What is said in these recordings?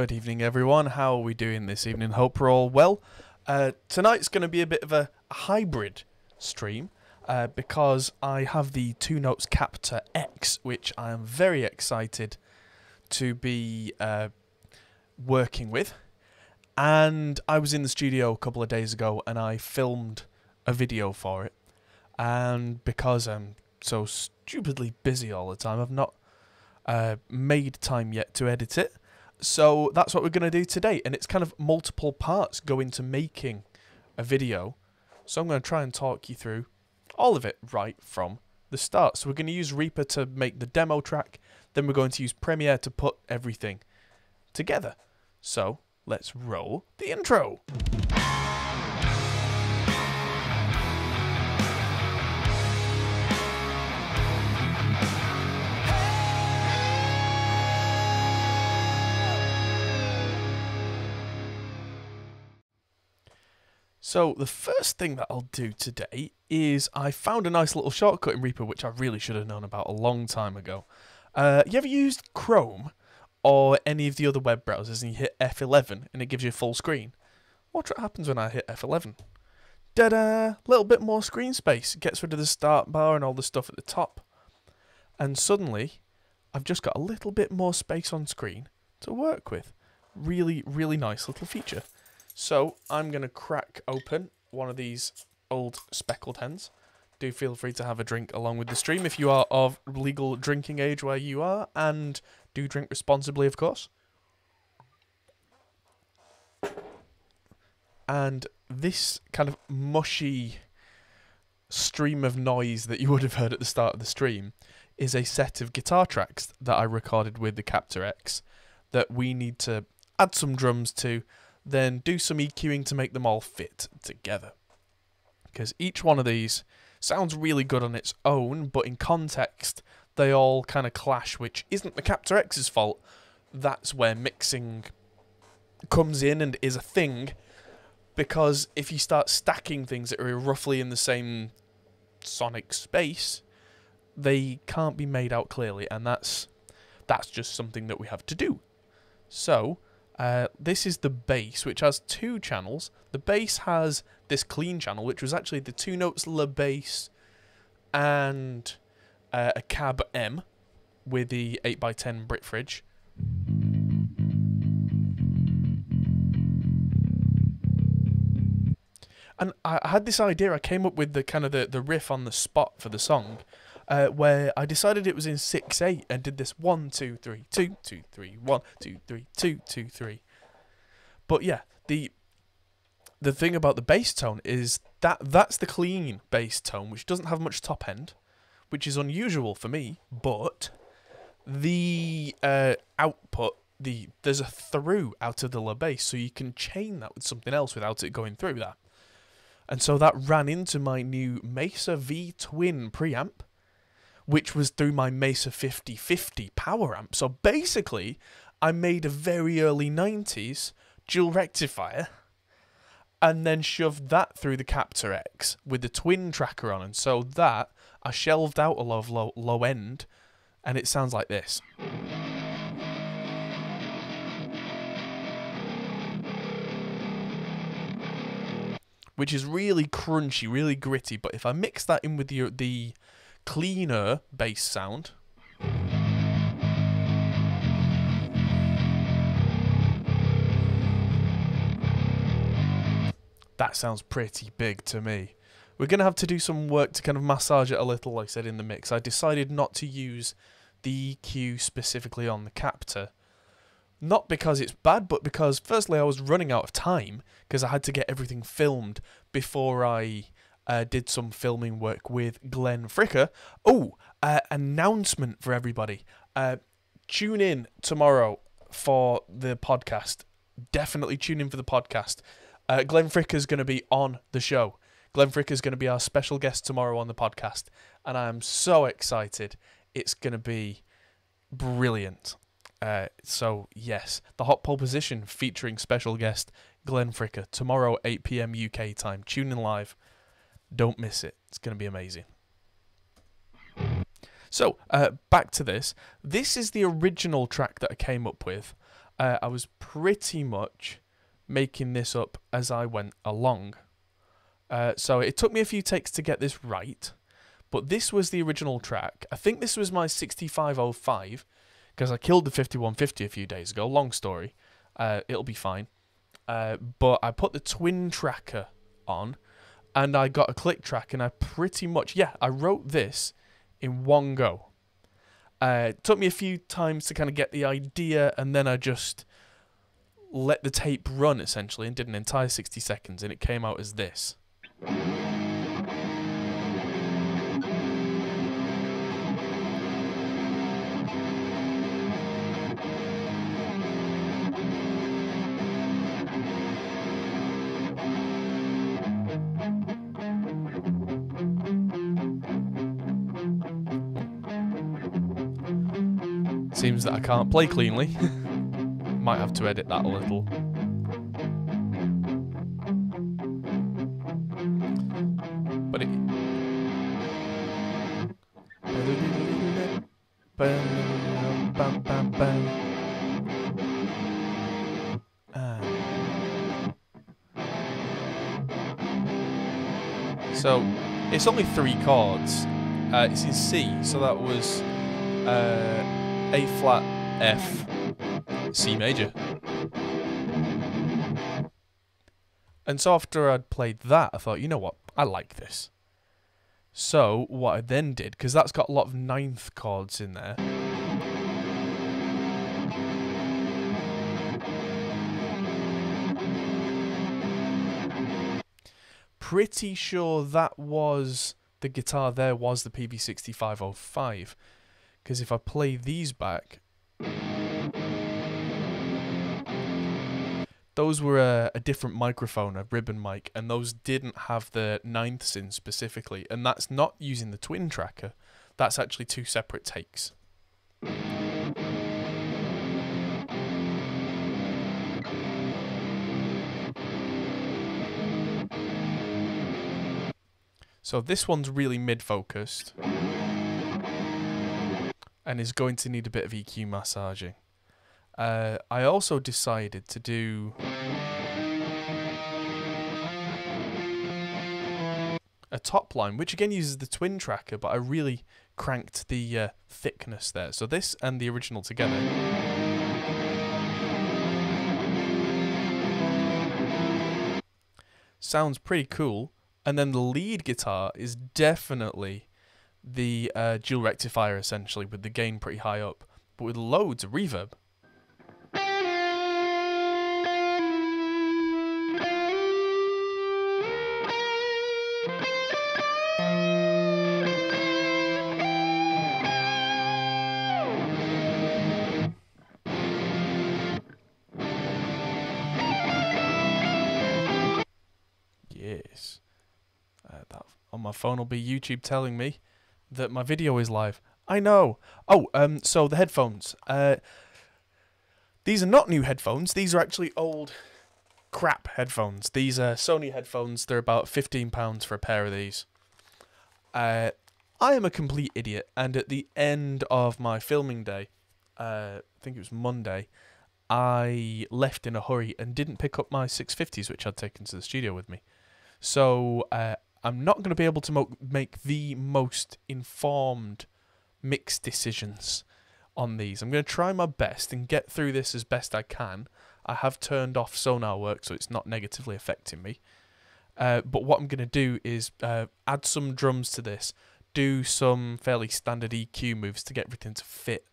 Good evening, everyone. How are we doing this evening? Hope we're all well. Uh, tonight's going to be a bit of a hybrid stream uh, because I have the Two Notes Captor X, which I am very excited to be uh, working with. And I was in the studio a couple of days ago and I filmed a video for it. And because I'm so stupidly busy all the time, I've not uh, made time yet to edit it. So that's what we're going to do today. And it's kind of multiple parts go into making a video. So I'm going to try and talk you through all of it right from the start. So we're going to use Reaper to make the demo track. Then we're going to use Premiere to put everything together. So let's roll the intro. So the first thing that I'll do today is I found a nice little shortcut in Reaper which I really should have known about a long time ago. Uh, you ever used Chrome or any of the other web browsers and you hit F11 and it gives you a full screen? Watch what happens when I hit F11. Da-da! Little bit more screen space. It gets rid of the start bar and all the stuff at the top. And suddenly, I've just got a little bit more space on screen to work with. Really, really nice little feature. So I'm going to crack open one of these old speckled hens. Do feel free to have a drink along with the stream if you are of legal drinking age where you are, and do drink responsibly, of course. And this kind of mushy stream of noise that you would have heard at the start of the stream is a set of guitar tracks that I recorded with the Captor X that we need to add some drums to then do some EQing to make them all fit together. Because each one of these sounds really good on its own, but in context, they all kind of clash, which isn't the Captor X's fault. That's where mixing comes in and is a thing. Because if you start stacking things that are roughly in the same sonic space, they can't be made out clearly, and that's that's just something that we have to do. So, uh, this is the bass, which has two channels. The bass has this clean channel, which was actually the two notes Le Bass and uh, a cab M with the 8x10 Brit fridge. And I had this idea, I came up with the kind of the, the riff on the spot for the song, uh, where I decided it was in 6 8 and did this 1 2 3 2 2 3 1 2 3 2 2 3. But yeah, the the thing about the bass tone is that that's the clean bass tone, which doesn't have much top end, which is unusual for me. But the uh, output, the there's a through out of the Le Bass, so you can chain that with something else without it going through that. And so that ran into my new Mesa V Twin preamp, which was through my Mesa 5050 power amp. So basically, I made a very early 90s dual rectifier and then shoved that through the Captor X with the twin tracker on. And so that, I shelved out a lot of low, low end and it sounds like this. Which is really crunchy, really gritty, but if I mix that in with the, the cleaner bass sound. That sounds pretty big to me. We're going to have to do some work to kind of massage it a little, like I said in the mix. I decided not to use the EQ specifically on the captor. Not because it's bad, but because firstly I was running out of time because I had to get everything filmed before I uh, did some filming work with Glenn Fricker. Oh, uh, announcement for everybody. Uh, tune in tomorrow for the podcast. Definitely tune in for the podcast. Uh, Glenn Fricker is going to be on the show. Glenn Fricker is going to be our special guest tomorrow on the podcast. And I am so excited. It's going to be brilliant. Uh, so, yes, the Hop Pole Position featuring special guest Glenn Fricker tomorrow, 8 p.m. UK time. Tune in live. Don't miss it. It's going to be amazing. So, uh, back to this. This is the original track that I came up with. uh, I was pretty much making this up as I went along. Uh, so it took me a few takes to get this right, but this was the original track. I think this was my 6505 because I killed the 5150 a few days ago. Long story. Uh, it'll be fine. Uh, but I put the twin tracker on and I got a click track and I pretty much, yeah, I wrote this in one go. Uh, it took me a few times to kind of get the idea and then I just let the tape run essentially and did an entire 60 seconds and it came out as this. That I can't play cleanly. Might have to edit that a little. But it. So it's only three chords. Uh, it's in C, so that was uh, A flat, F, C major. And so after I'd played that, I thought, you know what, I like this. So what I then did, because that's got a lot of ninth chords in there. Pretty sure that was the guitar there was the PV6505. Because if I play these back, those were a, a, different microphone, a ribbon mic, and those didn't have the ninths in specifically. And that's not using the twin tracker, that's actually two separate takes. So this one's really mid-focused and is going to need a bit of EQ massaging. Uh, I also decided to do a top line, which again uses the twin tracker, but I really cranked the uh, thickness there. So this and the original together. Sounds pretty cool. And then the lead guitar is definitely the uh, dual rectifier, essentially, with the gain pretty high up, but with loads of reverb. Yes. that On my phone will be YouTube telling me that my video is live. I know. Oh, um, so the headphones. Uh, these are not new headphones. These are actually old crap headphones. These are Sony headphones. They're about £15 for a pair of these. Uh, I am a complete idiot, and at the end of my filming day, uh, I think it was Monday, I left in a hurry and didn't pick up my 650s, which I'd taken to the studio with me. So uh, I'm not going to be able to mo- make the most informed mix decisions on these. I'm going to try my best and get through this as best I can. I have turned off Sonarworks so it's not negatively affecting me. Uh, but what I'm going to do is uh, add some drums to this, do some fairly standard EQ moves to get everything to fit,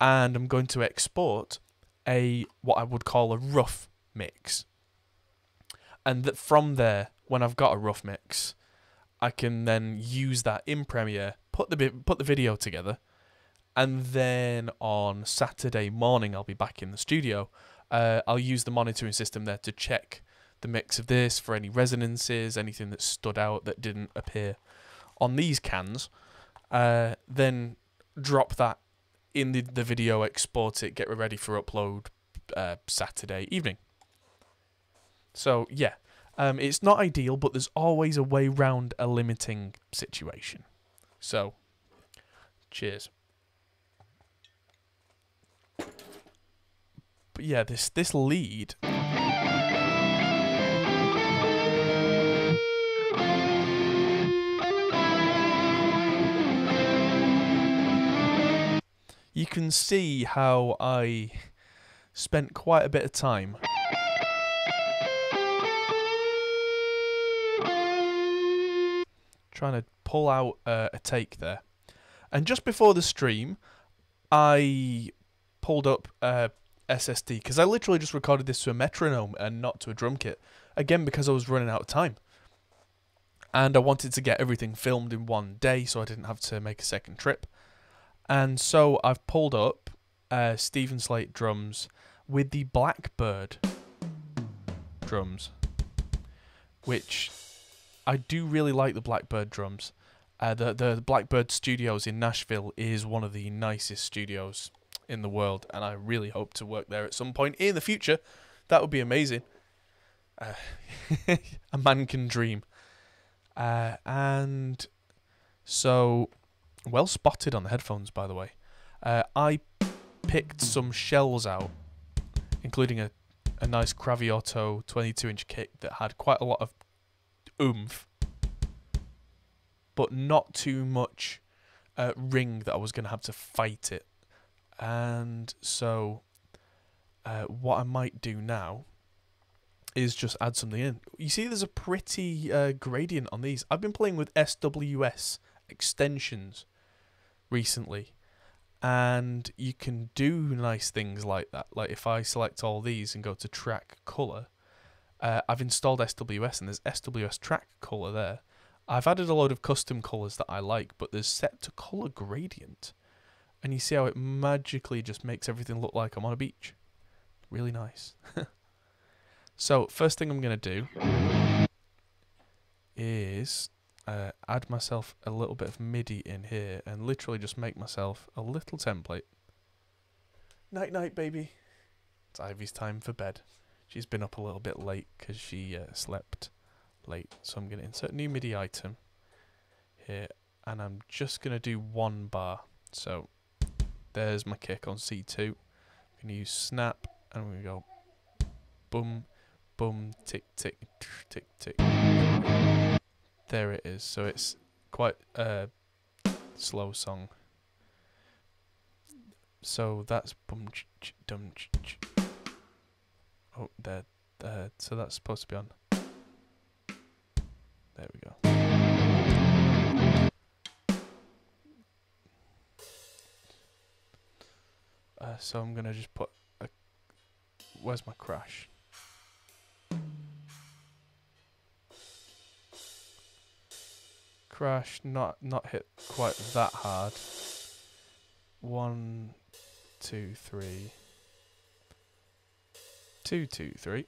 and I'm going to export a what I would call a rough mix. And that from there, when I've got a rough mix, I can then use that in Premiere, put the put the video together, and then on Saturday morning I'll be back in the studio. Uh, I'll use the monitoring system there to check the mix of this for any resonances, anything that stood out that didn't appear on these cans. Uh, then drop that in the, the video, export it, get ready for upload uh, Saturday evening. So yeah, um, it's not ideal, but there's always a way round a limiting situation. So, cheers. But yeah, this this lead. You can see how I spent quite a bit of time trying to pull out uh, a take there. And just before the stream, I pulled up uh, SSD because I literally just recorded this to a metronome and not to a drum kit. Again, because I was running out of time. And I wanted to get everything filmed in one day so I didn't have to make a second trip. And so I've pulled up uh, Steven Slate drums with the Blackbird drums, which I do really like the Blackbird drums. Uh, the the Blackbird Studios in Nashville is one of the nicest studios in the world, and I really hope to work there at some point in the future. That would be amazing. Uh, a man can dream. Uh, and so, well spotted on the headphones, by the way. Uh, I picked some shells out, including a, a nice Craviotto 22 inch kick that had quite a lot of oomph, but not too much uh, ring that I was going to have to fight it. And so, uh, what I might do now is just add something in. You see, there's a pretty uh, gradient on these. I've been playing with SWS extensions recently, and you can do nice things like that. Like if I select all these and go to track color, uh, I've installed SWS and there's SWS track color there. I've added a load of custom colors that I like, but there's set to color gradient. And you see how it magically just makes everything look like I'm on a beach. Really nice. so, first thing I'm going to do is uh, add myself a little bit of MIDI in here and literally just make myself a little template. Night night, baby. It's Ivy's time for bed. She's been up a little bit late because she uh, slept late. So I'm going to insert a new MIDI item here and I'm just going to do one bar. So there's my kick on C2. I'm going to use snap and we go boom, boom, tick, tick, tick, tick. There it is. So it's quite a slow song. So that's boom, ch ch dum ch ch. Oh, there, there. So that's supposed to be on. There we go. Uh, so I'm gonna just put a. Where's my crash? Crash, not not hit quite that hard. One, two, three. Two, two, three.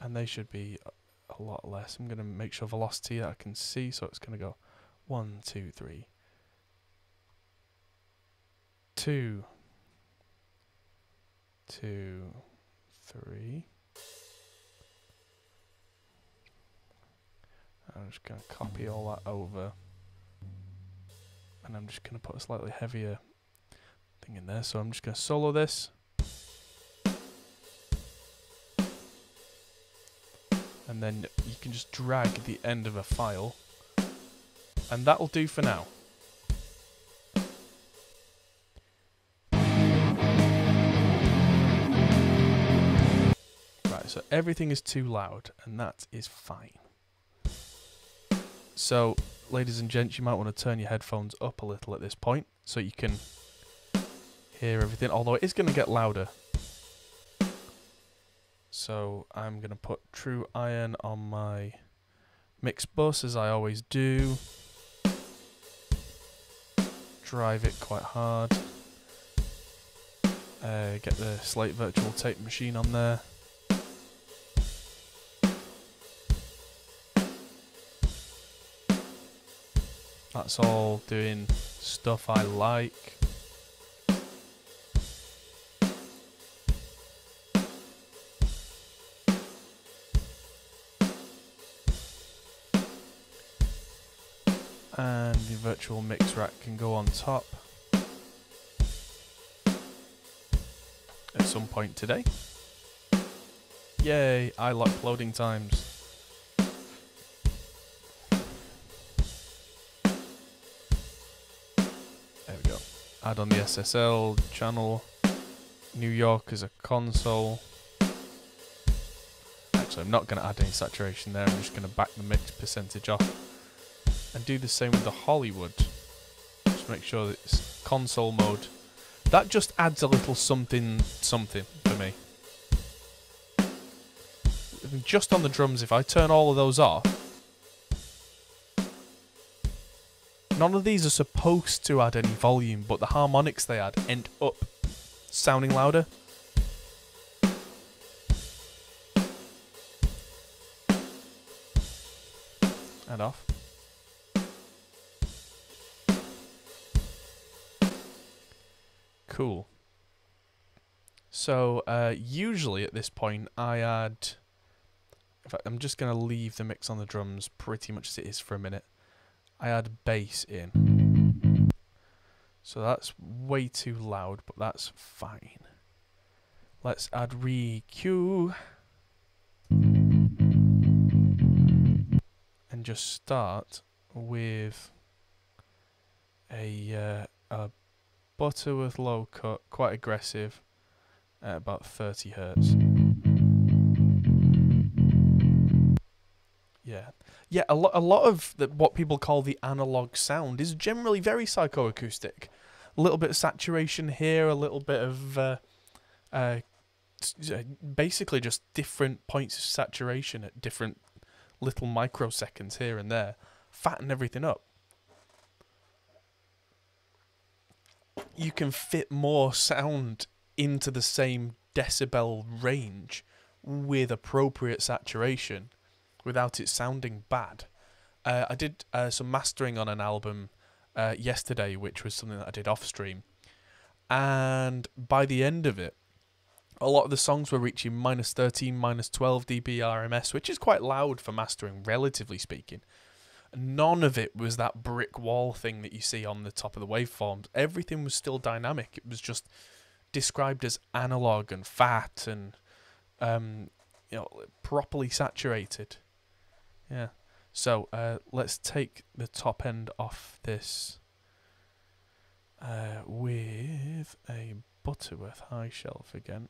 And they should be a, lot less. I'm going to make sure velocity that I can see, so it's going to go one, two, three. Two, two, three. I'm just going to copy all that over. And I'm just going to put a slightly heavier thing in there. So I'm just going to solo this. And then you can just drag the end of a file. And that'll do for now. Right, so everything is too loud, and that is fine. So, ladies and gents, you might want to turn your headphones up a little at this point so you can hear everything, although it is going to get louder. So I'm going to put true iron on my mix bus as I always do. Drive it quite hard. Uh, get the Slate Virtual Tape Machine on there. That's all doing stuff I like. The virtual mix rack can go on top. At some point today. Yay, I like loading times. There we go. Add on the SSL channel. New York as a console. Actually, I'm not going to add any saturation there. I'm just going to back the mix percentage off. And do the same with the Hollywood. Just make sure that it's console mode. That just adds a little something, something for me. Just on the drums, if I turn all of those off, none of these are supposed to add any volume, but the harmonics they add end up sounding louder. And off. So, uh, usually at this point, I add... In fact, I'm just going to leave the mix on the drums pretty much as it is for a minute. I add bass in. So that's way too loud, but that's fine. Let's add ReaEQ. And just start with a, uh, a Butterworth low cut, quite aggressive, at about 30 hertz. Yeah, yeah. A lot, a lot of the, what people call the analog sound is generally very psychoacoustic. A little bit of saturation here, a little bit of, uh, uh, uh basically just different points of saturation at different little microseconds here and there, fatten everything up. you can fit more sound into the same decibel range with appropriate saturation without it sounding bad. Uh, I did uh, some mastering on an album uh, yesterday, which was something that I did off stream. And by the end of it, a lot of the songs were reaching minus 13, minus 12 dB RMS, which is quite loud for mastering, relatively speaking. None of it was that brick wall thing that you see on the top of the waveforms. Everything was still dynamic. It was just described as analog and fat and um, you know properly saturated. Yeah. So uh, let's take the top end off this uh, with a Butterworth high shelf again.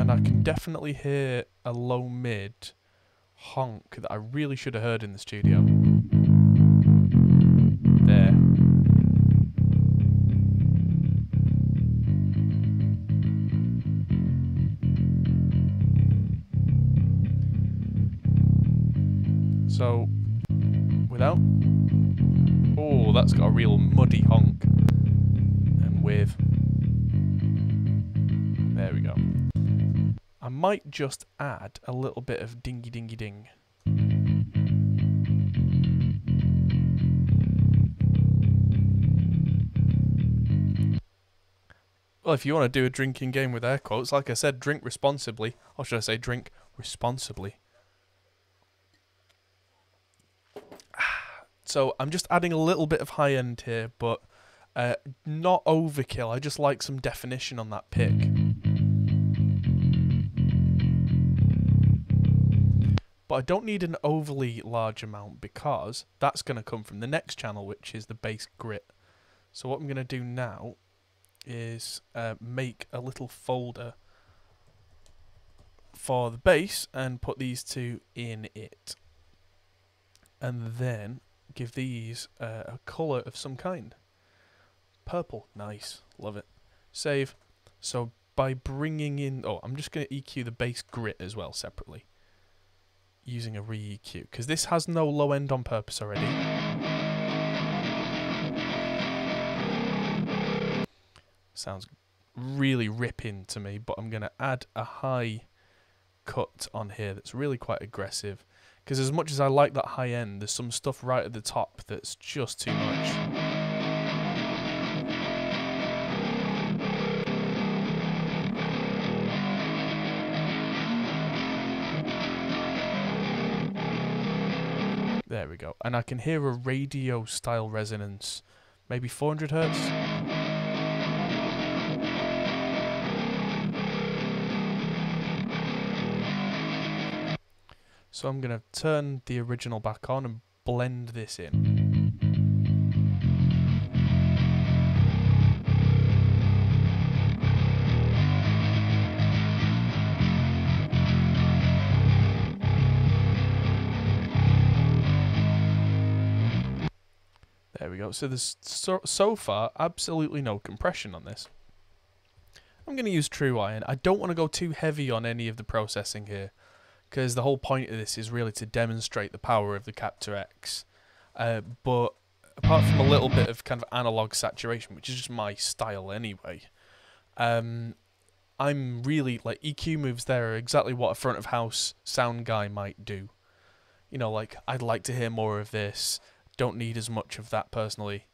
and I can definitely hear a low mid honk that I really should have heard in the studio. Without. Oh, that's got a real muddy honk. And with. There we go. I might just add a little bit of dingy dingy ding. Well, if you want to do a drinking game with air quotes, like I said, drink responsibly. Or should I say drink responsibly? So I'm just adding a little bit of high end here, but uh, not overkill. I just like some definition on that pick. But I don't need an overly large amount because that's going to come from the next channel, which is the bass grit. So what I'm going to do now is uh, make a little folder for the bass and put these two in it. And then give these uh, a colour of some kind. Purple, nice, love it. Save. So by bringing in, oh, I'm just going to EQ the bass grit as well separately using a ReaEQ because this has no low end on purpose already. Sounds really ripping to me, but I'm going to add a high cut on here that's really quite aggressive because as much as I like that high end, there's some stuff right at the top that's just too much. There we go. And I can hear a radio style resonance, maybe 400 hertz. So I'm going to turn the original back on and blend this in. There we go. So there's so, so far absolutely no compression on this. I'm going to use true iron. I don't want to go too heavy on any of the processing here because the whole point of this is really to demonstrate the power of the Captor X. Uh, but apart from a little bit of kind of analog saturation, which is just my style anyway, um, I'm really like EQ moves there are exactly what a front of house sound guy might do. You know, like I'd like to hear more of this don't need as much of that personally.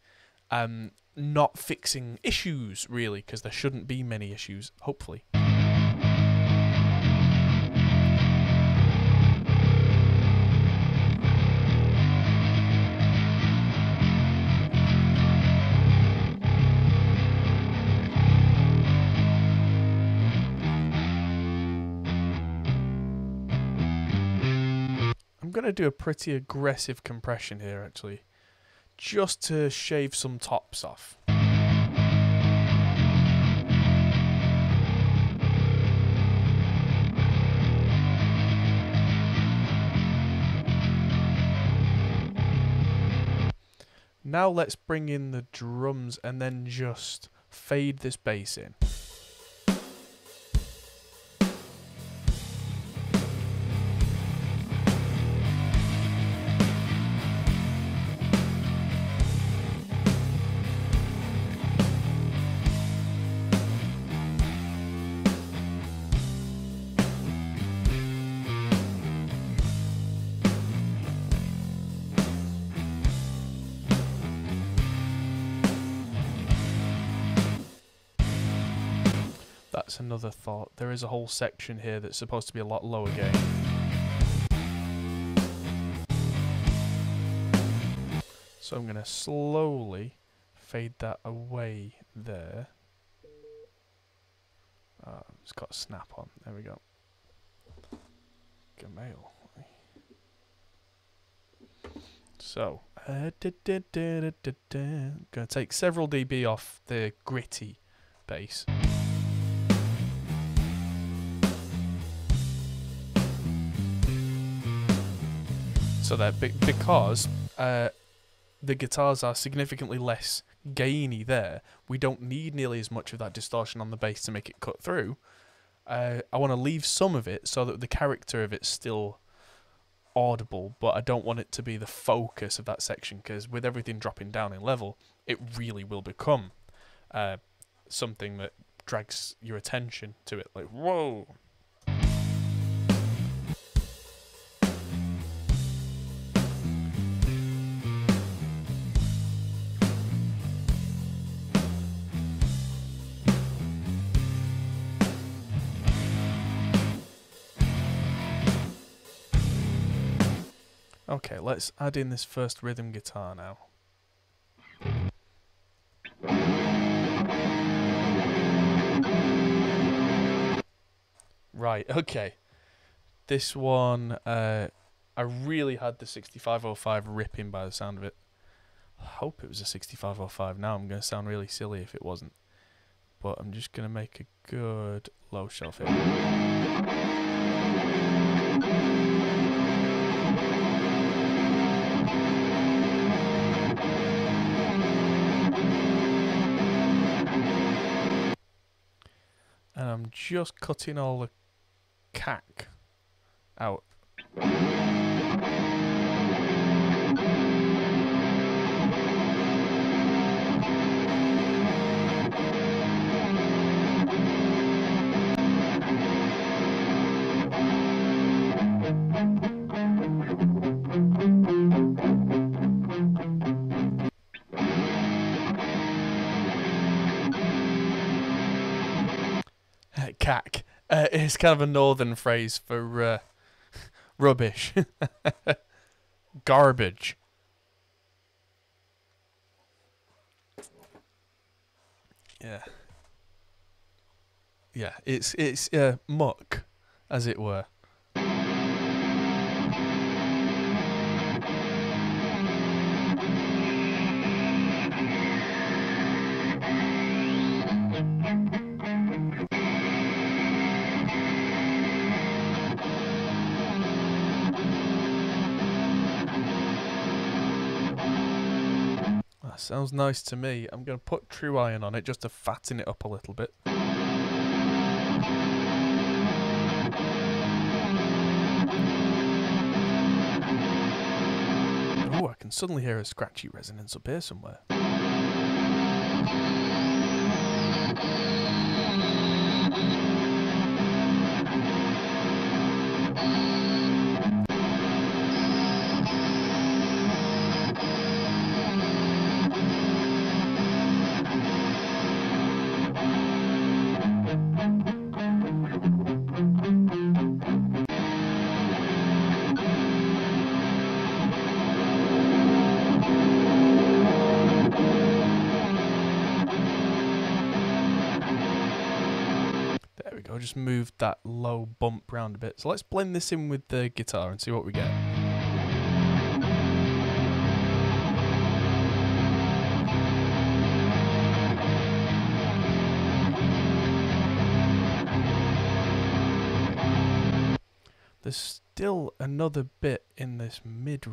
Um, not fixing issues really, because there shouldn't be many issues. Hopefully. To do a pretty aggressive compression here actually, just to shave some tops off. Now let's bring in the drums and then just fade this bass in. Another thought. There is a whole section here that's supposed to be a lot lower gain. So I'm going to slowly fade that away there. Uh, it's got a snap on. There we go. Gmail. So, uh, going to take several dB off the gritty bass. So that be because uh, the guitars are significantly less gainy there, we don't need nearly as much of that distortion on the bass to make it cut through. Uh, I want to leave some of it so that the character of it's still audible, but I don't want it to be the focus of that section because with everything dropping down in level, it really will become uh, something that drags your attention to it. Like, whoa, Okay, let's add in this first rhythm guitar now. Right, okay. This one, uh, I really had the 6505 ripping by the sound of it. I hope it was a 6505. Now I'm going to sound really silly if it wasn't. But I'm just going to make a good low shelf here. Just cutting all the cack out. Cack uh, is kind of a northern phrase for uh, rubbish. garbage. Yeah. Yeah, it's it's uh, muck, as it were. Sounds nice to me. I'm going to put True Iron on it just to fatten it up a little bit. Oh, I can suddenly hear a scratchy resonance up here somewhere. That low bump round a bit. So let's blend this in with the guitar and see what we get. There's still another bit in this mid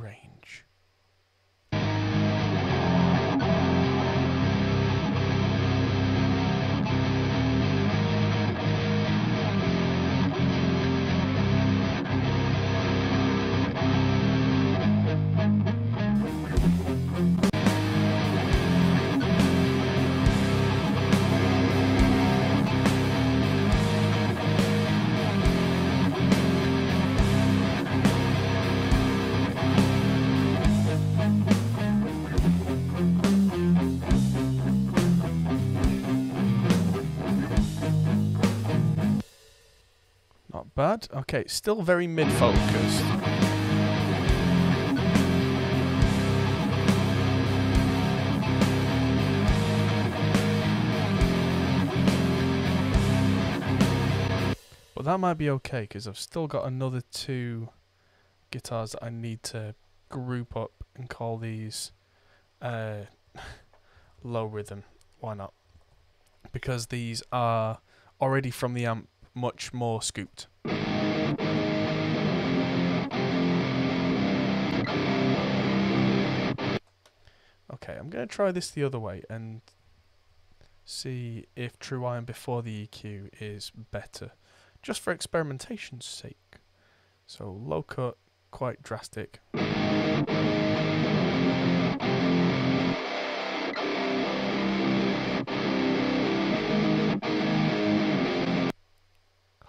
Okay, still very mid focused. But that might be okay because I've still got another two guitars that I need to group up and call these uh, low rhythm. Why not? Because these are already from the amp much more scooped. Okay, I'm going to try this the other way and see if True Iron before the EQ is better, just for experimentation's sake. So low cut, quite drastic.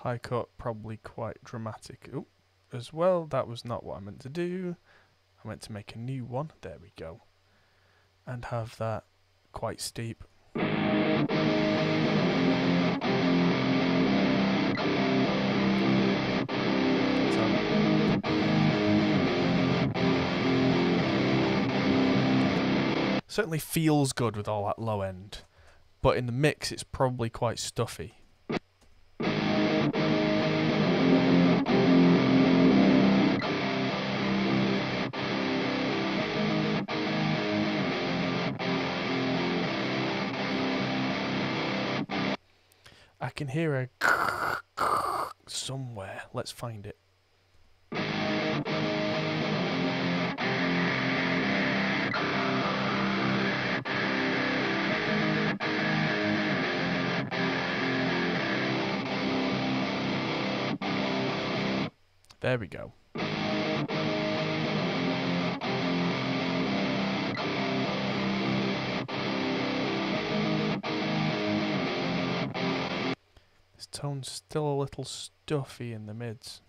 High cut, probably quite dramatic. Oop, as well, that was not what I meant to do. I meant to make a new one. There we go. And have that quite steep. Certainly feels good with all that low end, but in the mix it's probably quite stuffy. I can hear a somewhere. Let's find it. There we go. tone's still a little stuffy in the mids.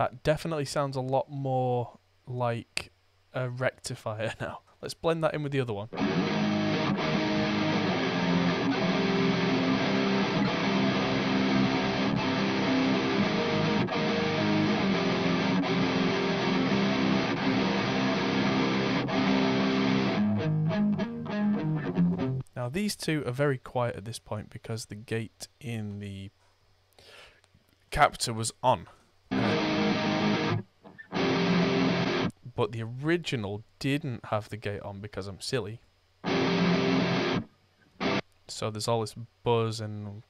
that definitely sounds a lot more like a rectifier now. Let's blend that in with the other one. Now these two are very quiet at this point because the gate in the captor was on. But the original didn't have the gate on because I'm silly. So there's all this buzz and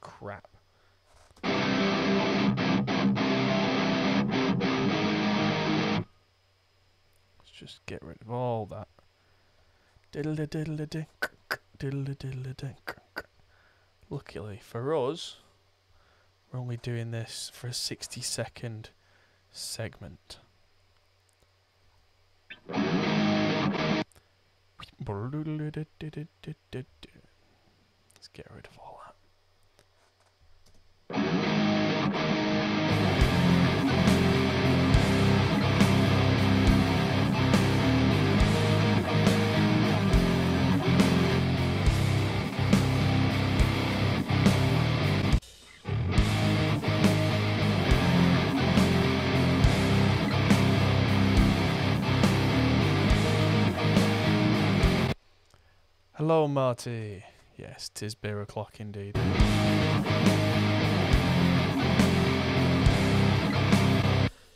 crap. Let's just get rid of all that. Diddle diddle diddle diddle diddle Luckily for us, we're only doing this for a 60 second segment. Let's get rid of all Hello, Marty. Yes, tis beer o'clock indeed.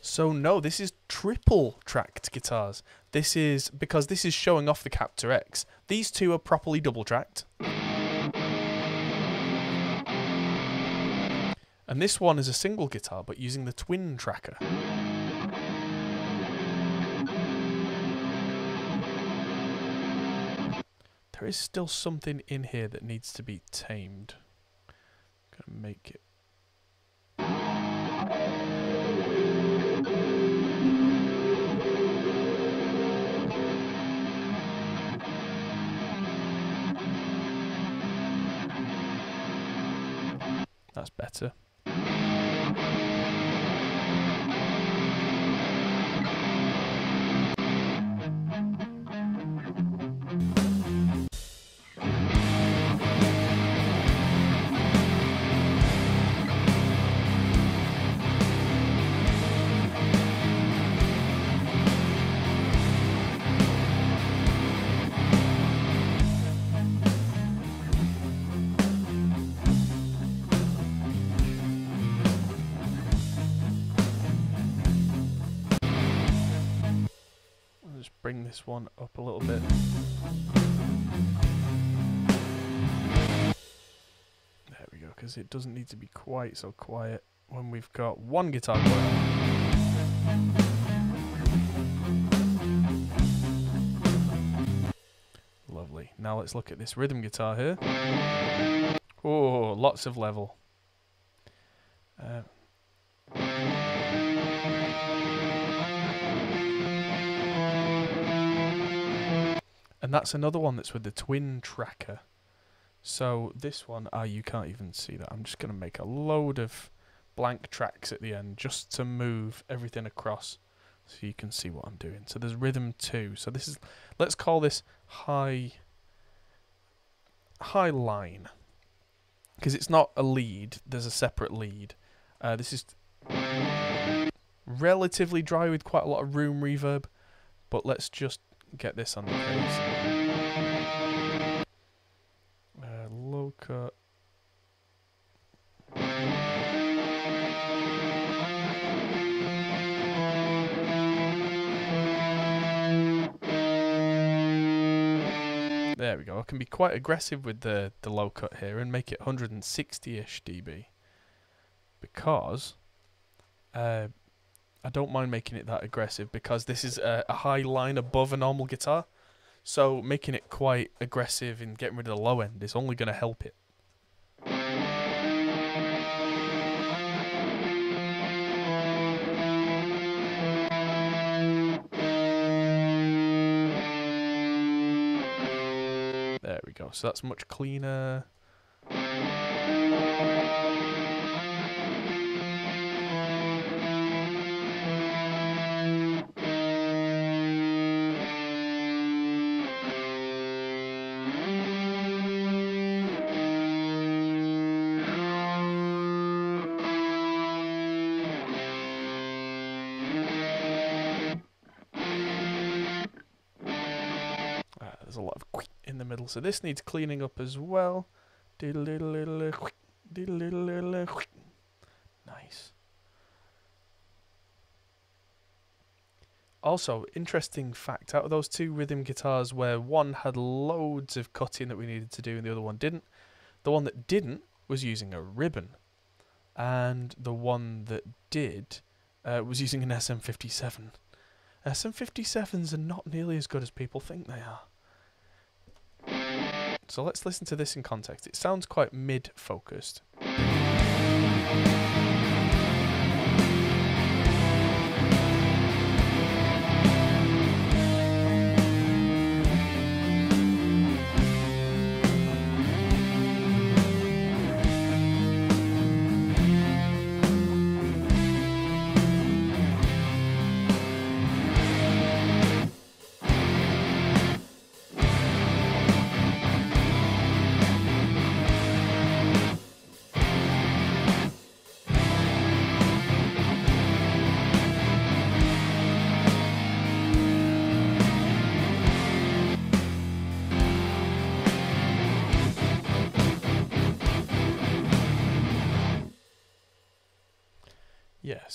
So no, this is triple tracked guitars. This is because this is showing off the Captor X. These two are properly double tracked. And this one is a single guitar but using the twin tracker. There is still something in here that needs to be tamed. I'm gonna make it. That's better. This one up a little bit. There we go, because it doesn't need to be quite so quiet when we've got one guitar going Lovely. Now let's look at this rhythm guitar here. Oh, lots of level. Uh, And that's another one that's with the twin tracker. So this one, ah, oh, you can't even see that. I'm just going to make a load of blank tracks at the end just to move everything across so you can see what I'm doing. So there's rhythm 2. So this is, let's call this high, high line. Because it's not a lead, there's a separate lead. Uh, this is relatively dry with quite a lot of room reverb. But let's just get this on the case. Uh, low cut. There we go. I can be quite aggressive with the, the low cut here and make it 160-ish dB. Because uh, I don't mind making it that aggressive because this is a, a, high line above a normal guitar. So making it quite aggressive and getting rid of the low end is only going to help it. There we go. So that's much cleaner. So this needs cleaning up as well. Nice. Also, interesting fact out of those two rhythm guitars where one had loads of cutting that we needed to do and the other one didn't, the one that didn't was using a ribbon. And the one that did uh, was using an SM57. SM57s are not nearly as good as people think they are. So let's listen to this in context. It sounds quite mid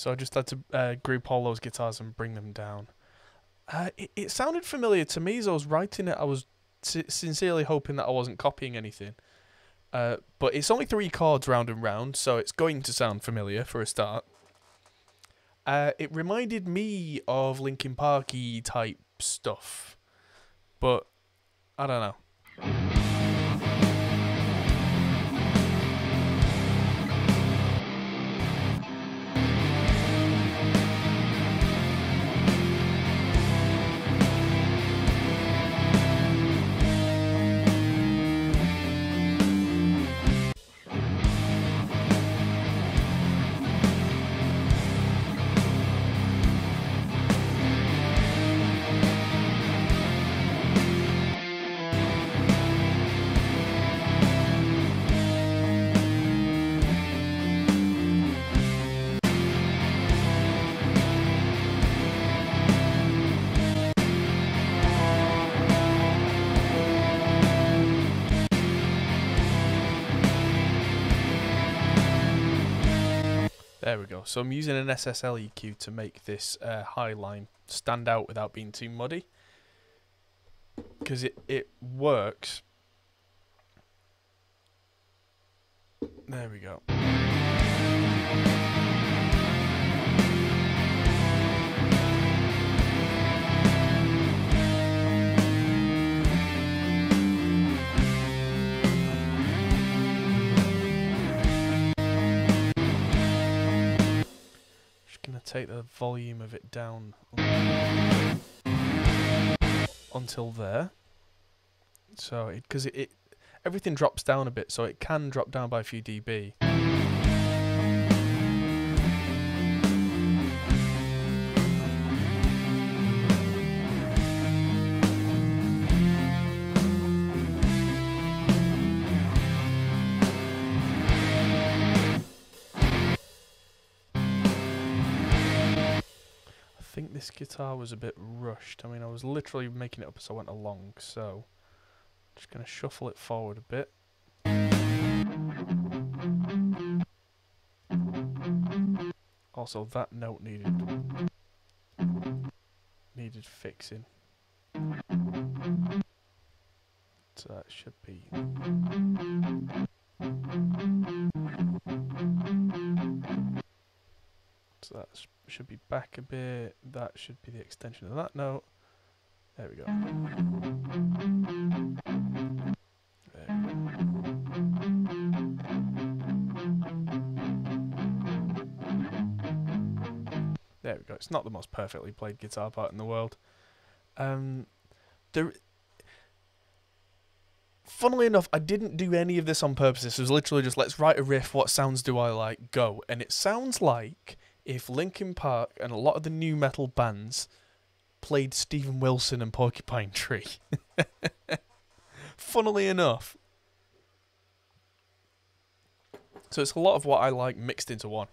so I just had to uh, group all those guitars and bring them down. Uh, it, it sounded familiar to me as I was writing it. I was sincerely hoping that I wasn't copying anything. Uh, but it's only three chords round and round, so it's going to sound familiar for a start. Uh, it reminded me of Linkin Parky type stuff, but I don't know. There we go. So I'm using an SSL EQ to make this uh, high line stand out without being too muddy. Because it, it works. There we go. Take the volume of it down until there. So, because it, it, everything drops down a bit, so it can drop down by a few dB. This guitar was a bit rushed. I mean, I was literally making it up as I went along, so just going to shuffle it forward a bit. Also, that note needed needed fixing. So that should be so that should be back a bit. That should be the extension of that note. There we go. There we go. There we go. It's not the most perfectly played guitar part in the world. Um, there, funnily enough, I didn't do any of this on purpose. This was literally just let's write a riff. What sounds do I like? Go. And it sounds like if Linkin Park and a lot of the nu metal bands played Steven Wilson and Porcupine Tree. Funnily enough. So it's a lot of what I like mixed into one.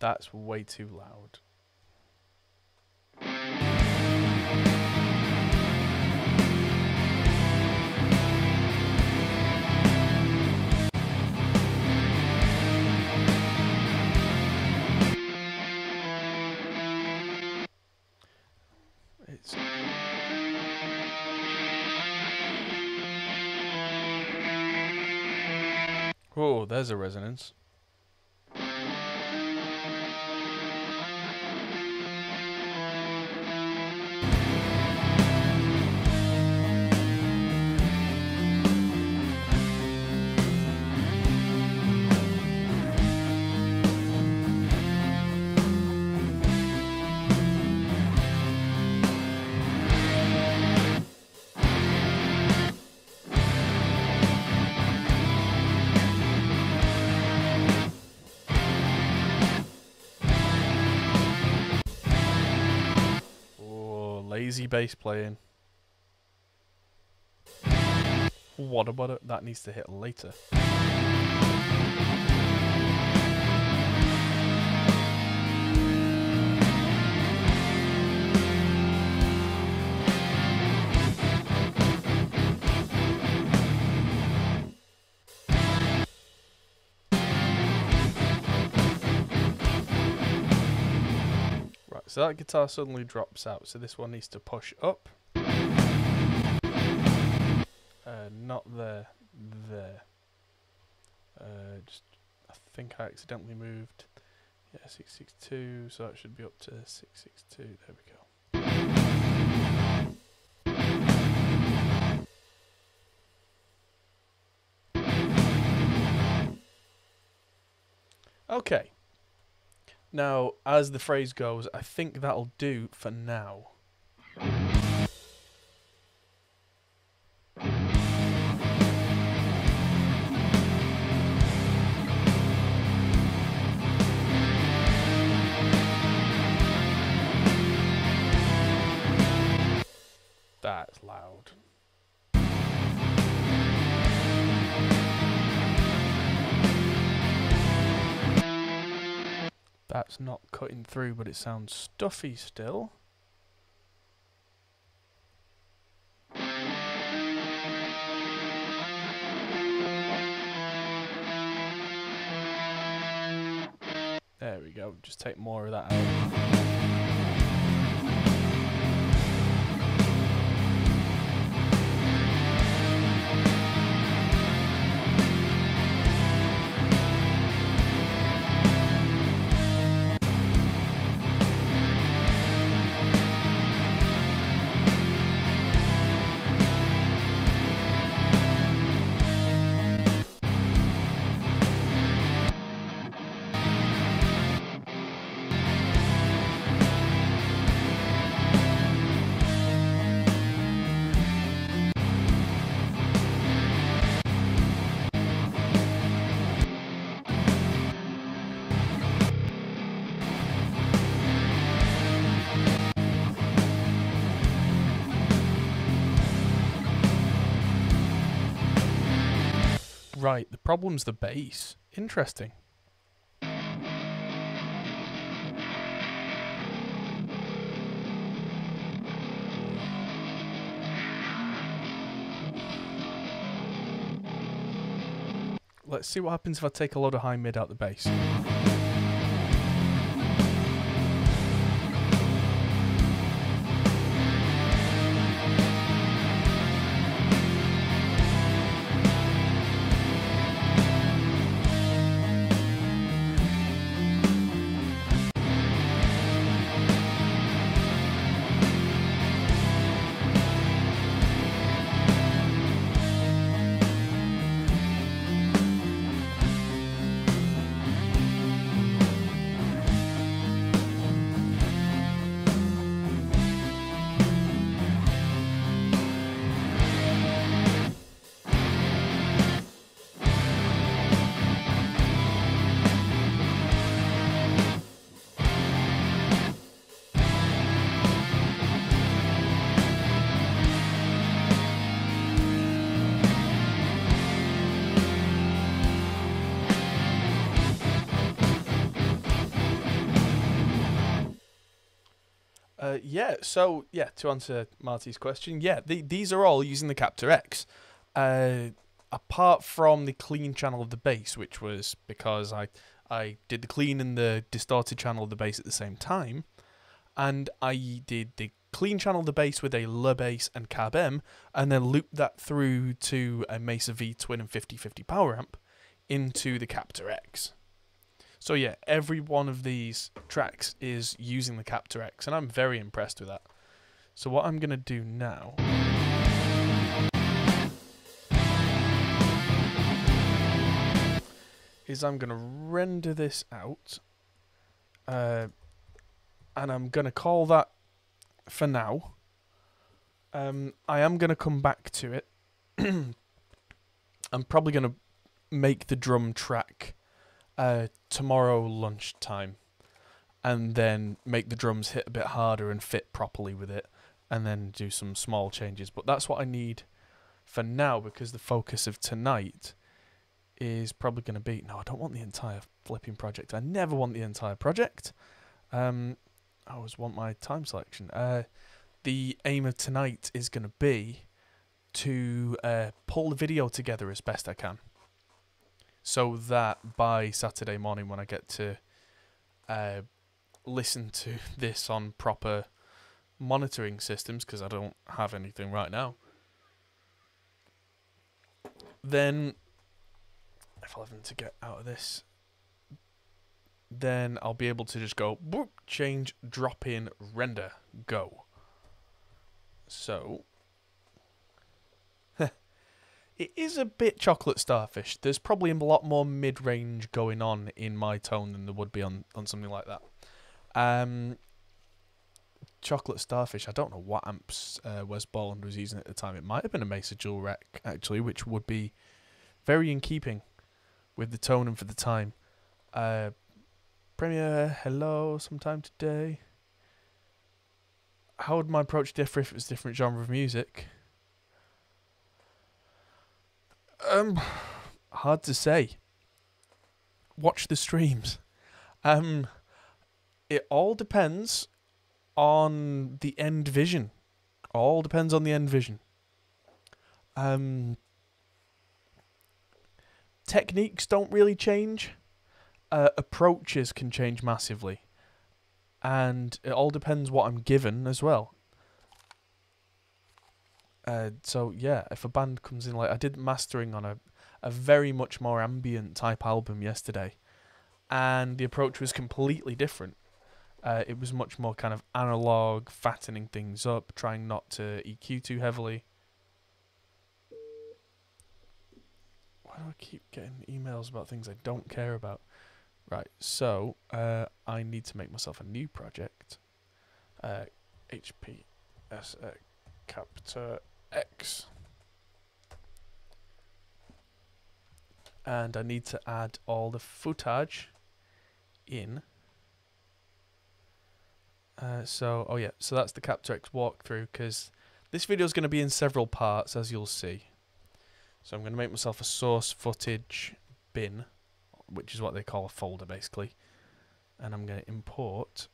That's way too loud. It's Oh, there's a resonance. Bass playing. What about it? That needs to hit later. So that guitar suddenly drops out, so this one needs to push up. Uh, not there, there. Uh, just, I think I accidentally moved. Yeah, 662, so that should be up to 662. There we go. Okay. Now, as the phrase goes, I think that'll do for now. That's loud. That's not cutting through, but it sounds stuffy still. There we go. Just take more of that out. Problem's the bass. Interesting. Let's see what happens if I take a lot of high mid out the bass. Yeah. So yeah, to answer Marty's question, yeah, the, these are all using the Captor X. Uh, apart from the clean channel of the bass, which was because I I did the clean and the distorted channel of the bass at the same time, and I did the clean channel of the bass with a Le Bass and Cab M, and then looped that through to a Mesa V Twin and 5050 power amp into the Captor X. So yeah, every one of these tracks is using the Captor X, and I'm very impressed with that. So what I'm gonna do now. Is I'm gonna render this out, uh, and I'm gonna call that for now. Um, I am gonna come back to it. I'm probably gonna make the drum track uh, tomorrow lunchtime, and then make the drums hit a bit harder and fit properly with it, and then do some small changes. But that's what I need for now because the focus of tonight is probably going to be no, I don't want the entire flipping project. I never want the entire project. Um, I always want my time selection. Uh, the aim of tonight is going to be to uh, pull the video together as best I can so that by Saturday morning when I get to uh, listen to this on proper monitoring systems because I don't have anything right now, then if I have to get out of this, then I'll be able to just go boop, change, drop in, render, go. So it is a bit chocolate starfish. There's probably a lot more mid-range going on in my tone than there would be on, on something like that. Um, chocolate starfish. I don't know what amps uh, Wes Borland was using at the time. It might have been a Mesa Dual Rec actually, which would be very in keeping with the tone and for the time. Uh, Premiere, hello, sometime today. How would my approach differ if it was a different genre of music? Um, hard to say. Watch the streams. Um, it all depends on the end vision. All depends on the end vision. Um, techniques don't really change. Uh, approaches can change massively, and it all depends what I'm given as well. Uh, so yeah, if a band comes in like I did mastering on a a very much more ambient type album yesterday, and the approach was completely different. Uh, it was much more kind of analog, fattening things up, trying not to EQ too heavily. Why do I keep getting emails about things I don't care about? Right, so uh, I need to make myself a new project. Uh, HPS uh, Captor X. And I need to add all the footage in. Uh, so, oh yeah, so that's the Captor X walkthrough because this video is going to be in several parts as you'll see. So I'm going to make myself a source footage bin, which is what they call a folder basically. And I'm going to import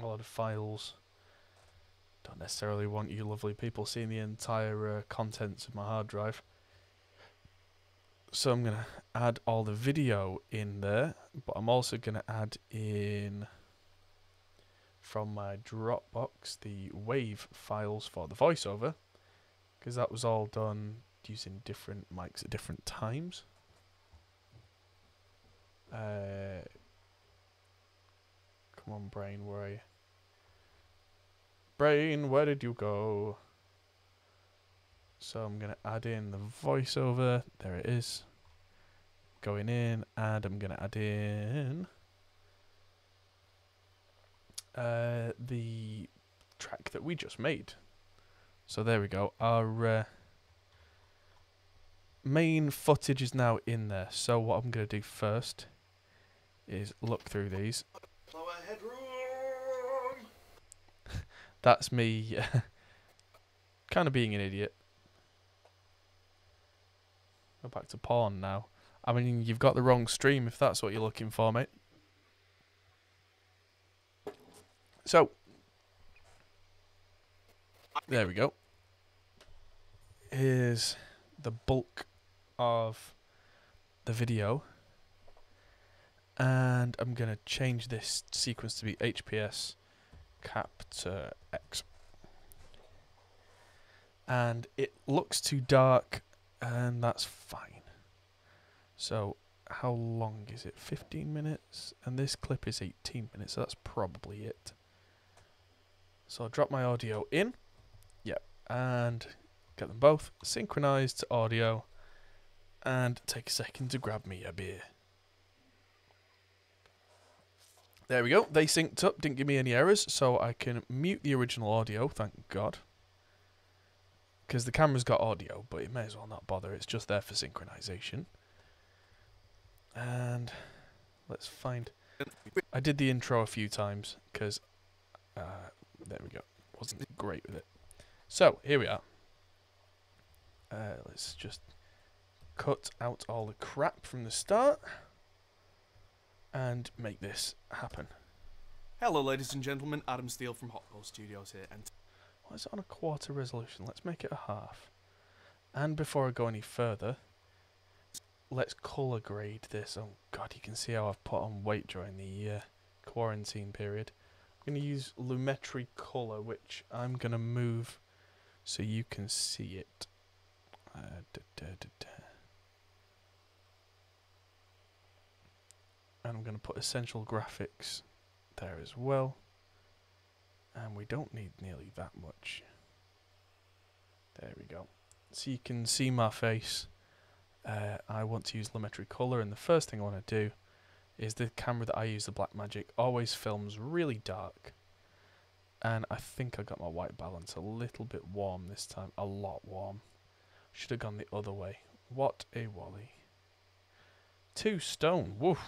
a lot of files don't necessarily want you lovely people seeing the entire uh, contents of my hard drive. So I'm going to add all the video in there, but I'm also going to add in from my Dropbox the wave files for the voiceover because that was all done using different mics at different times. Uh, come on, brain, where are you? Brain, where did you go? So I'm going to add in the voiceover. There it is. Going in, and I'm going to add in uh, the track that we just made. So there we go. Our uh, main footage is now in there. So what I'm going to do first is look through these. That's me kind of being an idiot. Go back to porn now. I mean, you've got the wrong stream if that's what you're looking for, mate. So, There we go. Here's the bulk of the video. And I'm going to change this sequence to be HPS Captor X. And it looks too dark, and that's fine. So, how long is it? 15 minutes? And this clip is 18 minutes, so that's probably it. So I'll drop my audio in. Yep. And get them both synchronized to audio. And take a second to grab me a beer. There we go. They synced up, didn't give me any errors, so I can mute the original audio, thank God. Because the camera's got audio, but it may as well not bother. It's just there for synchronization. And let's find... I did the intro a few times, because... Uh, there we go. Wasn't great with it. So, here we are. Uh, let's just cut out all the crap from the start and make this happen. Hello, ladies and gentlemen. Adam Steel from Hop Pole Studios here, and Why is it on a quarter resolution? Let's make it a half. And before I go any further, let's colour grade this. Oh god, you can see how I've put on weight during the uh, quarantine period. I'm going to use Lumetri Colour, which I'm going to move so you can see it. Uh, da, da, da, and I'm going to put Essential Graphics there as well. And we don't need nearly that much. There we go. So you can see my face. Uh, I want to use Lumetri Colour, and the first thing I want to do is the camera that I use, the Blackmagic, always films really dark. And I think I got my white balance a little bit warm this time, a lot warm. Should have gone the other way. What a wally. Two stone, woof.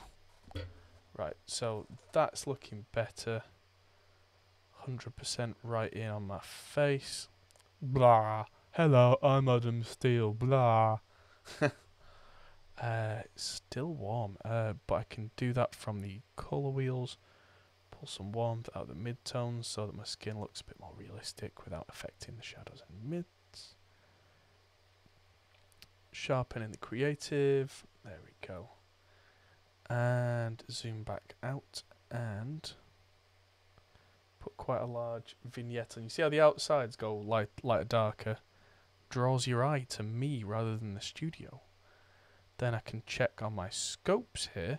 Right, so that's looking better. 100% right in on my face. Blah. Hello, I'm Adam Steel. Blah. uh, still warm, uh, but I can do that from the colour wheels. Pull some warmth out of the midtones so that my skin looks a bit more realistic without affecting the shadows and mids. Sharpening the creative. There we go. And zoom back out and put quite a large vignette on. You see how the outsides go light, lighter, darker? Draws your eye to me rather than the studio. Then I can check on my scopes here.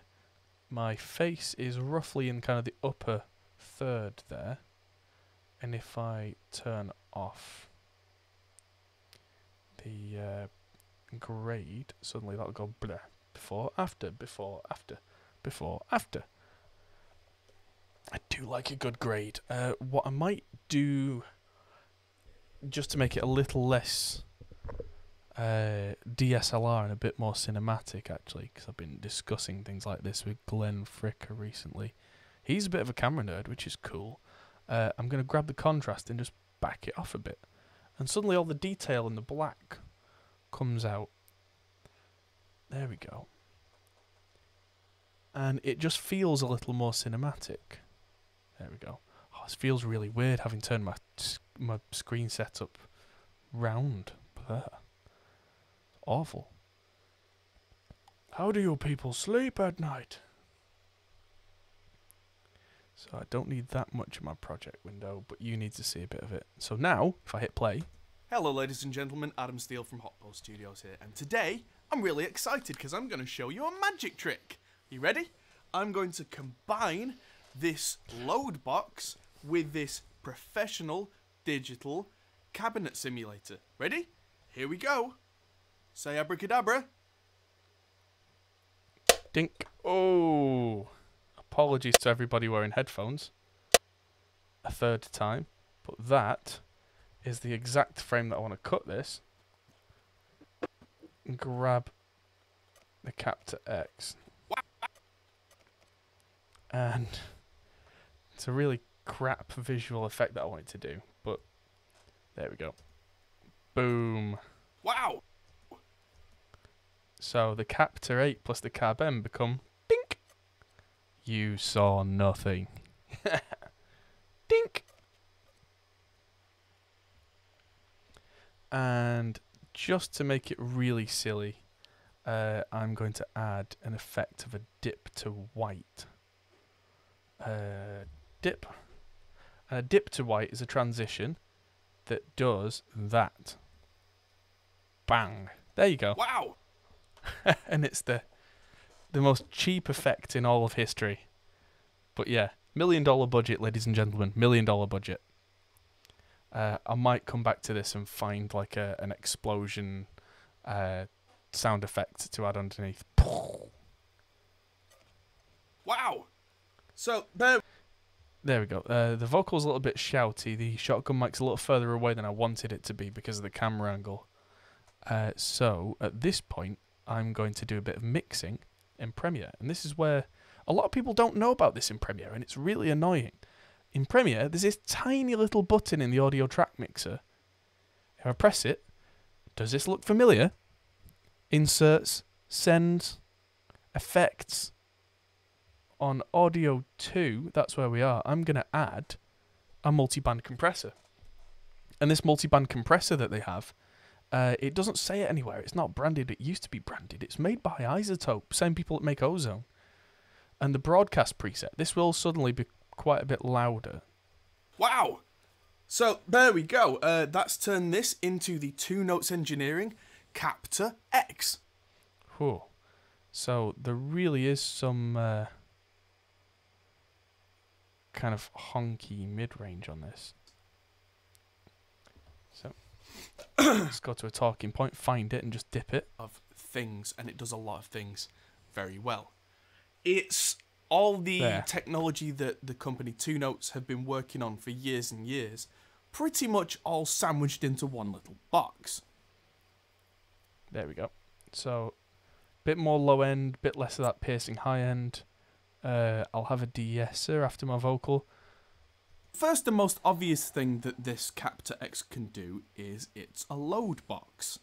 My face is roughly in kind of the upper third there. And if I turn off the uh, grade, suddenly that'll go blah. Before, after, before, after, before, after. I do like a good grade. Uh, what I might do, just to make it a little less uh, DSLR and a bit more cinematic, actually, because I've been discussing things like this with Glenn Fricker recently. He's a bit of a camera nerd, which is cool. Uh, I'm going to grab the contrast and just back it off a bit. And suddenly all the detail in the black comes out. There we go. And it just feels a little more cinematic. There we go. Oh, this feels really weird having turned my my screen setup round. Blah. Awful. How do you people sleep at night? So I don't need that much in my project window, but you need to see a bit of it. So now, if I hit play. Hello, ladies and gentlemen. Adam Steel from Hop Pole Studios here, and today I'm really excited because I'm going to show you a magic trick. You ready? I'm going to combine this load box with this professional digital cabinet simulator. Ready? Here we go. Say abracadabra. Dink. Oh. Apologies to everybody wearing headphones. A third time. But that is the exact frame that I want to cut this. And grab the Captor X. And it's a really crap visual effect that I wanted to do. But there we go. Boom. Wow. So the Captor X plus the Cab M become dink. You saw nothing. dink. And just to make it really silly, uh, I'm going to add an effect of a dip to white. Uh, dip. And a dip to white is a transition that does that. Bang. There you go. Wow. and it's the the most cheap effect in all of history. But yeah, million dollar budget, ladies and gentlemen, million dollar budget. Uh, I might come back to this and find like a an explosion uh, sound effect to add underneath. Wow. So, bear There we go. Uh, the vocal's a little bit shouty. The shotgun mic's a little further away than I wanted it to be because of the camera angle. Uh, so at this point, I'm going to do a bit of mixing in Premiere, and this is where a lot of people don't know about this in Premiere, and it's really annoying. In Premiere, there's this tiny little button in the audio track mixer. If I press it, does this look familiar? Inserts, send, effects. On audio 2, that's where we are. I'm going to add a multi-band compressor. And this multi-band compressor that they have, uh, it doesn't say it anywhere. It's not branded. It used to be branded. It's made by iZotope, same people that make Ozone. And the broadcast preset, this will suddenly be quite a bit louder. Wow. So there we go. Uh, that's turned this into the Two Notes Engineering Captor X. Whew. So there really is some uh, kind of honky mid-range on this. So let's go to a talking point, find it, and just dip it. Of things, and it does a lot of things very well. It's all the There. technology that the company Two Notes have been working on for years and years, pretty much all sandwiched into one little box. There we go. So, bit more low end, bit less of that piercing high end. Uh, I'll have a de-esser after my vocal. First and most obvious thing that this Captor X can do is it's a load box.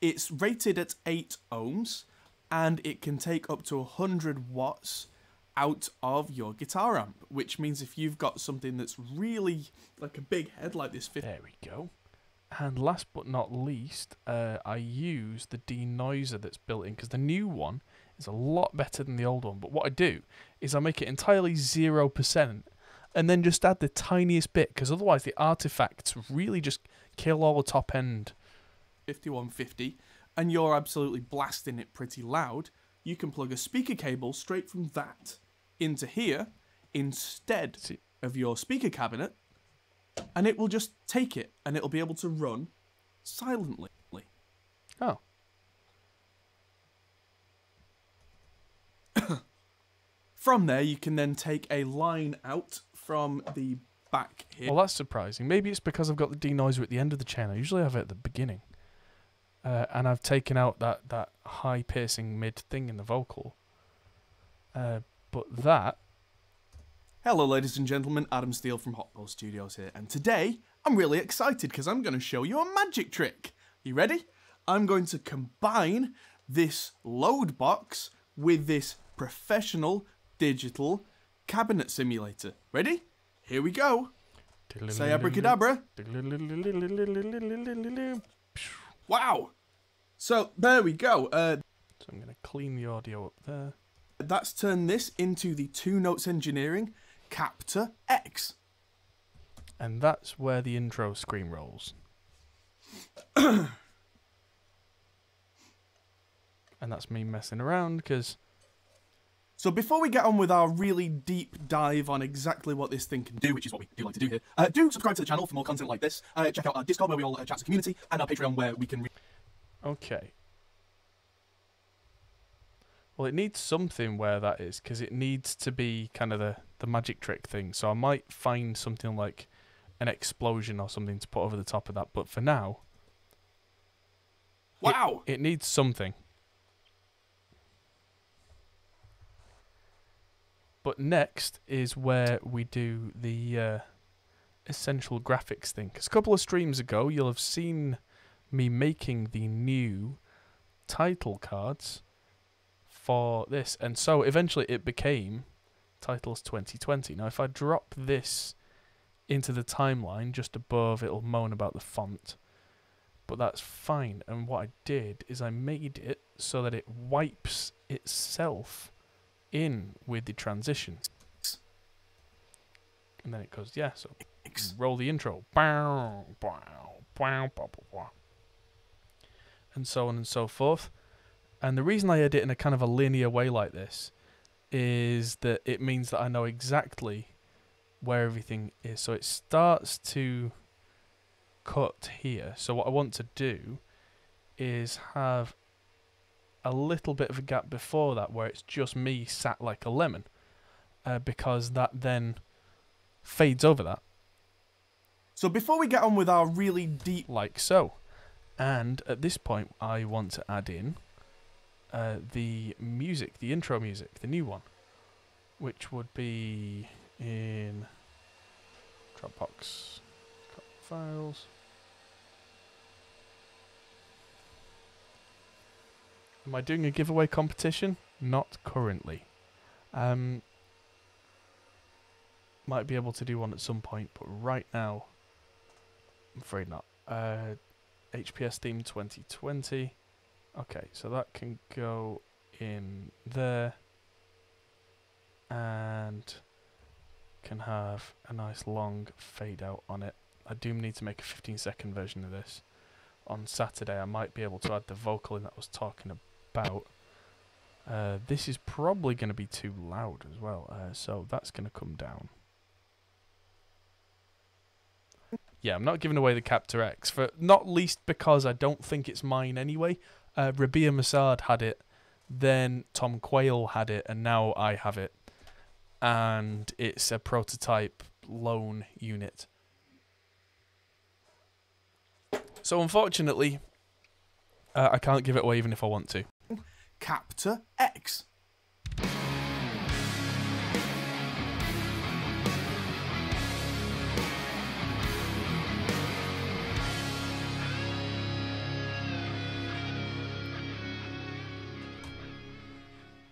It's rated at 8 ohms and it can take up to 100 watts out of your guitar amp, which means if you've got something that's really like a big head like this There we go. And last but not least, uh, I use the denoiser that's built in because the new one is a lot better than the old one. But what I do is I make it entirely 0% and then just add the tiniest bit because otherwise the artifacts really just kill all the top end. 5150 and you're absolutely blasting it pretty loud, you can plug a speaker cable straight from that into here instead See- of your speaker cabinet and it will just take it and it'll be able to run silently. Oh, From there you can then take a line out from the back here. well, that's surprising. Maybe it's because I've got the denoiser at the end of the chain. I usually have it at the beginning. Uh, and I've taken out that, that high piercing mid thing in the vocal. Uh, but that Hello, ladies and gentlemen. Adam Steel from Hop Pole Studios here, and today I'm really excited because I'm going to show you a magic trick. You ready? I'm going to combine this load box with this professional digital cabinet simulator. Ready? Here we go. Say abracadabra. Wow. So there we go. Uh, So I'm going to clean the audio up there. that's turned this into the Two Notes Engineering Captor X. And that's where the intro screen rolls. and that's me messing around because So before we get on with our really deep dive on exactly what this thing can do, which is what we do like to do here, uh, do subscribe to the channel for more content like this. Uh, check out our Discord where we all uh, chat as a community, and our Patreon where we can. Okay. Well, it needs something where that is because it needs to be kind of the, the magic trick thing. So I might find something like an explosion or something to put over the top of that. But for now, wow! it needs something. But next is where we do the uh, essential graphics thing. Because a couple of streams ago, you'll have seen me making the new title cards for this. And so eventually it became Titles 2020. Now, if I drop this into the timeline just above, it'll moan about the font. but that's fine. And what I did is I made it so that it wipes itself in with the transition. And then it goes, yeah, so roll the intro. And so on and so forth. And the reason I edit in a kind of a linear way like this is that it means that I know exactly where everything is. So it starts to cut here. So what I want to do is have a little bit of a gap before that where it's just me sat like a lemon. Uh, because that then fades over that So before we get on with our really deep like so. And at this point, I want to add in uh, the music, the intro music, the new one, which would be in Dropbox files. Am I doing a giveaway competition? Not currently. Um, might be able to do one at some point, but right now, I'm afraid not. Uh, HPS theme 2020. Okay, so that can go in there and can have a nice long fade out on it. I do need to make a 15 second version of this. On Saturday, I might be able to add the vocal in that I was talking about. Uh, this is probably going to be too loud as well, uh, so that's going to come down. Yeah, I'm not giving away the Captor X for not least because I don't think it's mine anyway. Uh, Rabea Massaad had it, then Tom Quayle had it, and now I have it, and it's a prototype loan unit. So unfortunately, uh, I can't give it away even if I want to. Captor X.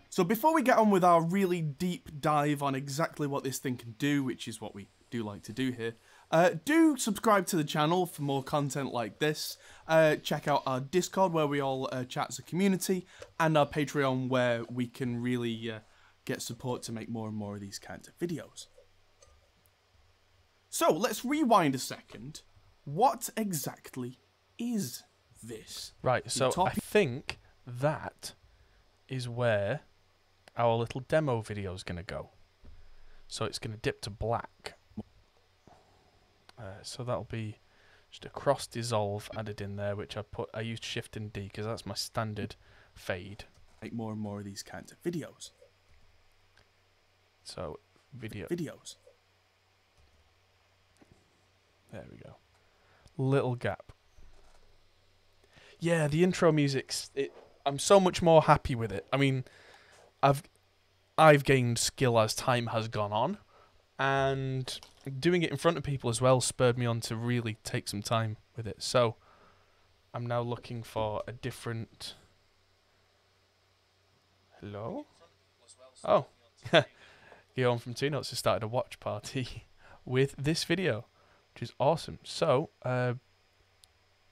So before we get on with our really deep dive on exactly what this thing can do, which is what we do like to do here, uh, do subscribe to the channel for more content like this. Uh, check out our Discord where we all uh, chat as a community, and our Patreon where we can really uh, get support to make more and more of these kinds of videos. So let's rewind a second. What exactly is this? Right, so I think that is where our little demo video is going to go. So it's going to dip to black. Uh, so that'll be just a cross dissolve added in there, which I put. I used Shift and D because that's my standard fade. Make more and more of these kinds of videos. So video. Videos. There we go. Little gap. Yeah, the intro music's it I'm so much more happy with it. I mean, I've I've gained skill as time has gone on and doing it in front of people as well spurred me on to really take some time with it. So, I'm now looking for a different Hello? Oh. Guillaume from Two Notes has started a watch party with this video which is awesome. So, uh,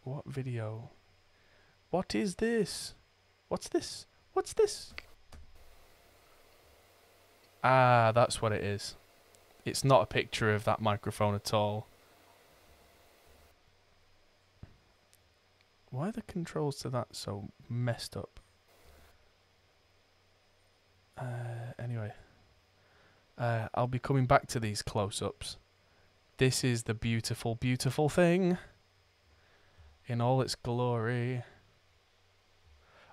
what video? What is this? What's this? What's this? Ah, that's what it is. It's not a picture of that microphone at all. Why are the controls to that so messed up? Uh, anyway, uh, I'll be coming back to these close-ups. This is the beautiful, beautiful thing in all its glory.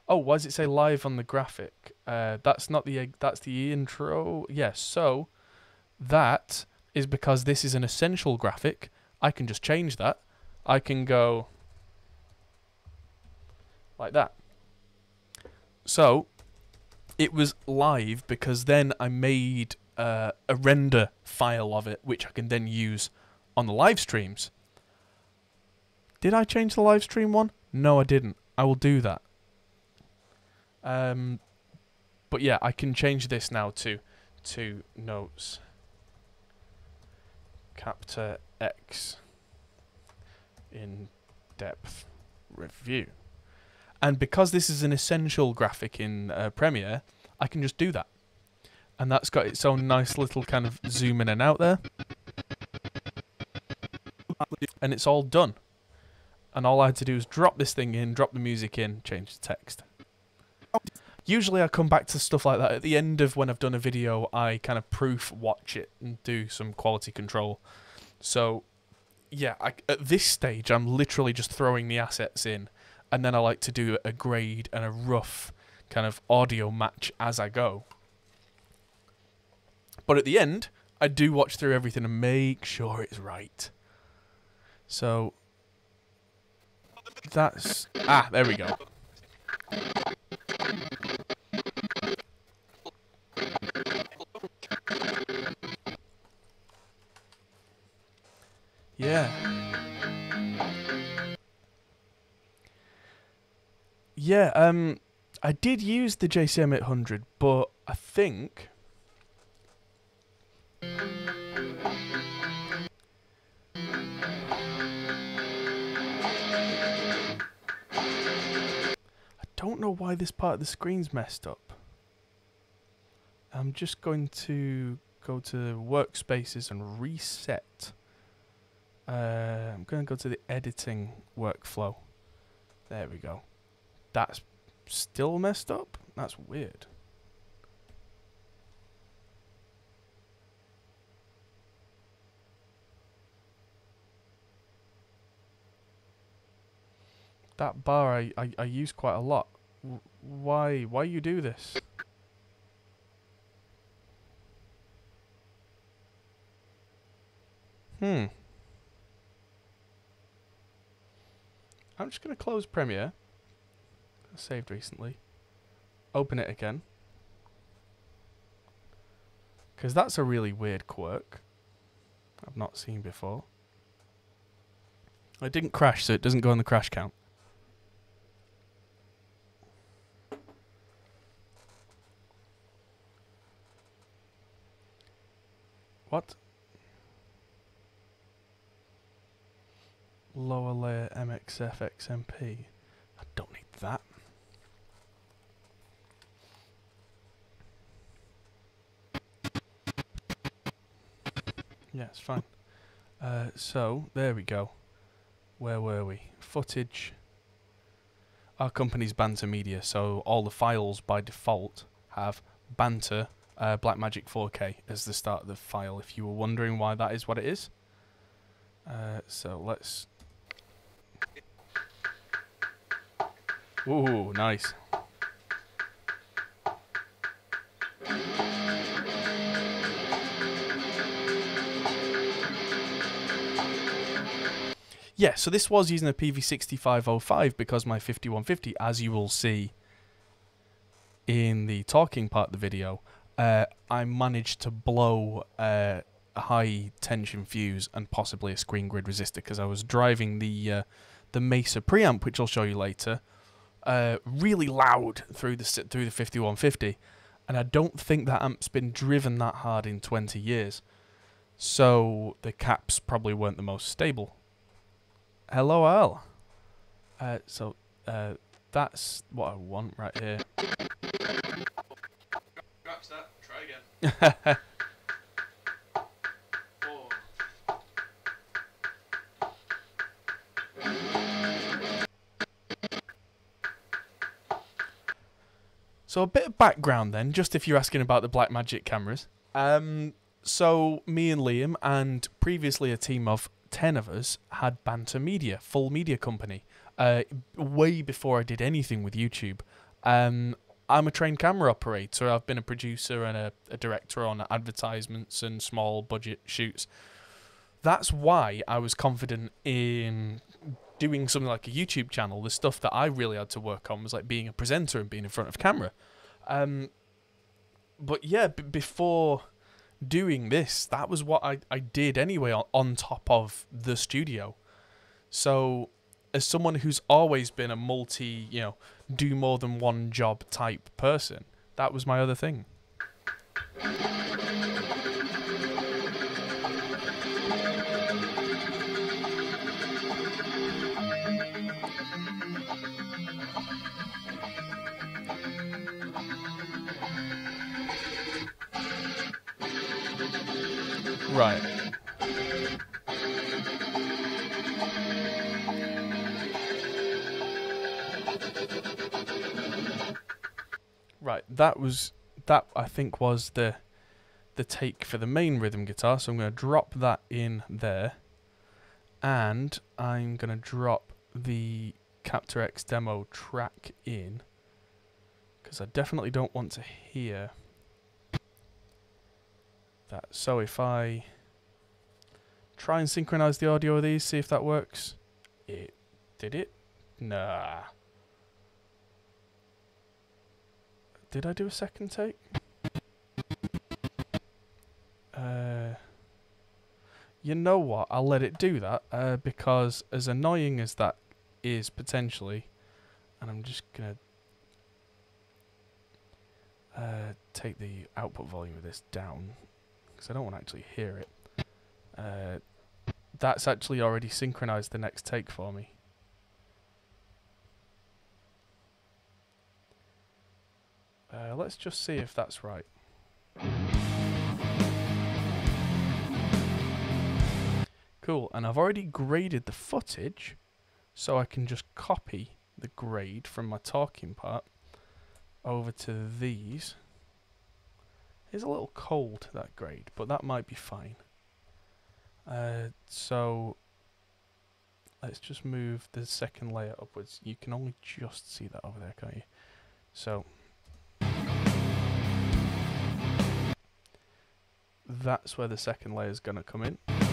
Oh, why does it say live on the graphic? Uh, that's not the that's the intro. Yes, so that is because this is an essential graphic. I can just change that. I can go like that. So it was live because then I made uh, a render file of it, which I can then use on the live streams. Did I change the live stream one? No, I didn't. I will do that. Um, but yeah, I can change this now to Two Notes. Captor X in depth review. And because this is an essential graphic in uh, Premiere, I can just do that. And that's got its own nice little kind of zoom in and out there. And it's all done. And all I had to do is drop this thing in, drop the music in, change the text. Usually I come back to stuff like that at the end of when I've done a video, I kind of proof watch it and do some quality control. So yeah, I, at this stage I'm literally just throwing the assets in and then I like to do a grade and a rough kind of audio match as I go. But at the end, I do watch through everything and make sure it's right. So that's ah, there we go. Yeah. Yeah, um I did use the JCM 800, but I think I don't know why this part of the screen's messed up. I'm just going to go to workspaces and reset. Uh, I'm going to go to the editing workflow. There we go. That's still messed up? That's weird. That bar I, I, I use quite a lot. Why? Why you do this? Hmm. I'm just going to close Premiere. I Saved recently. Open it again. Because that's a really weird quirk. I've not seen before. It didn't crash, so it doesn't go on the crash count. What? Lower layer MXF XMP. I don't need that. Yeah, it's fine. Uh, so, there we go. Where were we? Footage. Our company's Banter Media, so all the files by default have Banter uh, Blackmagic 4K as the start of the file, if you were wondering why that is what it is. Uh, so let's... Ooh, nice. Yeah, so this was using a PV6505 because my 5150, as you will see in the talking part of the video, uh, I managed to blow uh, a high tension fuse and possibly a screen grid resistor because I was driving the uh, the Mesa preamp, which I'll show you later, uh, really loud through the through the 5150, and I don't think that amp's been driven that hard in 20 years. So the caps probably weren't the most stable. Hello, Al. Uh, so uh, that's what I want right here. that. Try again. So a bit of background then, just if you're asking about the Blackmagic cameras. Um, so me and Liam and previously a team of 10 of us had Banter Media, full media company, uh, way before I did anything with YouTube. Um, I'm a trained camera operator. I've been a producer and a, a director on advertisements and small budget shoots. That's why I was confident in doing something like a YouTube channel, the stuff that I really had to work on was like being a presenter and being in front of camera. Um, but yeah, before doing this, that was what I, I did anyway on, on top of the studio. So, as someone who's always been a multi, you know, do more than one job type person, that was my other thing. Right. Right, that was that I think was the the take for the main rhythm guitar, so I'm going to drop that in there. And I'm going to drop the Captor X demo track in because I definitely don't want to hear that. So if I try and synchronize the audio of these, see if that works. It did it? Nah. Did I do a second take? Uh, you know what? I'll let it do that uh, because as annoying as that is potentially, and I'm just gonna uh, take the output volume of this down because I don't want to actually hear it. Uh, that's actually already synchronized the next take for me. Uh, let's just see if that's right. Cool, and I've already graded the footage, so I can just copy the grade from my talking part over to these. It's a little cold, that grade, but that might be fine. Uh, so, let's just move the second layer upwards. You can only just see that over there, can't you? So, that's where the second layer is going to come in.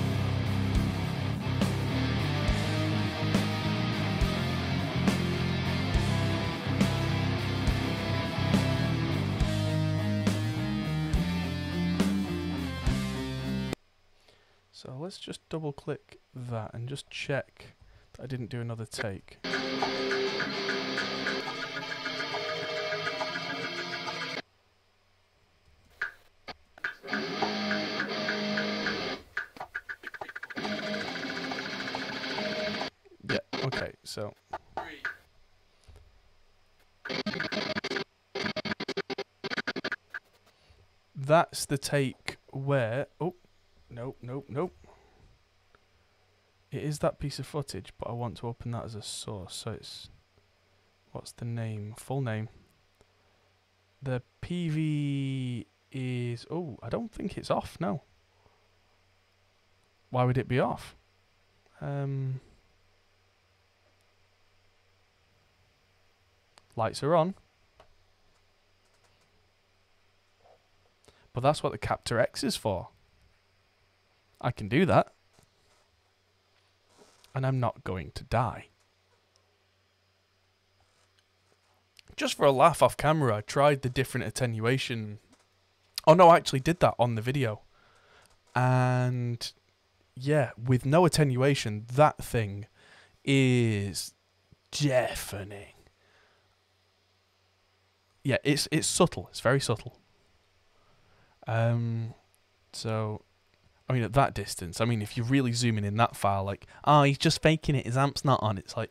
So let's just double click that and just check that I didn't do another take. Yeah, okay, so that's the take where oh nope nope nope. It is that piece of footage but I want to open that as a source. So it's what's the name? Full name. The PV is oh I don't think it's off no. Why would it be off? Um lights are on. But that's what the Captor X is for I can do that. And I'm not going to die. Just for a laugh off camera, I tried the different attenuation. Oh no, I actually did that on the video. And yeah, with no attenuation, that thing is deafening. Yeah, it's it's subtle. It's very subtle. Um so I mean, at that distance, I mean, if you're really zooming in that far, like, oh, he's just faking it, his amp's not on. It's like,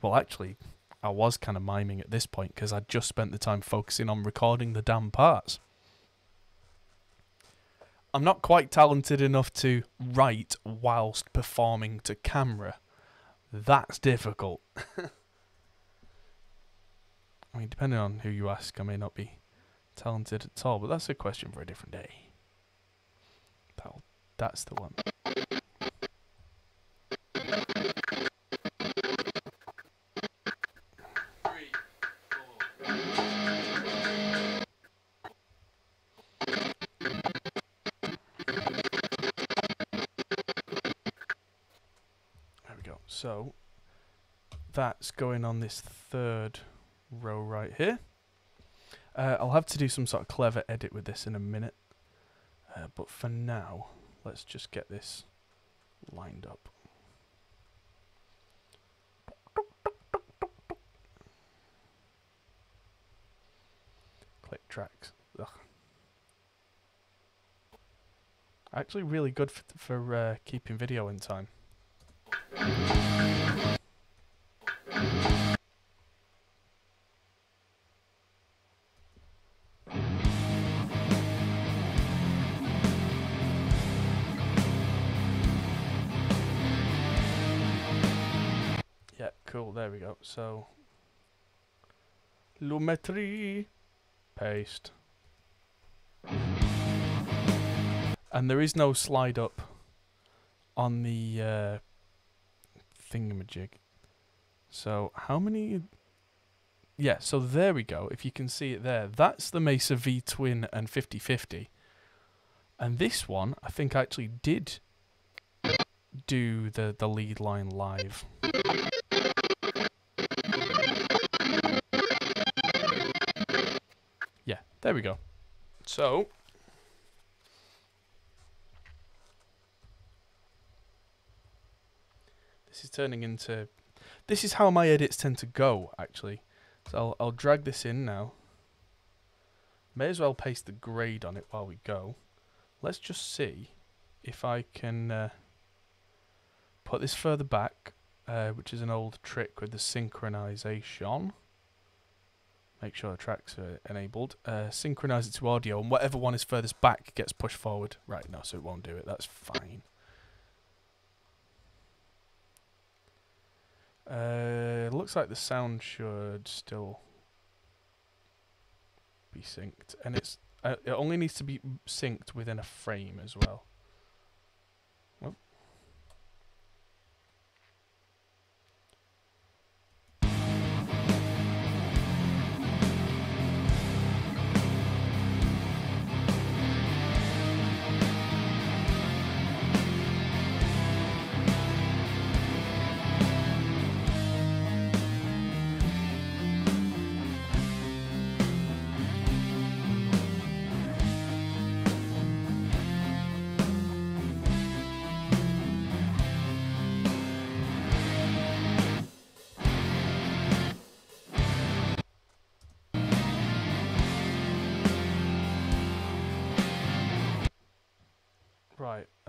well, actually, I was kind of miming at this point because I'd just spent the time focusing on recording the damn parts. I'm not quite talented enough to write whilst performing to camera. That's difficult. I mean, depending on who you ask, I may not be talented at all, but that's a question for a different day. That's the one. There we go. So that's going on this third row right here. Uh, I'll have to do some sort of clever edit with this in a minute. Uh, but for now, let's just get this lined up. Click tracks. Ugh. Actually, really good for, for uh, keeping video in time. So, Lumetri, paste. And there is no slide up on the uh, thingamajig. So, how many? Yeah, so there we go. If you can see it there, that's the Mesa V Twin and 50-50. And this one, I think, I actually did do the, the lead line live. There we go. So, this is turning into. This is how my edits tend to go, actually. So I'll, I'll drag this in now. May as well paste the grade on it while we go. Let's just see if I can uh, put this further back, uh, which is an old trick with the synchronization. Make sure the tracks are enabled. Uh, synchronize it to audio, and whatever one is furthest back gets pushed forward. Right, no, so it won't do it. That's fine. Uh, looks like the sound should still be synced, and it's uh, it only needs to be synced within a frame as well.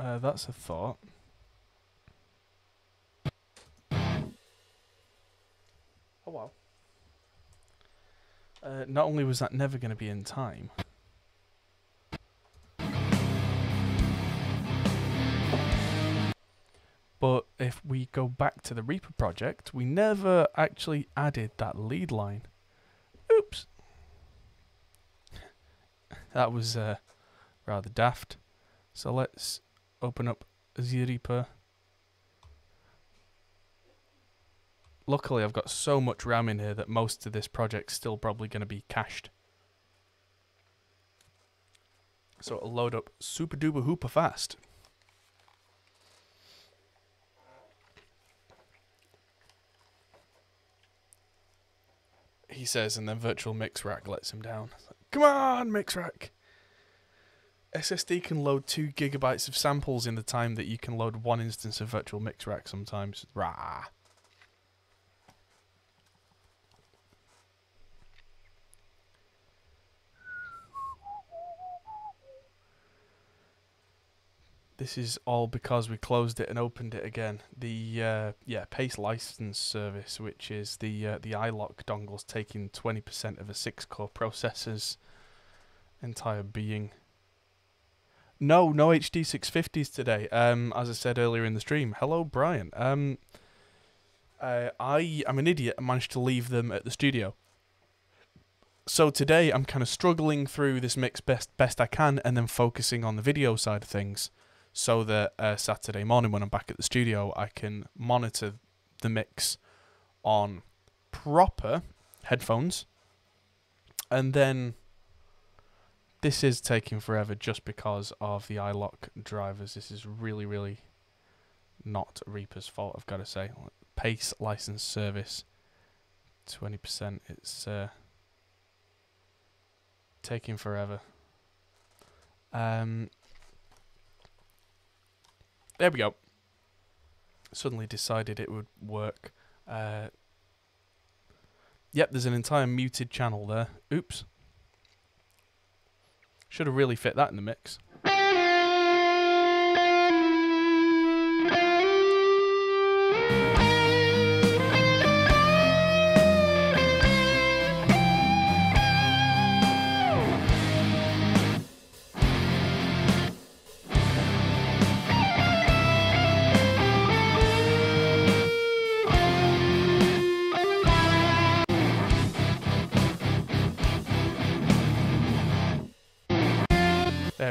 Uh, that's a thought. Oh wow. Uh, not only was that never going to be in time, but if we go back to the Reaper project, we never actually added that lead line. Oops. that was uh, rather daft. So let's open up the. Luckily, I've got so much RAM in here that most of this project's still probably going to be cached. So it'll load up super duper hooper fast. He says, and then Virtual Mix Rack lets him down. Come on, Mix Rack! SSD can load two gigabytes of samples in the time that you can load one instance of Virtual Mix Rack sometimes. Rah. This is all because we closed it and opened it again. The uh, yeah Pace license service, which is the uh, the iLok dongles taking 20% of a six-core processor's entire being. No, no HD 650s today. Um, as I said earlier in the stream. Hello, Brian. Um, uh, I am an idiot and managed to leave them at the studio. So today I'm kind of struggling through this mix best best I can, and then focusing on the video side of things, so that uh, Saturday morning when I'm back at the studio, I can monitor the mix on proper headphones, and then this is taking forever just because of the iLok drivers. This is really, really not Reaper's fault, I've got to say. Pace license service, 20%. It's uh, taking forever. Um, there we go. Suddenly decided it would work. Uh, yep, there's an entire muted channel there. Oops. Should have really fit that in the mix.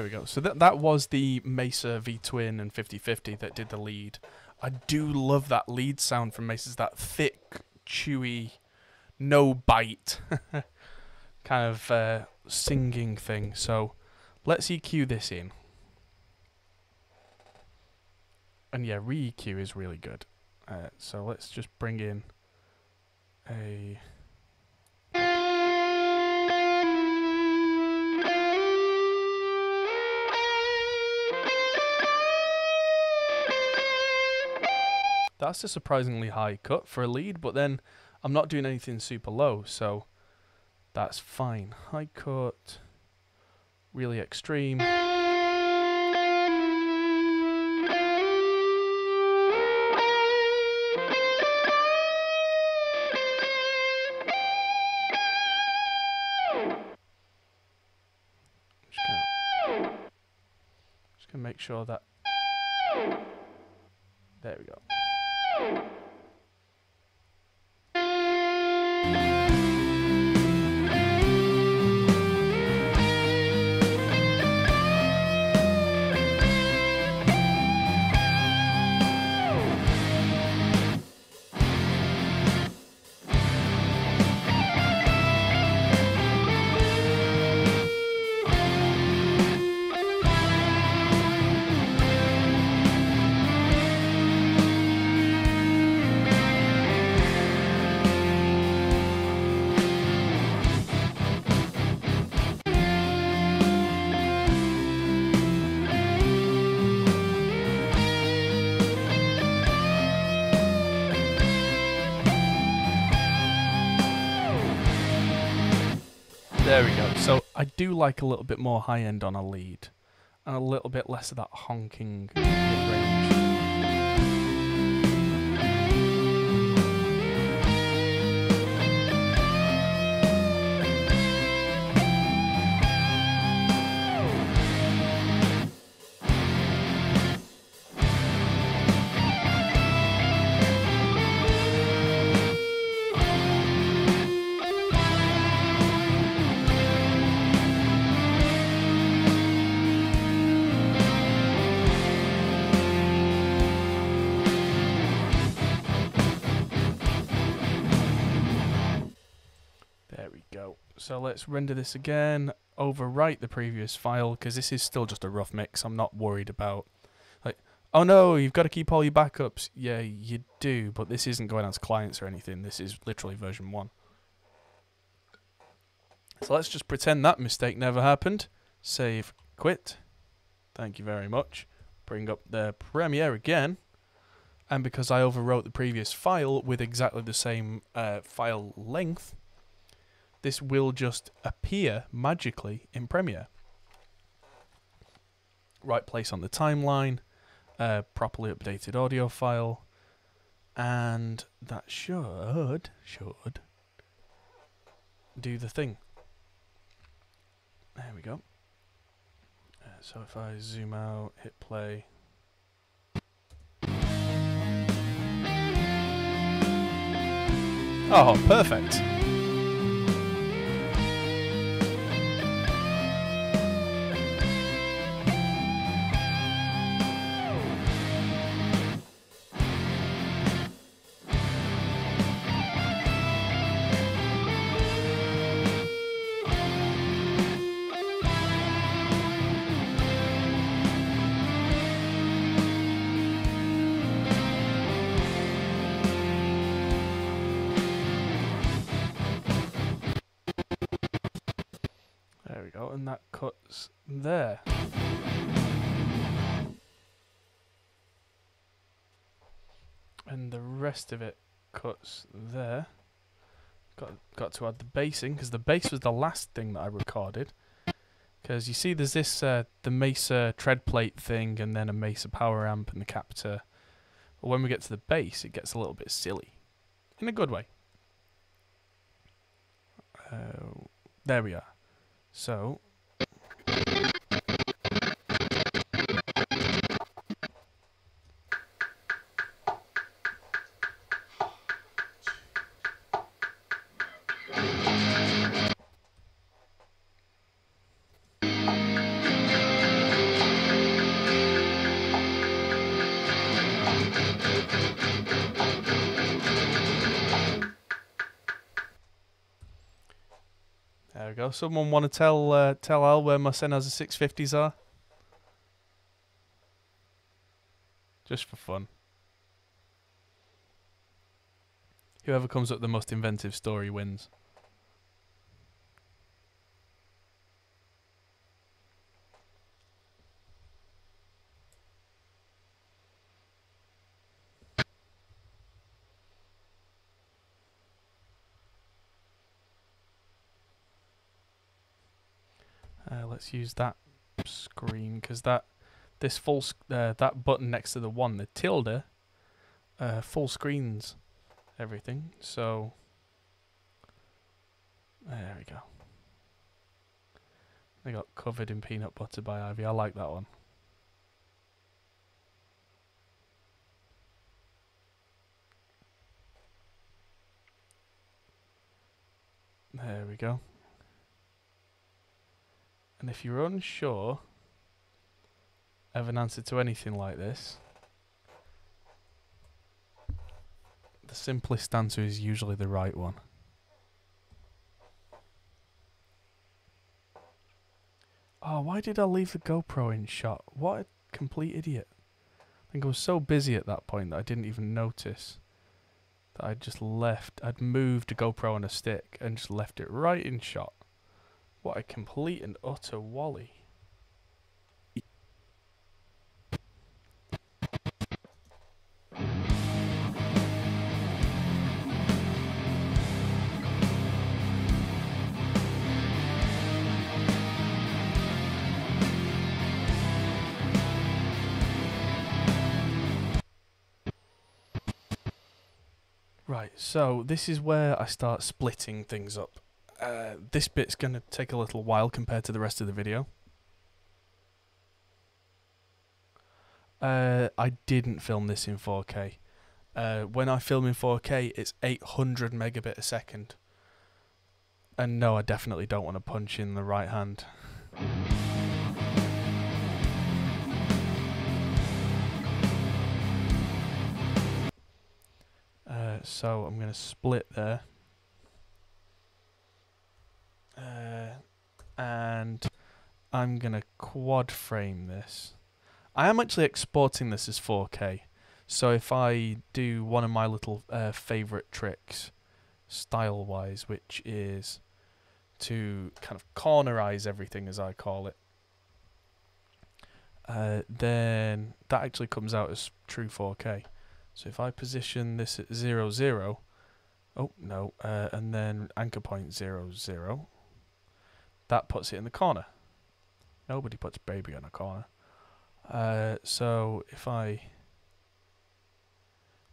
We go. So that that was the Mesa V Twin and 5050 that did the lead. I do love that lead sound from Mesa's that thick, chewy, no bite kind of uh, singing thing. So let's EQ this in. And yeah, ReaEQ is really good. Uh, so let's just bring in a That's a surprisingly high cut for a lead, but then I'm not doing anything super low, so that's fine. High cut, really extreme. Just gonna, make sure that. There we go. Do like a little bit more high end on a lead, and a little bit less of that honking mid-range. Let's render this again, overwrite the previous file, because this is still just a rough mix. I'm not worried about, like, oh no, you've got to keep all your backups. Yeah, you do, but this isn't going out to clients or anything. This is literally version 1. So let's just pretend that mistake never happened. Save, quit. Thank you very much. Bring up the Premiere again. And because I overwrote the previous file with exactly the same uh, file length, this will just appear magically in Premiere. Right place on the timeline, uh, properly updated audio file, and that should should do the thing. There we go. Uh, so if I zoom out, hit play. Oh, perfect. There. And the rest of it cuts there. Got got to add the bassing because the bass was the last thing that I recorded. Because you see, there's this uh, the Mesa tread plate thing, and then a Mesa power amp and the captor. But when we get to the bass, it gets a little bit silly, in a good way. Uh, there we are. So. Thank you. Someone want to tell uh, tell Al where my Sennheiser 650s are? Just for fun. Whoever comes up with the most inventive story wins. Uh, let's use that screen because that this full uh, that button next to the one the tilde uh, full screens everything so there we go. They got covered in peanut butter by Ivy. I like that one. There we go and if you're unsure of an answer to anything like this, the simplest answer is usually the right one. Oh, why did I leave the GoPro in shot? What a complete idiot. I think I was so busy at that point that I didn't even notice that I'd just left, I'd moved the GoPro on a stick and just left it right in shot. What a complete and utter wally. Right, so this is where I start splitting things up. Uh, this bit's going to take a little while compared to the rest of the video. Uh, I didn't film this in 4K. Uh, when I film in 4K, it's 800 megabit a second. And no, I definitely don't want to punch in the right hand. Uh, so I'm going to split there. Uh, and I'm going to quad frame this. I am actually exporting this as 4K. So if I do one of my little uh, favorite tricks, style wise, which is to kind of cornerize everything, as I call it, uh, then that actually comes out as true 4K. So if I position this at 0, 0, oh no, uh, and then anchor point 0, 0, that puts it in the corner. Nobody puts baby in a corner. Uh, so if I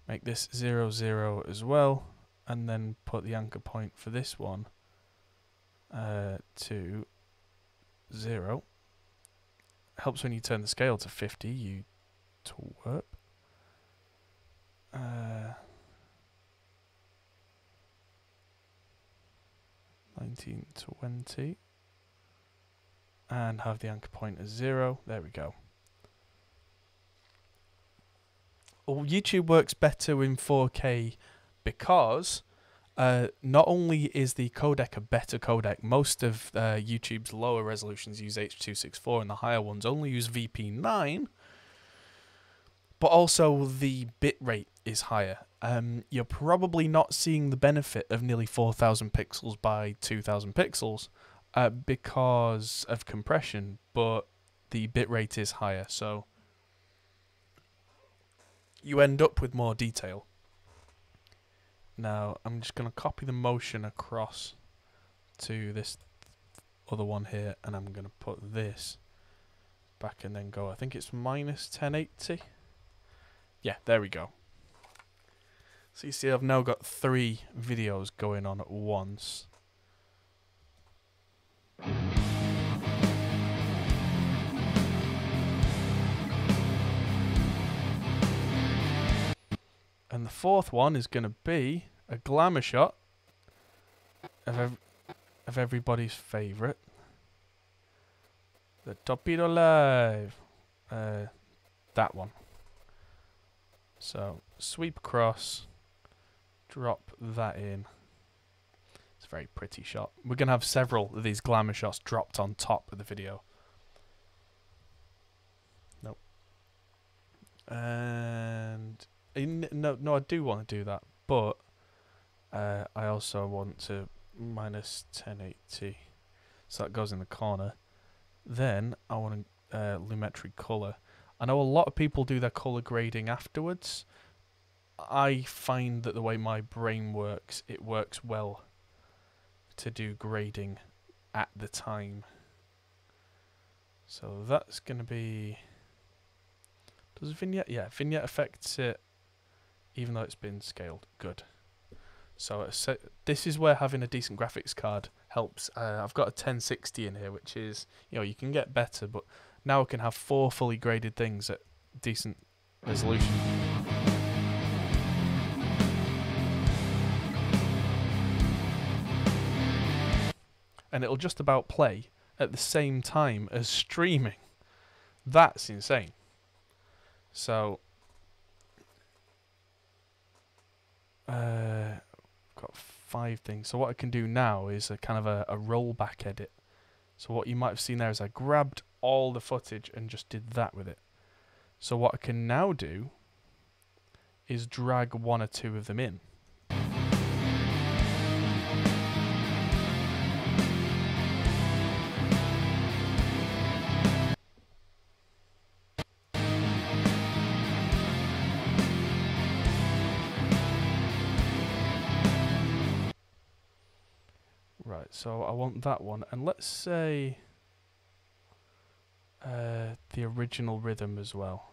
make this 0, 0 as well, and then put the anchor point for this one uh, to 0, helps when you turn the scale to 50, you twerp. Uh, 1920 and have the anchor point as zero. There we go. Well, YouTube works better in 4K because uh, not only is the codec a better codec, most of uh, YouTube's lower resolutions use H.264 and the higher ones only use VP9, but also the bitrate is higher. Um, you're probably not seeing the benefit of nearly 4,000 pixels by 2,000 pixels uh, because of compression, but the bitrate is higher, so you end up with more detail. Now, I'm just going to copy the motion across to this other one here, and I'm going to put this back and then go, I think it's minus 1080. Yeah, there we go. So you see I've now got three videos going on at once. And the fourth one is going to be a glamour shot of, ev of everybody's favourite. The Torpedo Live. Uh, that one. So, sweep across, drop that in. It's a very pretty shot. We're going to have several of these glamour shots dropped on top of the video. Nope. And no, no, I do want to do that, but uh, I also want to minus 1080, so that goes in the corner. Then I want to uh, lumetri color. I know a lot of people do their color grading afterwards. I find that the way my brain works, it works well to do grading at the time. So that's going to be... Does vignette... Yeah, vignette affects it even though it's been scaled. Good. So, so this is where having a decent graphics card helps. Uh, I've got a 1060 in here, which is, you know, you can get better, but now I can have four fully graded things at decent resolution. And it'll just about play at the same time as streaming. That's insane. So, uh, got five things. So what I can do now is a kind of a, a rollback edit. So what you might have seen there is I grabbed all the footage and just did that with it. So what I can now do is drag one or two of them in. So I want that one. And let's say uh, the original rhythm as well.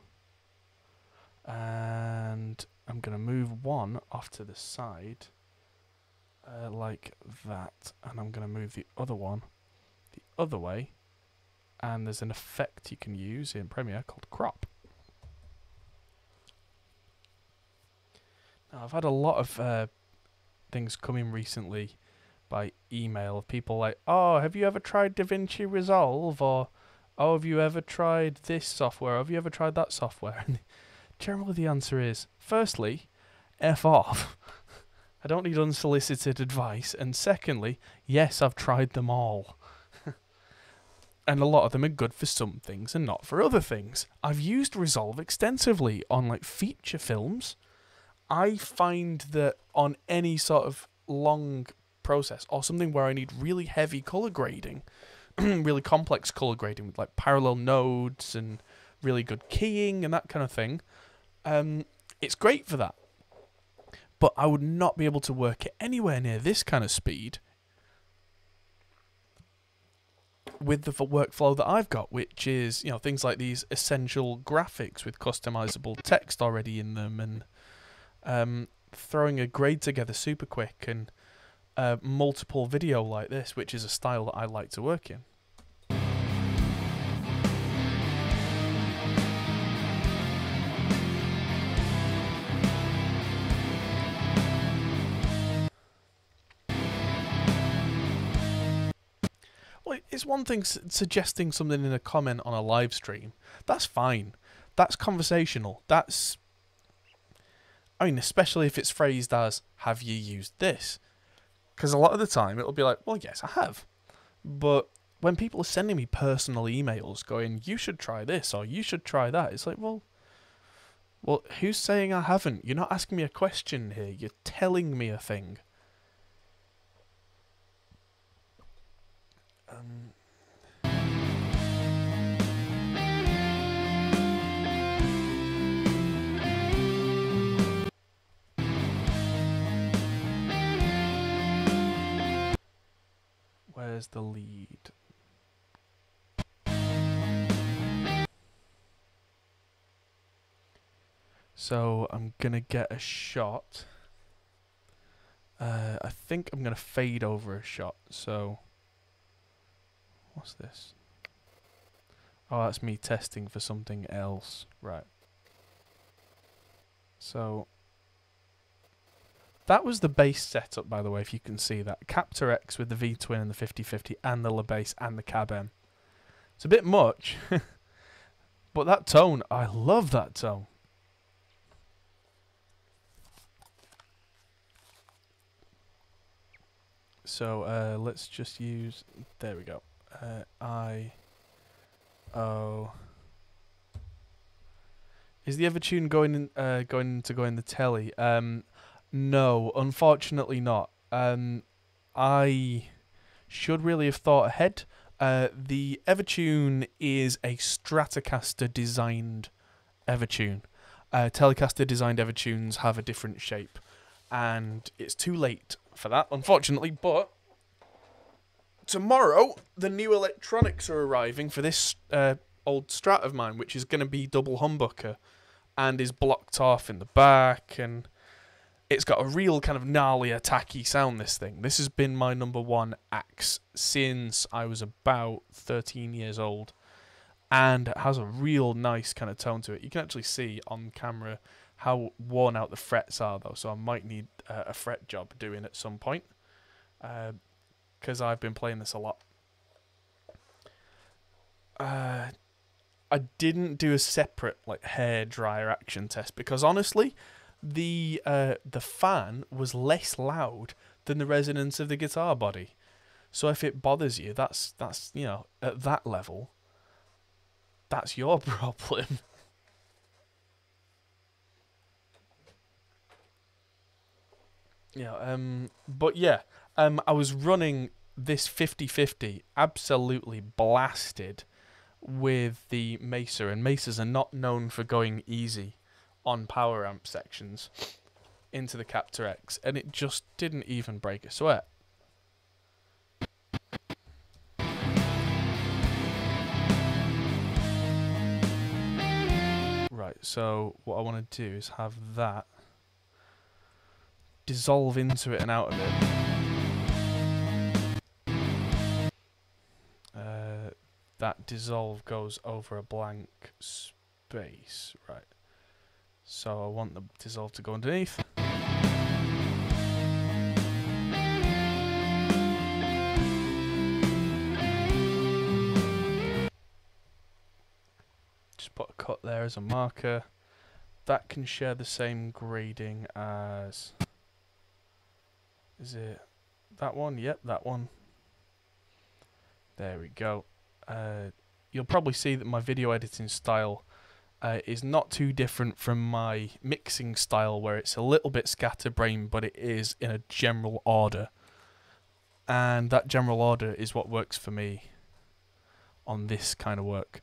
And I'm going to move one off to the side uh, like that. And I'm going to move the other one the other way. And there's an effect you can use in Premiere called crop. Now, I've had a lot of uh, things coming recently by email of people like, "Oh, have you ever tried DaVinci Resolve?" or "Oh, have you ever tried this software? Have you ever tried that software?" And generally, the answer is, firstly, f off. I don't need unsolicited advice, and secondly, yes, I've tried them all. and a lot of them are good for some things and not for other things. I've used Resolve extensively on like feature films. I find that on any sort of long process or something where I need really heavy color grading, really complex color grading with like parallel nodes and really good keying and that kind of thing, um, it's great for that. But I would not be able to work it anywhere near this kind of speed with the workflow that I've got, which is you know things like these essential graphics with customizable text already in them, and um, throwing a grade together super quick and uh, multiple video like this, which is a style that I like to work in. Well, it's one thing suggesting something in a comment on a live stream. That's fine. That's conversational. That's. I mean, especially if it's phrased as, have you used this? Because a lot of the time it'll be like, well, yes, I have. But when people are sending me personal emails going, you should try this or you should try that, it's like, well, well, who's saying I haven't? You're not asking me a question here. You're telling me a thing. Um, Where's the lead? So I'm gonna get a shot. Uh, I think I'm gonna fade over a shot. So what's this? Oh, that's me testing for something else. Right. So that was the bass setup, by the way, if you can see that. Captor X with the V-twin and the 5050 and the Le Bass and the Cab M. It's a bit much, but that tone, I love that tone. So uh, let's just use. There we go. Uh, I. O. Is the Evertune going in, uh, going to go in the telly? Um, no, unfortunately not. Um, I should really have thought ahead. Uh, the Evertune is a Stratocaster designed Evertune. Uh, Telecaster designed Evertunes have a different shape, and it's too late for that, unfortunately. But tomorrow, the new electronics are arriving for this uh, old Strat of mine, which is going to be double humbucker, and is blocked off in the back, and it's got a real kind of gnarly, attacky sound. This thing. This has been my number one axe since I was about 13 years old and it has a real nice kind of tone to it. You can actually see on camera how worn out the frets are, though. So I might need uh, a fret job doing at some point because uh, I've been playing this a lot. Uh, I didn't do a separate like hair dryer action test because honestly, the uh, the fan was less loud than the resonance of the guitar body. So if it bothers you, that's that's you know at that level that's your problem. yeah, um, but yeah, um, I was running this 50-50 absolutely blasted with the Mesa, and Mesas are not known for going easy on power amp sections into the Captor X, and it just didn't even break a sweat. Right, so what I want to do is have that dissolve into it and out of it. Uh, that dissolve goes over a blank space, right. So I want the dissolve to go underneath. Just put a cut there as a marker. That can share the same grading as... Is it that one? Yep, that one. There we go. Uh, you'll probably see that my video editing style uh, is not too different from my mixing style where it's a little bit scatterbrained but it is in a general order. And that general order is what works for me on this kind of work.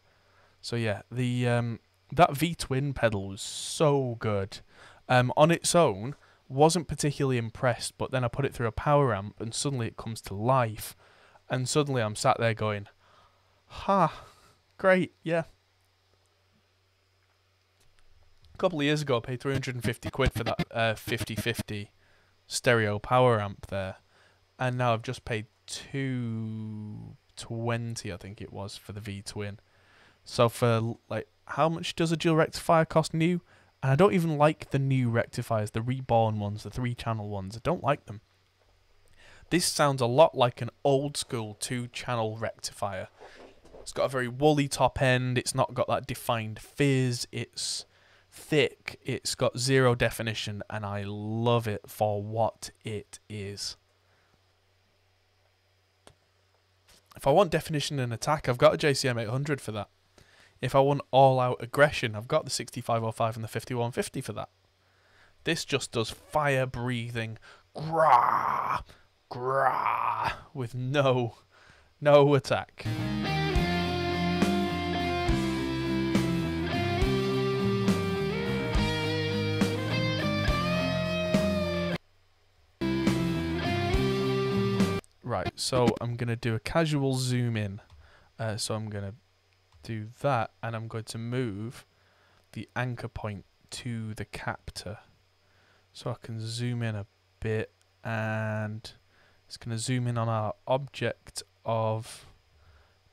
So yeah, the um, that V twin pedal was so good. Um, on its own, wasn't particularly impressed, but then I put it through a power amp, and suddenly it comes to life, and suddenly I'm sat there going, "Ha, great, yeah." A couple of years ago, I paid 350 quid for that uh, 50-50 stereo power amp there, and now I've just paid 220, I think it was, for the V twin. So for like, how much does a dual rectifier cost new? And I don't even like the new rectifiers, the reborn ones, the three channel ones. I don't like them. This sounds a lot like an old school two channel rectifier. It's got a very woolly top end. It's not got that defined fizz. It's thick. It's got zero definition, and I love it for what it is. If I want definition and attack, I've got a JCM 800 for that. If I want all out aggression, I've got the 6505 and the 5150 for that. This just does fire breathing, grah, grah, with no, no attack. Right, so I'm going to do a casual zoom in. Uh, so I'm going to do that and I'm going to move the anchor point to the captor. So I can zoom in a bit and it's going to zoom in on our object of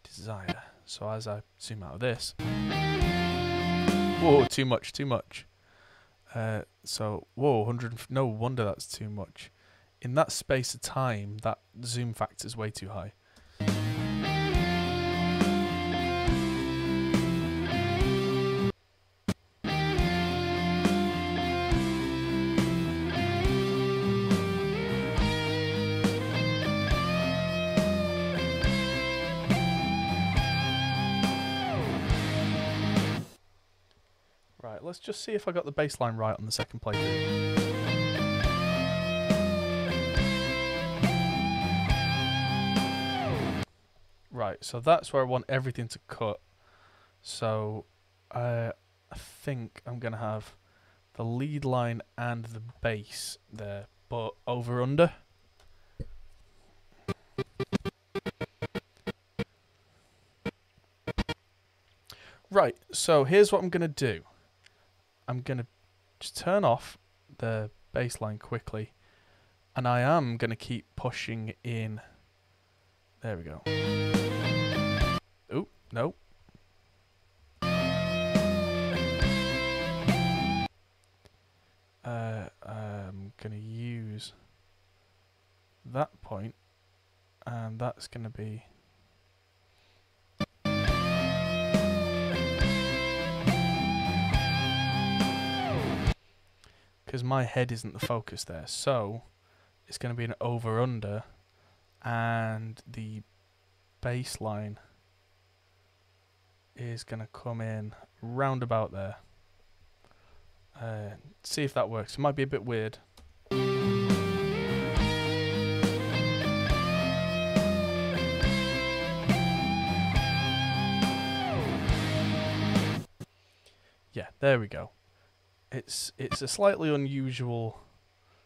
desire. So as I zoom out of this. Whoa too much too much. Uh, so whoa 100 no wonder that's too much in that space of time, that zoom factor is way too high. Right, let's just see if I got the bass line right on the second playthrough. Right, so that's where I want everything to cut. So I think I'm going to have the lead line and the bass there, but over under. Right, so here's what I'm going to do. I'm going to just turn off the bass line quickly, and I am going to keep pushing in. There we go. Oh, no. Uh, I'm going to use that point, and that's going to be. Because my head isn't the focus there, so it's going to be an over under, and the baseline is going to come in round about there. Uh, see if that works. It might be a bit weird. Yeah, there we go. It's it's a slightly unusual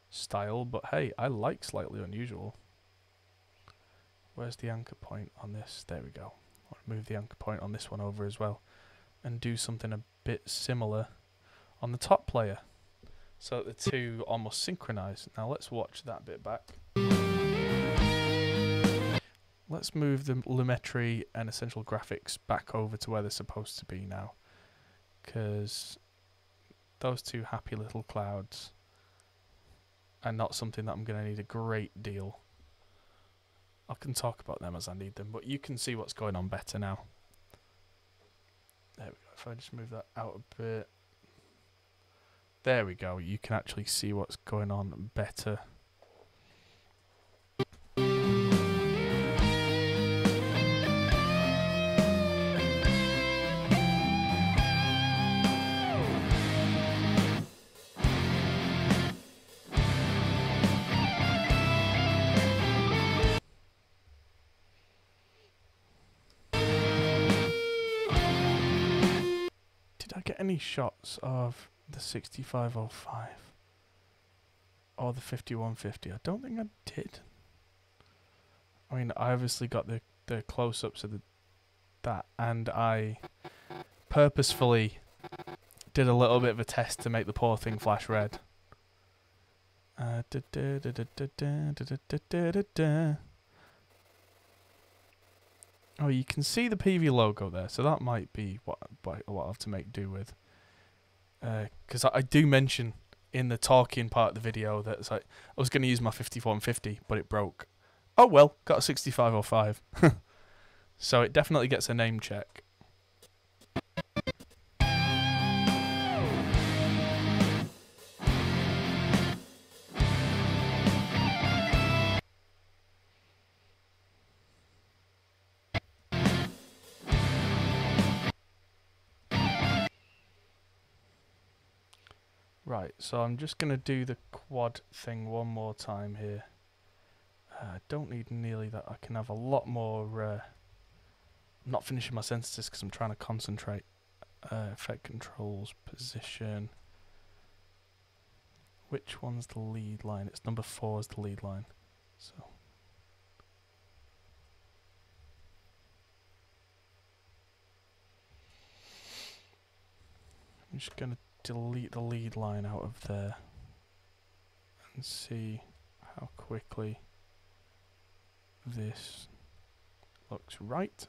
style, but hey, I like slightly unusual. Where's the anchor point on this? There we go. Move the anchor point on this one over as well and do something a bit similar on the top player so the two almost synchronize. Now let's watch that bit back. Let's move the Lumetri and Essential Graphics back over to where they're supposed to be now because those two happy little clouds are not something that I'm going to need a great deal I can talk about them as I need them, but you can see what's going on better now. There we go. If I just move that out a bit. There we go. You can actually see what's going on better. Did I get any shots of the 6505 or the 5150? I don't think I did. I mean, I obviously got the the close-ups of the that, and I purposefully did a little bit of a test to make the poor thing flash red. Uh, da, da, da, da, da, da, da, da, da, da, da. Oh, you can see the PV logo there, so that might be what what I have to make do with. Uh, because I, I do mention in the talking part of the video that it's like I was going to use my 5150, but it broke. Oh well, got a 6505. so it definitely gets a name check. So I'm just going to do the quad thing one more time here. I uh, don't need nearly that. I can have a lot more... Uh, I'm not finishing my sentences because I'm trying to concentrate. Uh, effect controls, position. Which one's the lead line? It's number four is the lead line. So... I'm just going to delete the lead line out of there and see how quickly this looks right.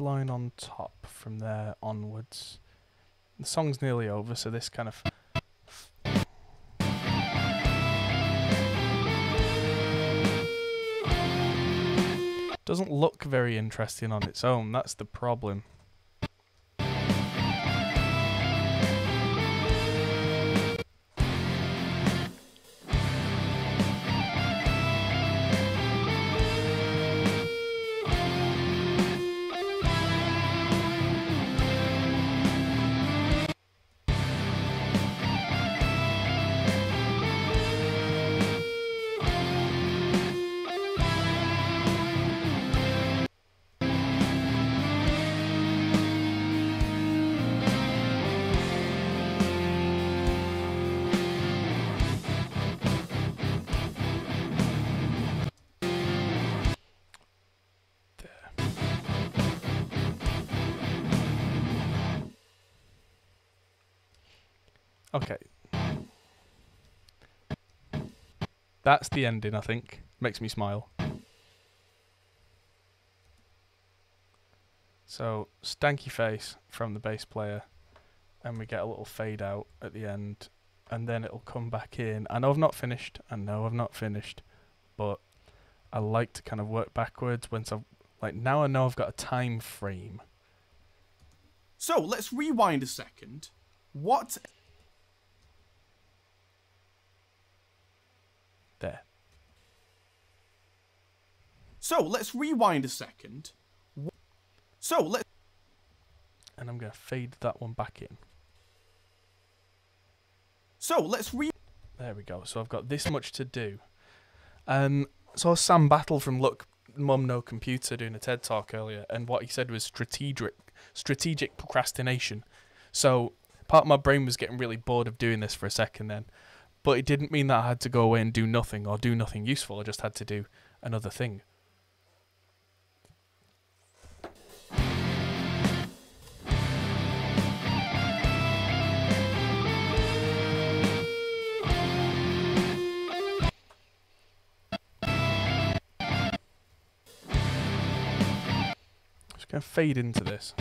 line on top from there onwards. The song's nearly over, so this kind of doesn't look very interesting on its own. That's the problem. That's the ending, I think. Makes me smile. So, stanky face from the bass player, and we get a little fade out at the end, and then it'll come back in. I know I've not finished, I know I've not finished, but I like to kind of work backwards once I've, like, now I know I've got a time frame. So let's rewind a second. What There. So let's rewind a second. So let And I'm going to fade that one back in. so let's re There we go. So I've got this much to do. Um, saw Sam Battle from Look Mum No Computer doing a TED talk earlier, and what he said was strategic strategic procrastination. So part of my brain was getting really bored of doing this for a second then, but it didn't mean that I had to go away and do nothing or do nothing useful. I just had to do another thing. Gonna fade into this.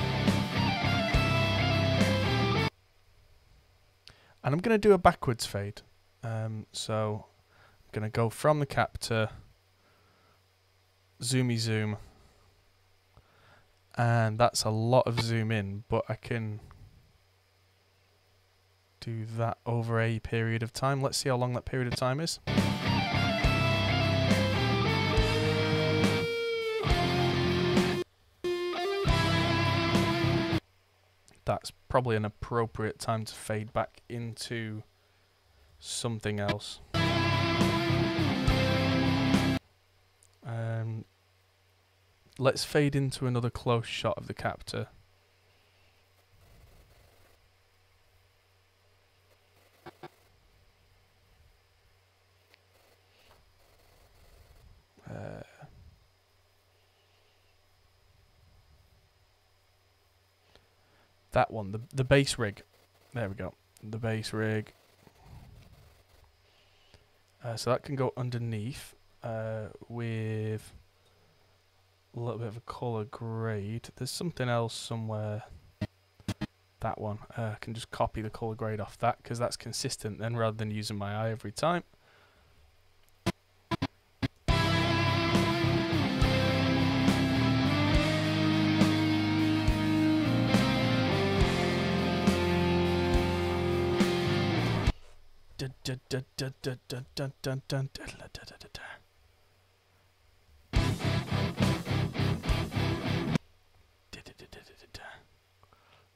And I'm gonna do a backwards fade. Um, so I'm gonna go from the captor, zoomy zoom, and that's a lot of zoom in, but I can do that over a period of time. Let's see how long that period of time is. That's probably an appropriate time to fade back into something else. Um, let's fade into another close shot of the captor. Uh, that one, the the bass rig. There we go. The bass rig. Uh, so that can go underneath uh, with a little bit of a color grade. There's something else somewhere. That one. Uh, I can just copy the color grade off that because that's consistent then rather than using my eye every time.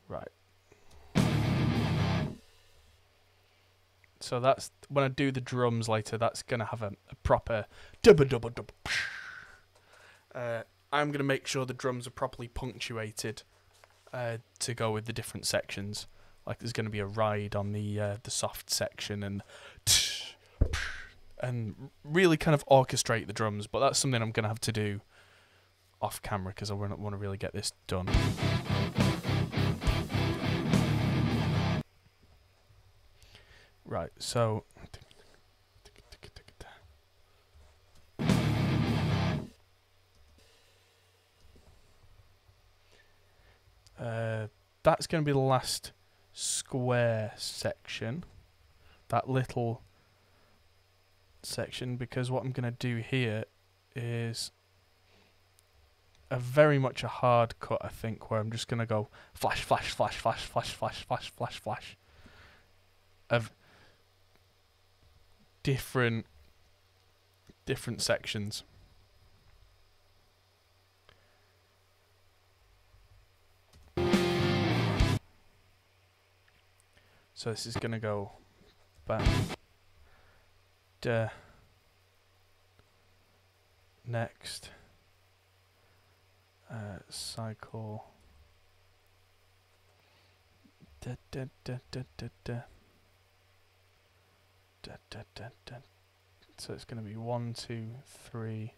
Right. So that's when I do the drums later. That's gonna have a, a proper dubba dubba dubba. Uh, I'm gonna make sure the drums are properly punctuated uh, to go with the different sections. Like there's going to be a ride on the uh, the soft section and and really kind of orchestrate the drums. But that's something I'm going to have to do off camera because I want to really get this done. Right, so. Uh, that's going to be the last square section, that little section, because what I'm going to do here is a very much a hard cut, I think, where I'm just gonna go flash, flash, flash, flash, flash, flash, flash, flash, flash, of different different sections. So this is gonna go back. Duh. Next. Uh, cycle. Da, da, da, da, da, da. Da, da, da, da. So it's going to be one, two, three.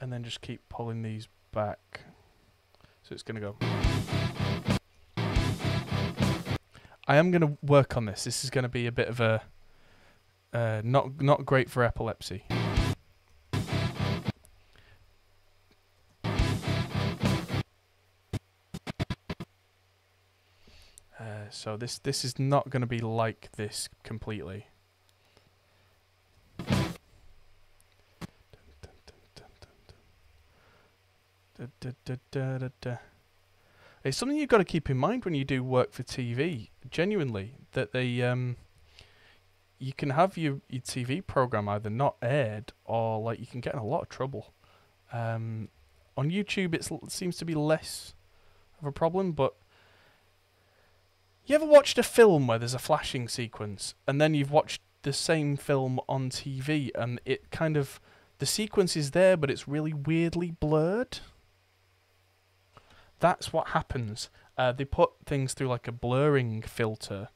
And then just keep pulling these back. So it's going to go. I am going to work on this. This is going to be a bit of a uh, not not great for epilepsy. Uh, so this this is not going to be like this completely. It's something you've got to keep in mind when you do work for TV. Genuinely, that they um, you can have your, your TV program either not aired or like you can get in a lot of trouble. Um, on YouTube, it seems to be less of a problem, but you ever watched a film where there's a flashing sequence and then you've watched the same film on TV and it kind of the sequence is there, but it's really weirdly blurred? That's what happens. Uh, they put things through like a blurring filter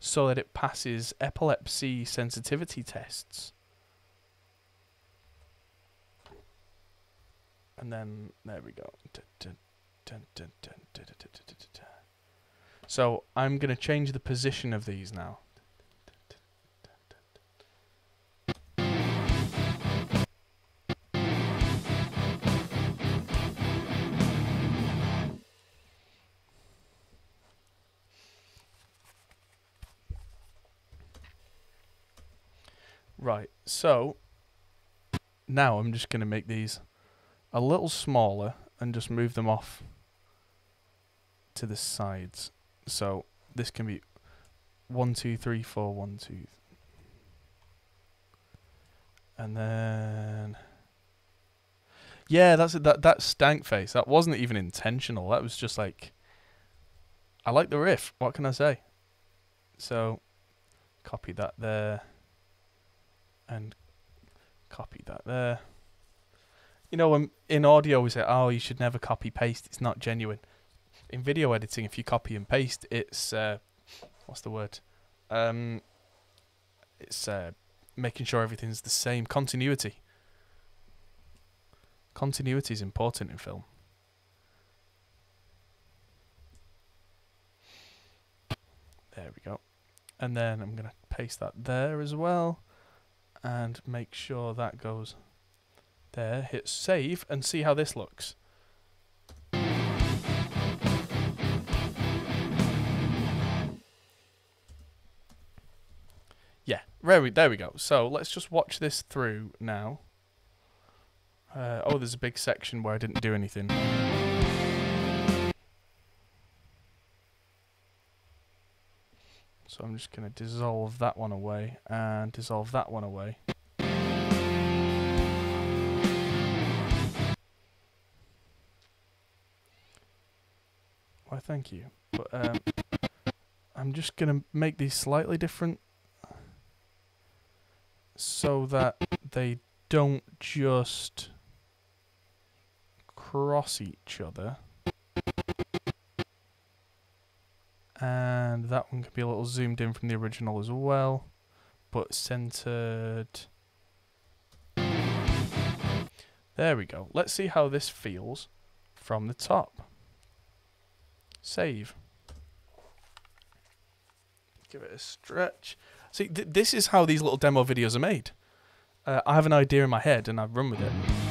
so that it passes epilepsy sensitivity tests. And then, there we go. So I'm going to change the position of these now. Right, so now I'm just going to make these a little smaller and just move them off to the sides. So this can be one, two, three, four, one, two, and then yeah, that's it. That that stank face. That wasn't even intentional. That was just like I like the riff. What can I say? So copy that there and copy that there. You know, when in audio we say, "Oh, you should never copy paste; it's not genuine." In video editing, if you copy and paste, it's uh, what's the word? Um, it's uh, making sure everything's the same continuity. Continuity is important in film. There we go. And then I'm going to paste that there as well and make sure that goes there. Hit save and see how this looks. Yeah, there we, there we go. So let's just watch this through now. Uh, oh, there's a big section where I didn't do anything. So I'm just going to dissolve that one away and dissolve that one away. Why, thank you. But um, I'm just going to make these slightly different so that they don't just cross each other. That one can be a little zoomed in from the original as well, but centered. There we go. Let's see how this feels from the top. Save. Give it a stretch. See, th this is how these little demo videos are made. Uh, I have an idea in my head and I run with it.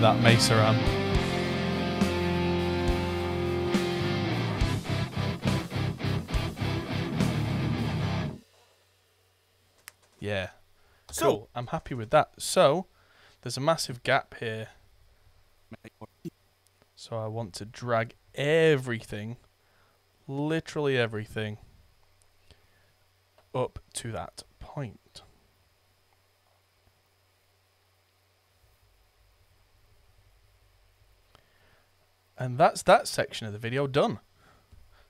That Mesa amp. Yeah. So, Cool. I'm happy with that. So, there's a massive gap here. So I want to drag everything, literally everything, up to that point. And that's that section of the video done.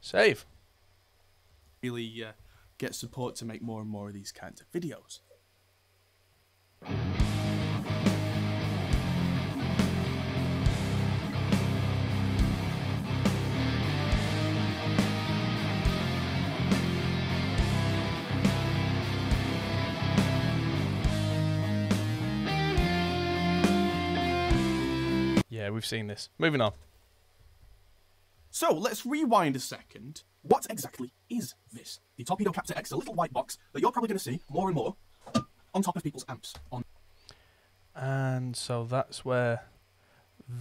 Save. really uh, get support to make more and more of these kinds of videos. Yeah, we've seen this. Moving on. So let's rewind a second. What exactly is this? The Torpedo Captor X, a little white box that you're probably going to see more and more on top of people's amps. On And so that's where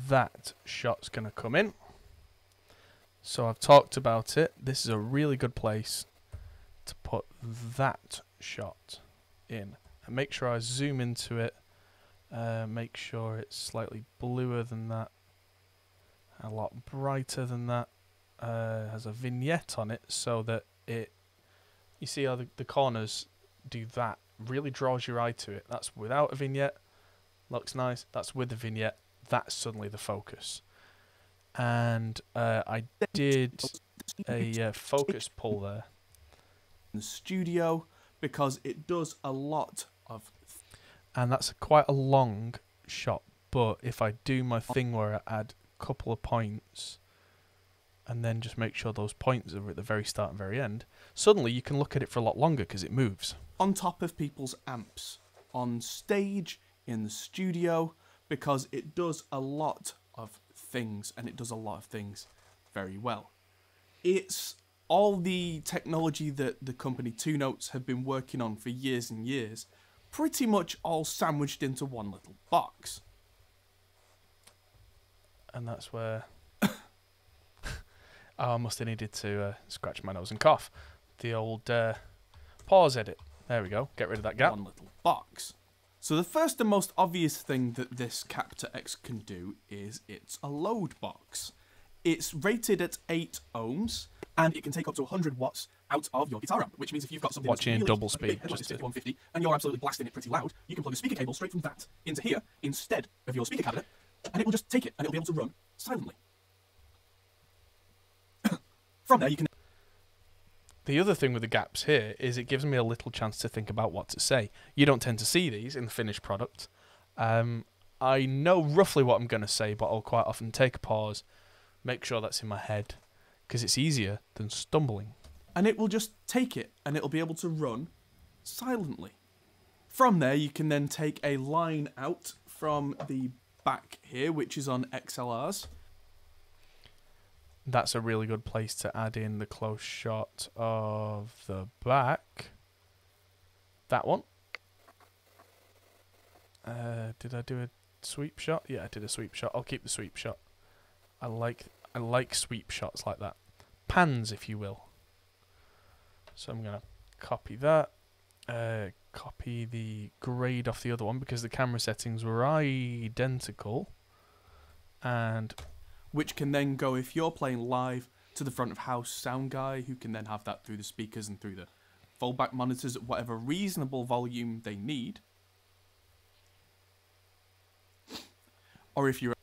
that shot's going to come in. So I've talked about it. This is a really good place to put that shot in. And make sure I zoom into it. Uh, make sure it's slightly bluer than that. A lot brighter than that. Uh, has a vignette on it so that it. You see how the, the corners do that. Really draws your eye to it. That's without a vignette looks nice. That's with the vignette. That's suddenly the focus. And uh, I did a uh, focus pull there. In the studio because it does a lot of And that's quite a long shot. But if I do my thing where I add couple of points and then just make sure those points are at the very start and very end, suddenly you can look at it for a lot longer because it moves. on top of people's amps on stage in the studio because it does a lot of things and it does a lot of things very well. It's all the technology that the company Two Notes have been working on for years and years, pretty much all sandwiched into one little box. And that's where. I must have needed to uh, scratch my nose and cough. The old uh, pause edit. There we go. Get rid of that gap. one little box. So the first and most obvious thing that this Captor X can do is it's a load box. It's rated at 8 ohms, and it can take up to 100 watts out of your guitar amp, which means if you've got something Watching in that's double speed, like just to- 150, and you're absolutely blasting it pretty loud, you can plug a speaker cable straight from that into here instead of your speaker cabinet, and it will just take it, and it'll be able to run silently. from there, you can The other thing with the gaps here is it gives me a little chance to think about what to say. You don't tend to see these in the finished product. Um, I know roughly what I'm going to say, but I'll quite often take a pause, make sure that's in my head, because it's easier than stumbling. and it will just take it and it'll be able to run silently. From there, you can then take a line out from the back here, which is on XLRs. That's a really good place to add in the close shot of the back. That one. Uh, did I do a sweep shot? Yeah, I did a sweep shot. I'll keep the sweep shot. I like I like sweep shots like that. Pans, if you will. So I'm gonna copy that. Uh, copy the grade off the other one because the camera settings were identical. And which can then go if you're playing live to the front of house sound guy who can then have that through the speakers and through the fallback monitors at whatever reasonable volume they need. Or if you're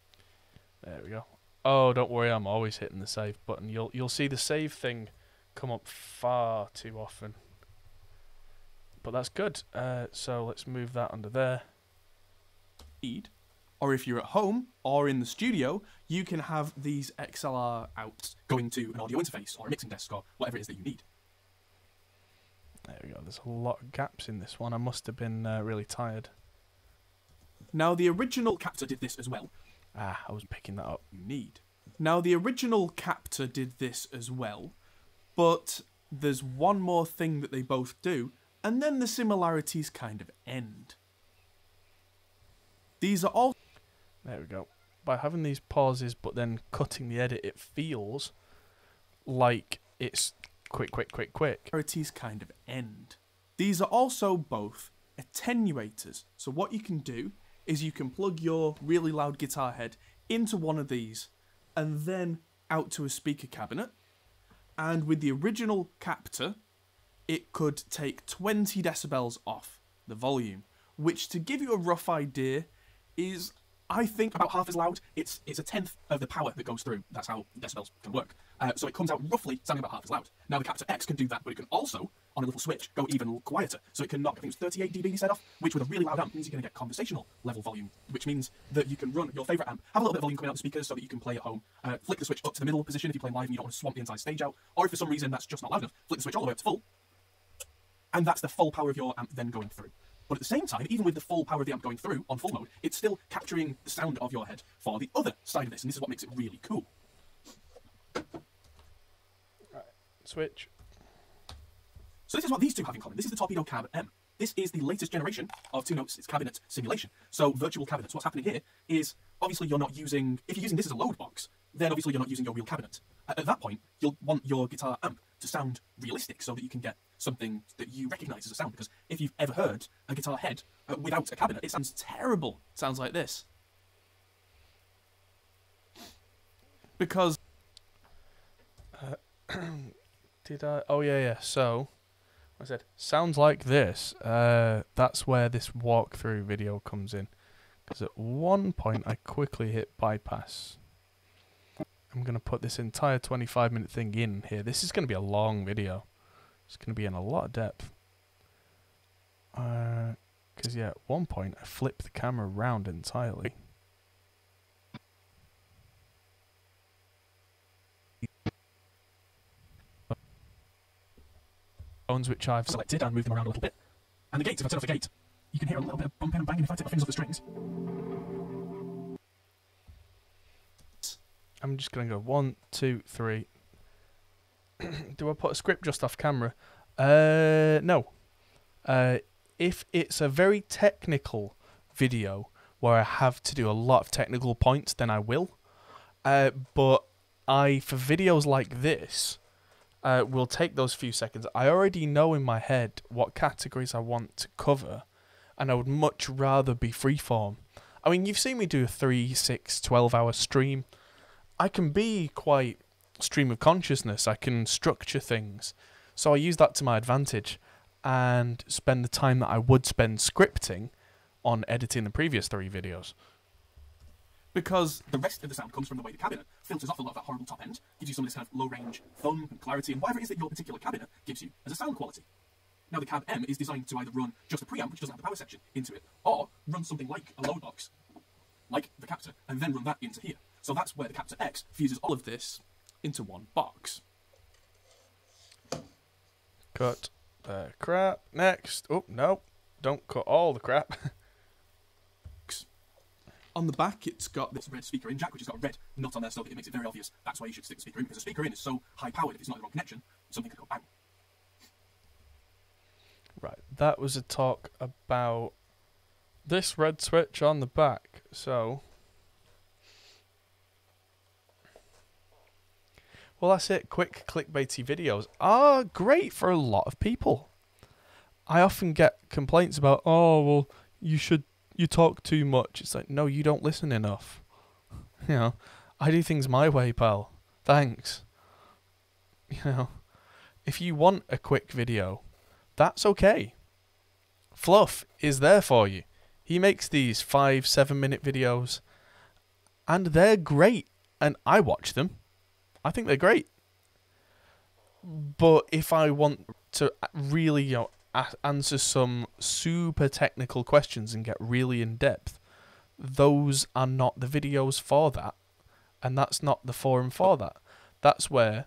There we go. Oh, don't worry, I'm always hitting the save button. You'll you'll see the save thing come up far too often. But that's good. Uh, so let's move that under there. need, or if you're at home or in the studio, you can have these XLR outs going to an audio interface or a mixing desk or whatever it is that you need. There we go. There's a lot of gaps in this one. I must have been uh, really tired. Now, the original Captor did this as well. Ah, I was picking that up. You need. Now, the original Captor did this as well, but there's one more thing that they both do, and then the similarities kind of end. These are all There we go. By having these pauses but then cutting the edit, it feels like it's quick, quick, quick, quick. Rarities kind of end. These are also both attenuators. So what you can do is you can plug your really loud guitar head into one of these and then out to a speaker cabinet. And with the original captor, it could take 20 decibels off the volume, which to give you a rough idea is I think about half as loud. It's it's a tenth of the power that goes through. That's how decibels can work. Uh, so it comes out roughly sounding about half as loud. Now the Captor X can do that, but it can also, on a little switch, go even quieter. So it can knock, I think it's 38 dB set off, which with a really loud amp means you're going to get conversational level volume, which means that you can run your favourite amp, have a little bit of volume coming out the speakers so that you can play at home, uh, flick the switch up to the middle position if you're playing live and you don't want to swamp the entire stage out, or if for some reason that's just not loud enough, flick the switch all the way up to full, and that's the full power of your amp then going through. But at the same time, even with the full power of the amp going through on full mode, it's still capturing the sound of your head for the other side of this, and this is what makes it really cool. Right, Switch. So this is what these two have in common. This is the Torpedo Cab M. This is the latest generation of two notes cabinet simulation. So virtual cabinets. What's happening here is obviously you're not using. If you're using this as a load box, then obviously you're not using your real cabinet. At, at that point, you'll want your guitar amp to sound realistic, so that you can get something that you recognise as a sound. Because if you've ever heard a guitar head uh, without a cabinet, it sounds terrible. It sounds like this. Because Did I? Oh yeah, yeah. So I said sounds like this. Uh, that's where this walkthrough video comes in. Because at one point I quickly hit bypass. I'm gonna put this entire 25 minute thing in here. This is gonna be a long video. It's gonna be in a lot of depth. Uh, because yeah, at one point I flipped the camera around entirely. Phones which I've selected and move them around a little bit. And the gates, if I turn off the gate, you can hear a little bit of bumping and banging if I take my fingers off the strings. I'm just gonna go one, two, three. Do I put a script just off camera? Uh, no. Uh, if it's a very technical video where I have to do a lot of technical points, then I will. Uh, but I, for videos like this, uh, will take those few seconds. I already know in my head what categories I want to cover, and I would much rather be freeform. I mean, you've seen me do a 3, 6, 12 hour stream. I can be quite stream of consciousness. I can structure things. So I use that to my advantage and spend the time that I would spend scripting on editing the previous three videos. Because the rest of the sound comes from the way the cabinet filters off a lot of that horrible top end, gives you some of this kind of low range thump and clarity and whatever it is that your particular cabinet gives you as a sound quality. Now the Cab M is designed to either run just a preamp, which doesn't have the power section, into it, or run something like a load box, like the Captor, and then run that into here. So that's where the Captor X fuses all of this into one box. Cut the crap. Next. Oh, no. Don't cut all the crap. on the back, it's got this red speaker in jack, which has got red nut on there, so it makes it very obvious that's why you should stick the speaker in, because the speaker in is so high powered, if it's not the wrong connection, something could go bang. Right, that was a talk about this red switch on the back. So, well, that's it. Quick clickbaity videos are great for a lot of people. I often get complaints about, oh, well, you should, you talk too much. It's like, no, you don't listen enough. You know, I do things my way, pal. Thanks. You know, if you want a quick video, that's okay. Fluff is there for you. He makes these five, seven minute videos, and they're great. And I watch them. I think they're great. But if I want to uh, really, you know, answer some super technical questions and get really in depth, those are not the videos for that. And that's not the forum for that. That's where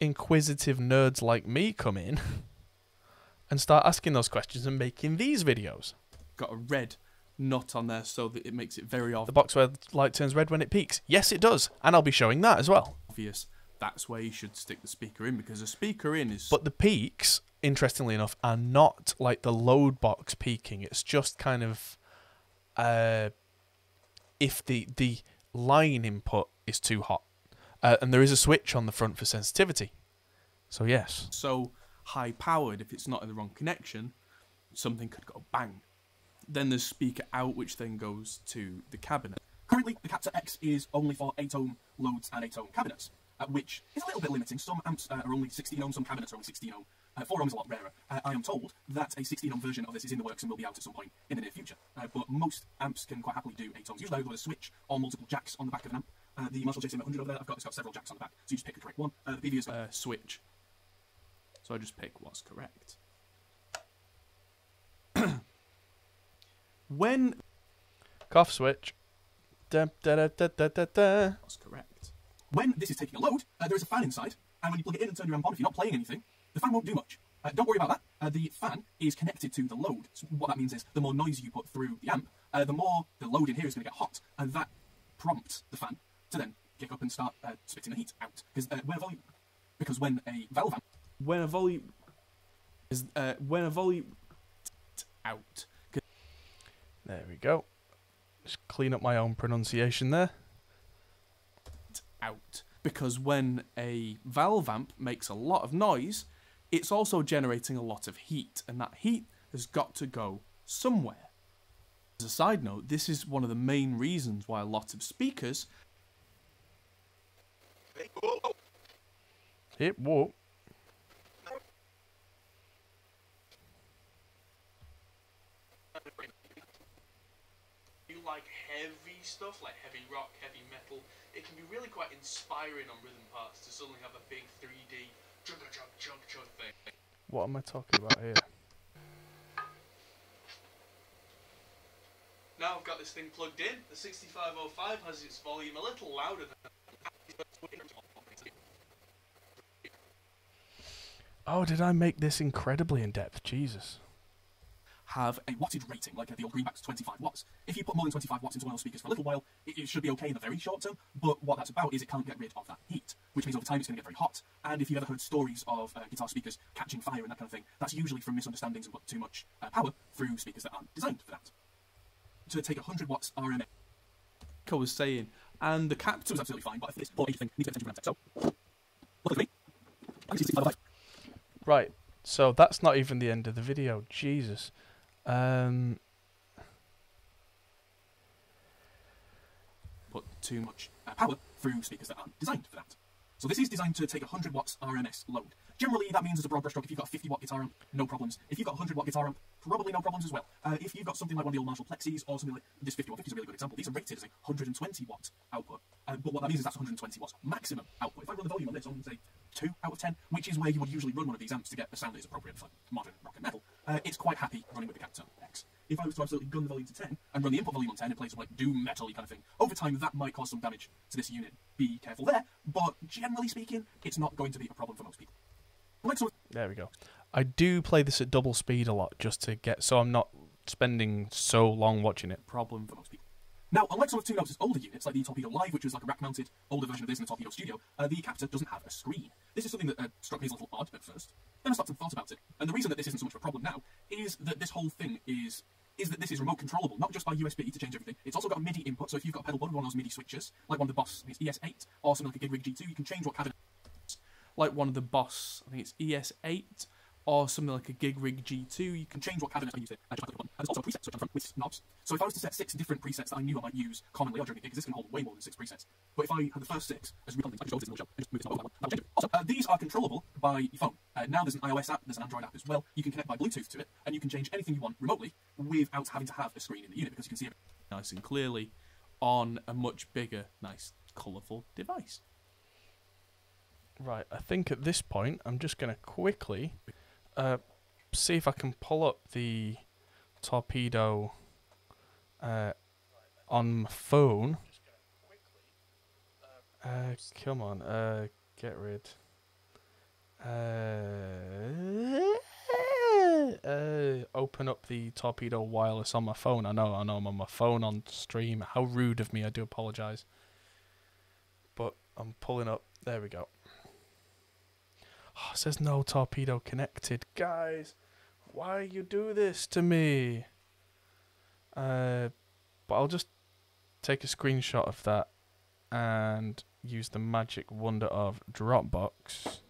inquisitive nerds like me come in and start asking those questions and making these videos. Got a red nut on there so that it makes it very off. The box where the light turns red when it peaks. Yes, it does. And I'll be showing that as well. obvious. That's where you should stick the speaker in because the speaker in is But the peaks, interestingly enough, are not like the load box peaking. It's just kind of uh, if the the line input is too hot, uh, and there is a switch on the front for sensitivity. So yes, so high powered if it's not in the wrong connection, something could go bang. Then there's speaker out, which then goes to the cabinet. Currently, the Captor X is only for 8 ohm loads and 8 ohm cabinets, uh, which is a little bit limiting. Some amps uh, are only 16 ohm, some cabinets are only 16 ohm. Uh, 4 ohm is a lot rarer. Uh, I am told that a 16 ohm version of this is in the works and will be out at some point in the near future. Uh, but most amps can quite happily do 8 ohms. Usually, with a switch or multiple jacks on the back of an amp. Uh, the Marshall JCM 100 over there, I've got, it's got several jacks on the back, so you just pick the correct one. Uh, the PV is uh, switch. So I just pick what's correct. When cough switch. Da, da, da, da, da, da. That's correct. When this is taking a load, uh, there is a fan inside, and when you plug it in and turn your amp on, if you're not playing anything, the fan won't do much. Uh, don't worry about that. Uh, the fan is connected to the load. So what that means is the more noise you put through the amp, uh, the more the load in here is going to get hot, and that prompts the fan to then kick up and start uh, spitting the heat out. Because uh, when a volume, because when a valve amp, when a volume is uh, when a volume out. There we go. Just clean up my own pronunciation there. out because when a valve amp makes a lot of noise, it's also generating a lot of heat, and that heat has got to go somewhere. As a side note, this is one of the main reasons why a lot of speakers Hit whoa. you like heavy stuff, like heavy rock, heavy metal, it can be really quite inspiring on rhythm parts to suddenly have a big 3D chug chug chug chug thing. What am I talking about here? Now I've got this thing plugged in. The 6505 has its volume a little louder than. Oh, did I make this incredibly in depth? Jesus. Have a wattage rating, like the old Greenback's 25 watts. If you put more than 25 watts into one of those speakers for a little while, it, it should be okay in the very short term. But what that's about is it can't get rid of that heat, which means over time it's going to get very hot. And if you've ever heard stories of uh, guitar speakers catching fire and that kind of thing, that's usually from misunderstandings and too much uh, power through speakers that aren't designed for that. To take 100 watts RMS. I was saying, and the Captor was absolutely fine, but if this poor age thing needs attention from So, look at me. I can see 65 Right. So that's not even the end of the video. Jesus. Um. put too much uh, power through speakers that aren't designed for that. So this is designed to take 100 watts RMS load. Generally, that means as a broad brushstroke, if you've got a 50 watt guitar amp, no problems. If you've got a 100 watt guitar amp, probably no problems as well. Uh, if you've got something like one of the old Marshall Plexis or something like this 5150 is a really good example. These are rated as a 120 watt output. Uh, but what that means is that's 120 watts maximum output. If I run the volume on this on, say, 2 out of 10, which is where you would usually run one of these amps to get a sound that is appropriate for modern rock and metal, uh, it's quite happy running with the Captor X. If I was to absolutely gun the volume to 10 and run the input volume on 10 and play some like doom metal kind of thing, over time that might cause some damage to this unit. Be careful there, but generally speaking, it's not going to be a problem for most people. There we go. I do play this at double speed a lot just to get so I'm not spending so long watching it. problem for most people. Now, unlike some of Notes' older units, like the Torpedo Live, which was like a rack-mounted older version of this in the Torpedo Studio, uh, the Captor doesn't have a screen. This is something that uh, struck me as a little odd at first. Then I stopped and thought about it, and the reason that this isn't so much of a problem now is that this whole thing is is that this is remote controllable, not just by USB to change everything. It's also got a MIDI input, so if you've got a pedal board with one of those MIDI switches, like one of the Boss, I it's ES8, or something like a Gig Rig G2, you can change what cabinet. Like one of the Boss, I think it's ES8, or something like a Gig Rig G2, you can change what cabinet I use it. A button. And there's also a preset switch on front with knobs. So if I was to set six different presets that I knew I might use commonly or during the gig, this can hold way more than six presets. But if I had the first six as redundant, I could this in the and just move it to that one. Would change it. Also, uh, these are controllable by your phone. Uh, now there's an iOS app, there's an Android app as well. You can connect by Bluetooth to it, and you can change anything you want remotely without having to have a screen in the unit because you can see it nice and clearly on a much bigger, nice, colourful device. Right, I think at this point I'm just going to quickly uh, see if I can pull up the torpedo uh, on my phone. Uh, come on, uh, get rid. Uh, uh, open up the torpedo wireless on my phone. I know, I know, I'm on my phone on stream. How rude of me! I do apologise. But I'm pulling up. There we go. Oh, it says no torpedo connected. Guys, why you do this to me? Uh, but I'll just take a screenshot of that and use the magic wonder of Dropbox.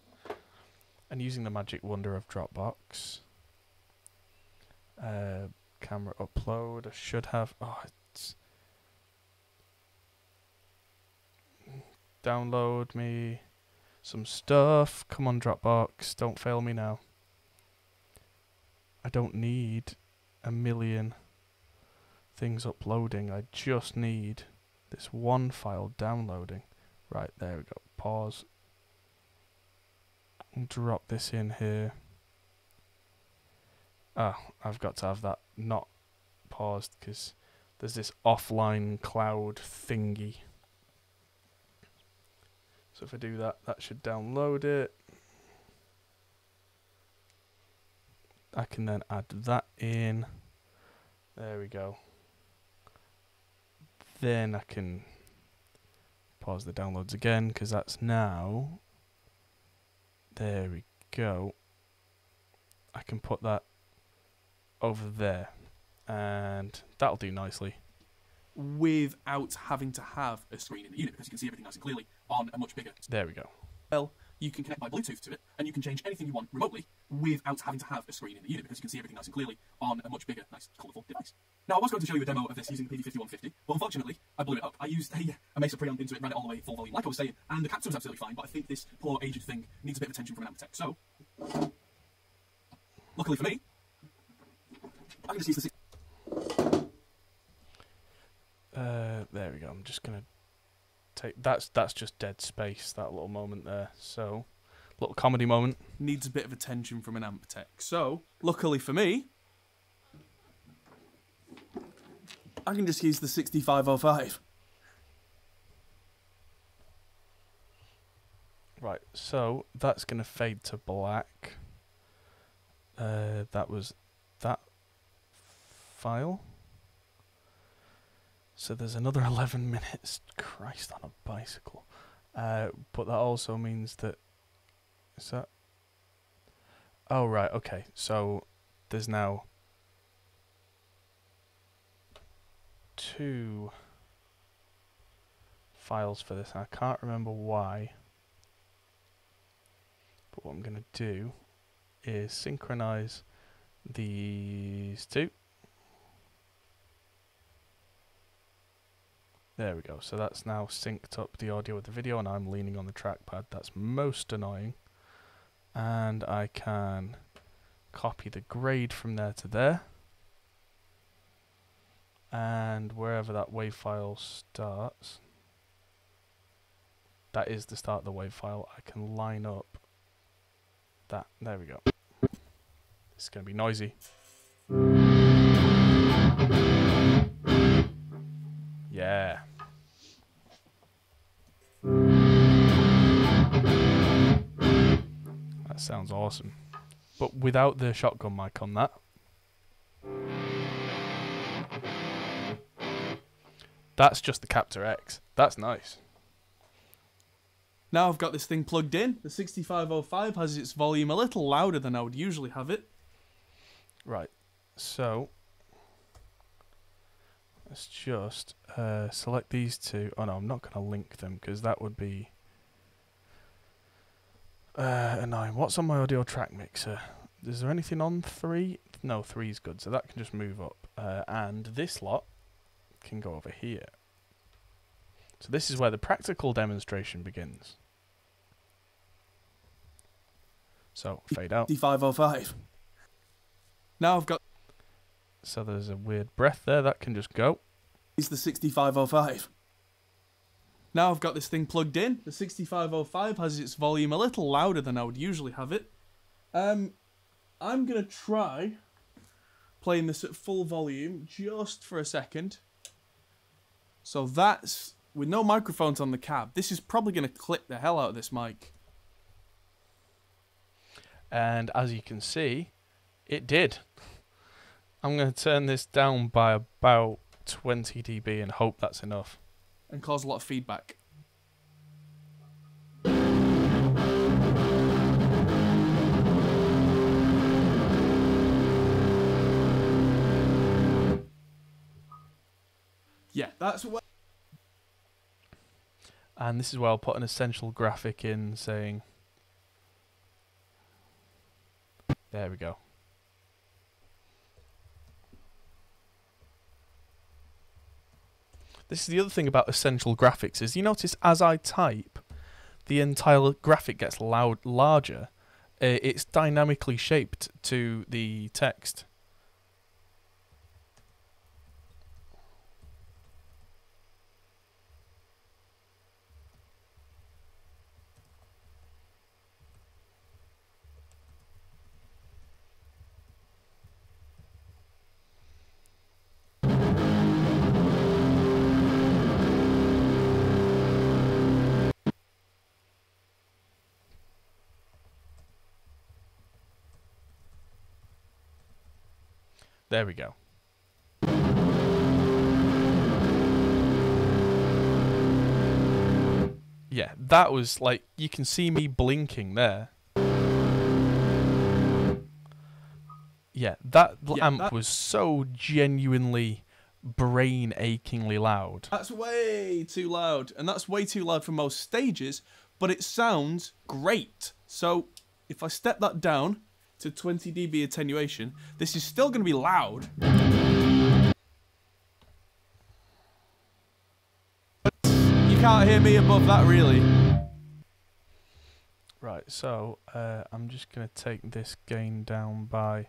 And using the magic wonder of Dropbox, uh, camera upload. I should have. Oh, it's download me some stuff. Come on, Dropbox. Don't fail me now. I don't need a million things uploading. I just need this one file downloading. Right, there we go. Pause. Drop this in here. Ah, I've got to have that not paused because there's this offline cloud thingy. So if I do that, that should download it. I can then add that in. There we go. Then I can pause the downloads again because that's now. There we go. I can put that over there and that'll do nicely. Without having to have a screen in the unit because you can see everything nice and clearly on a much bigger. There we go. Well, you can connect by Bluetooth to it and you can change anything you want remotely without having to have a screen in the unit because you can see everything nice and clearly on a much bigger, nice, colourful device. Now, I was going to show you a demo of this using the PV5150, but unfortunately, I blew it up. I used a, a Mesa preamp into it, ran it all the way full volume, like I was saying, and the Captor was absolutely fine, but I think this poor aged thing needs a bit of attention from an amp tech. So, luckily for me, I can just use the Uh, there we go. I'm just gonna take that's that's just dead space. That little moment there. So, little comedy moment. needs a bit of attention from an amp tech. So, luckily for me, I can just use the 6505. Right. So that's gonna fade to black. Uh, that was that file. So there's another 11 minutes. Christ on a bicycle. Uh, but that also means that. Is that. Oh, right, okay. So there's now. Two files for this. I can't remember why. But what I'm going to do is synchronize these two. There we go. So that's now synced up the audio with the video, and I'm leaning on the trackpad. That's most annoying. And I can copy the grade from there to there. And wherever that wave file starts, that is the start of the wave file. I can line up that. There we go. It's going to be noisy. Yeah. That sounds awesome. But without the shotgun mic on that. That's just the Captor X. That's nice. Now I've got this thing plugged in. The 6505 has its volume a little louder than I would usually have it. Right. So let's just uh, select these two. Oh no, I'm not going to link them because that would be uh, annoying. What's on my audio track mixer? Is there anything on three? No, three's good, so that can just move up. Uh, and this lot can go over here. So this is where the practical demonstration begins. So fade out. 6505. Now I've got So there's a weird breath there that can just go. is the 6505. Now I've got this thing plugged in. The 6505 has its volume a little louder than I would usually have it. Um, I'm gonna try playing this at full volume just for a second. So that's with no microphones on the cab. This is probably gonna clip the hell out of this mic. And as you can see, it did. I'm going to turn this down by about 20 dB and hope that's enough. And cause a lot of feedback. Yeah, that's what. And this is where I'll put an essential graphic in saying, there we go. This is the other thing about essential graphics is you notice as I type, the entire graphic gets loud larger. Uh, it's dynamically shaped to the text. There we go. Yeah, that was like you can see me blinking there. Yeah, that Yeah, amp that- was so genuinely brain achingly loud. That's way too loud, and that's way too loud for most stages, but it sounds great. So if I step that down to 20 dB attenuation, this is still going to be loud. You can't hear me above that, really. Right, so uh, I'm just going to take this gain down by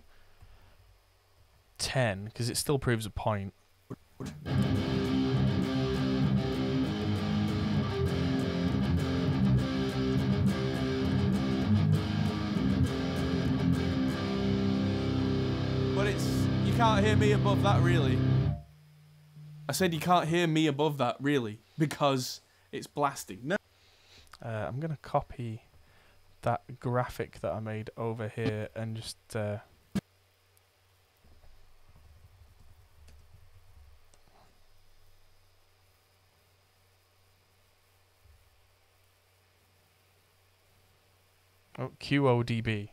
10 because it still proves a point. Can't hear me above that, really. I said you can't hear me above that, really, because it's blasting. No. Uh, I'm going to copy that graphic that I made over here and just. Uh, Oh, QODB.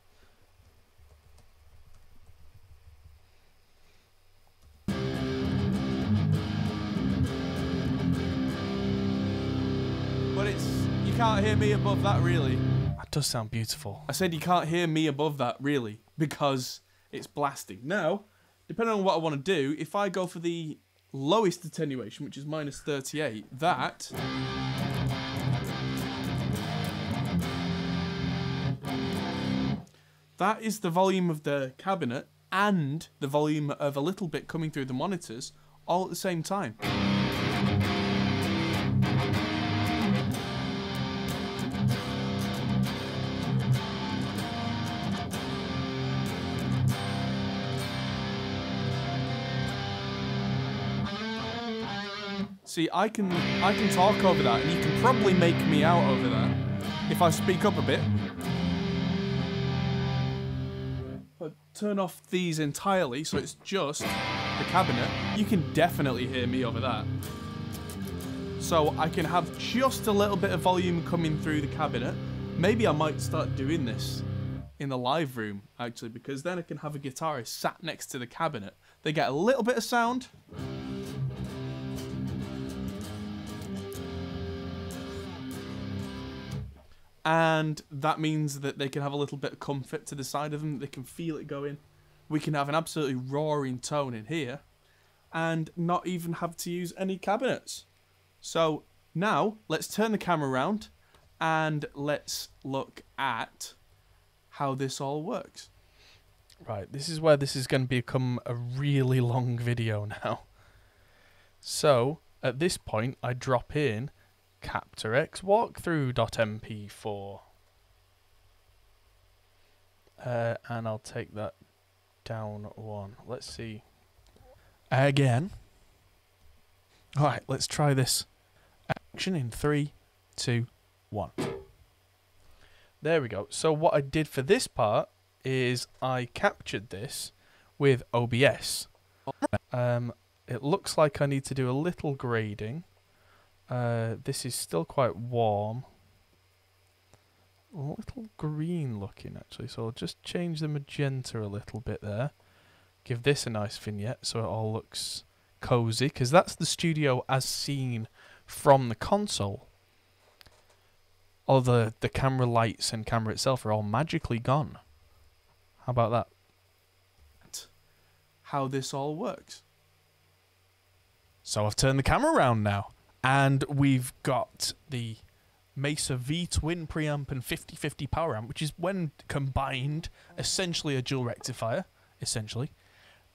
Can't hear me above that, really. That does sound beautiful. I said you can't hear me above that, really, because it's blasting. Now, depending on what I want to do, if I go for the lowest attenuation, which is minus 38, that. That is the volume of the cabinet and the volume of a little bit coming through the monitors all at the same time. See, I can I can talk over that, and you can probably make me out over that if I speak up a bit. But turn off these entirely, so it's just the cabinet. You can definitely hear me over that. So I can have just a little bit of volume coming through the cabinet. Maybe I might start doing this in the live room actually, because then I can have a guitarist sat next to the cabinet. They get a little bit of sound. And that means that they can have a little bit of comfort to the side of them. They can feel it going. We can have an absolutely roaring tone in here, and not even have to use any cabinets. So now let's turn the camera around, and let's look at how this all works. Right, this is where this is going to become a really long video now. So, at this point, I drop in Captor X walkthrough.mp4. Uh, and I'll take that down one. Let's see. Again. Alright, let's try this. Action in three, two, one. There we go. So what I did for this part is I captured this with OBS. Um, it looks like I need to do a little grading. Uh, this is still quite warm. A little green looking actually, so I'll just change the magenta a little bit there. Give this a nice vignette so it all looks cozy, because that's the studio as seen from the console. all the the camera lights and camera itself are all magically gone. How about that? How this all works. So I've turned the camera around now, and we've got the Mesa V twin preamp and 50 50 power amp, which is when combined, essentially a dual rectifier, essentially,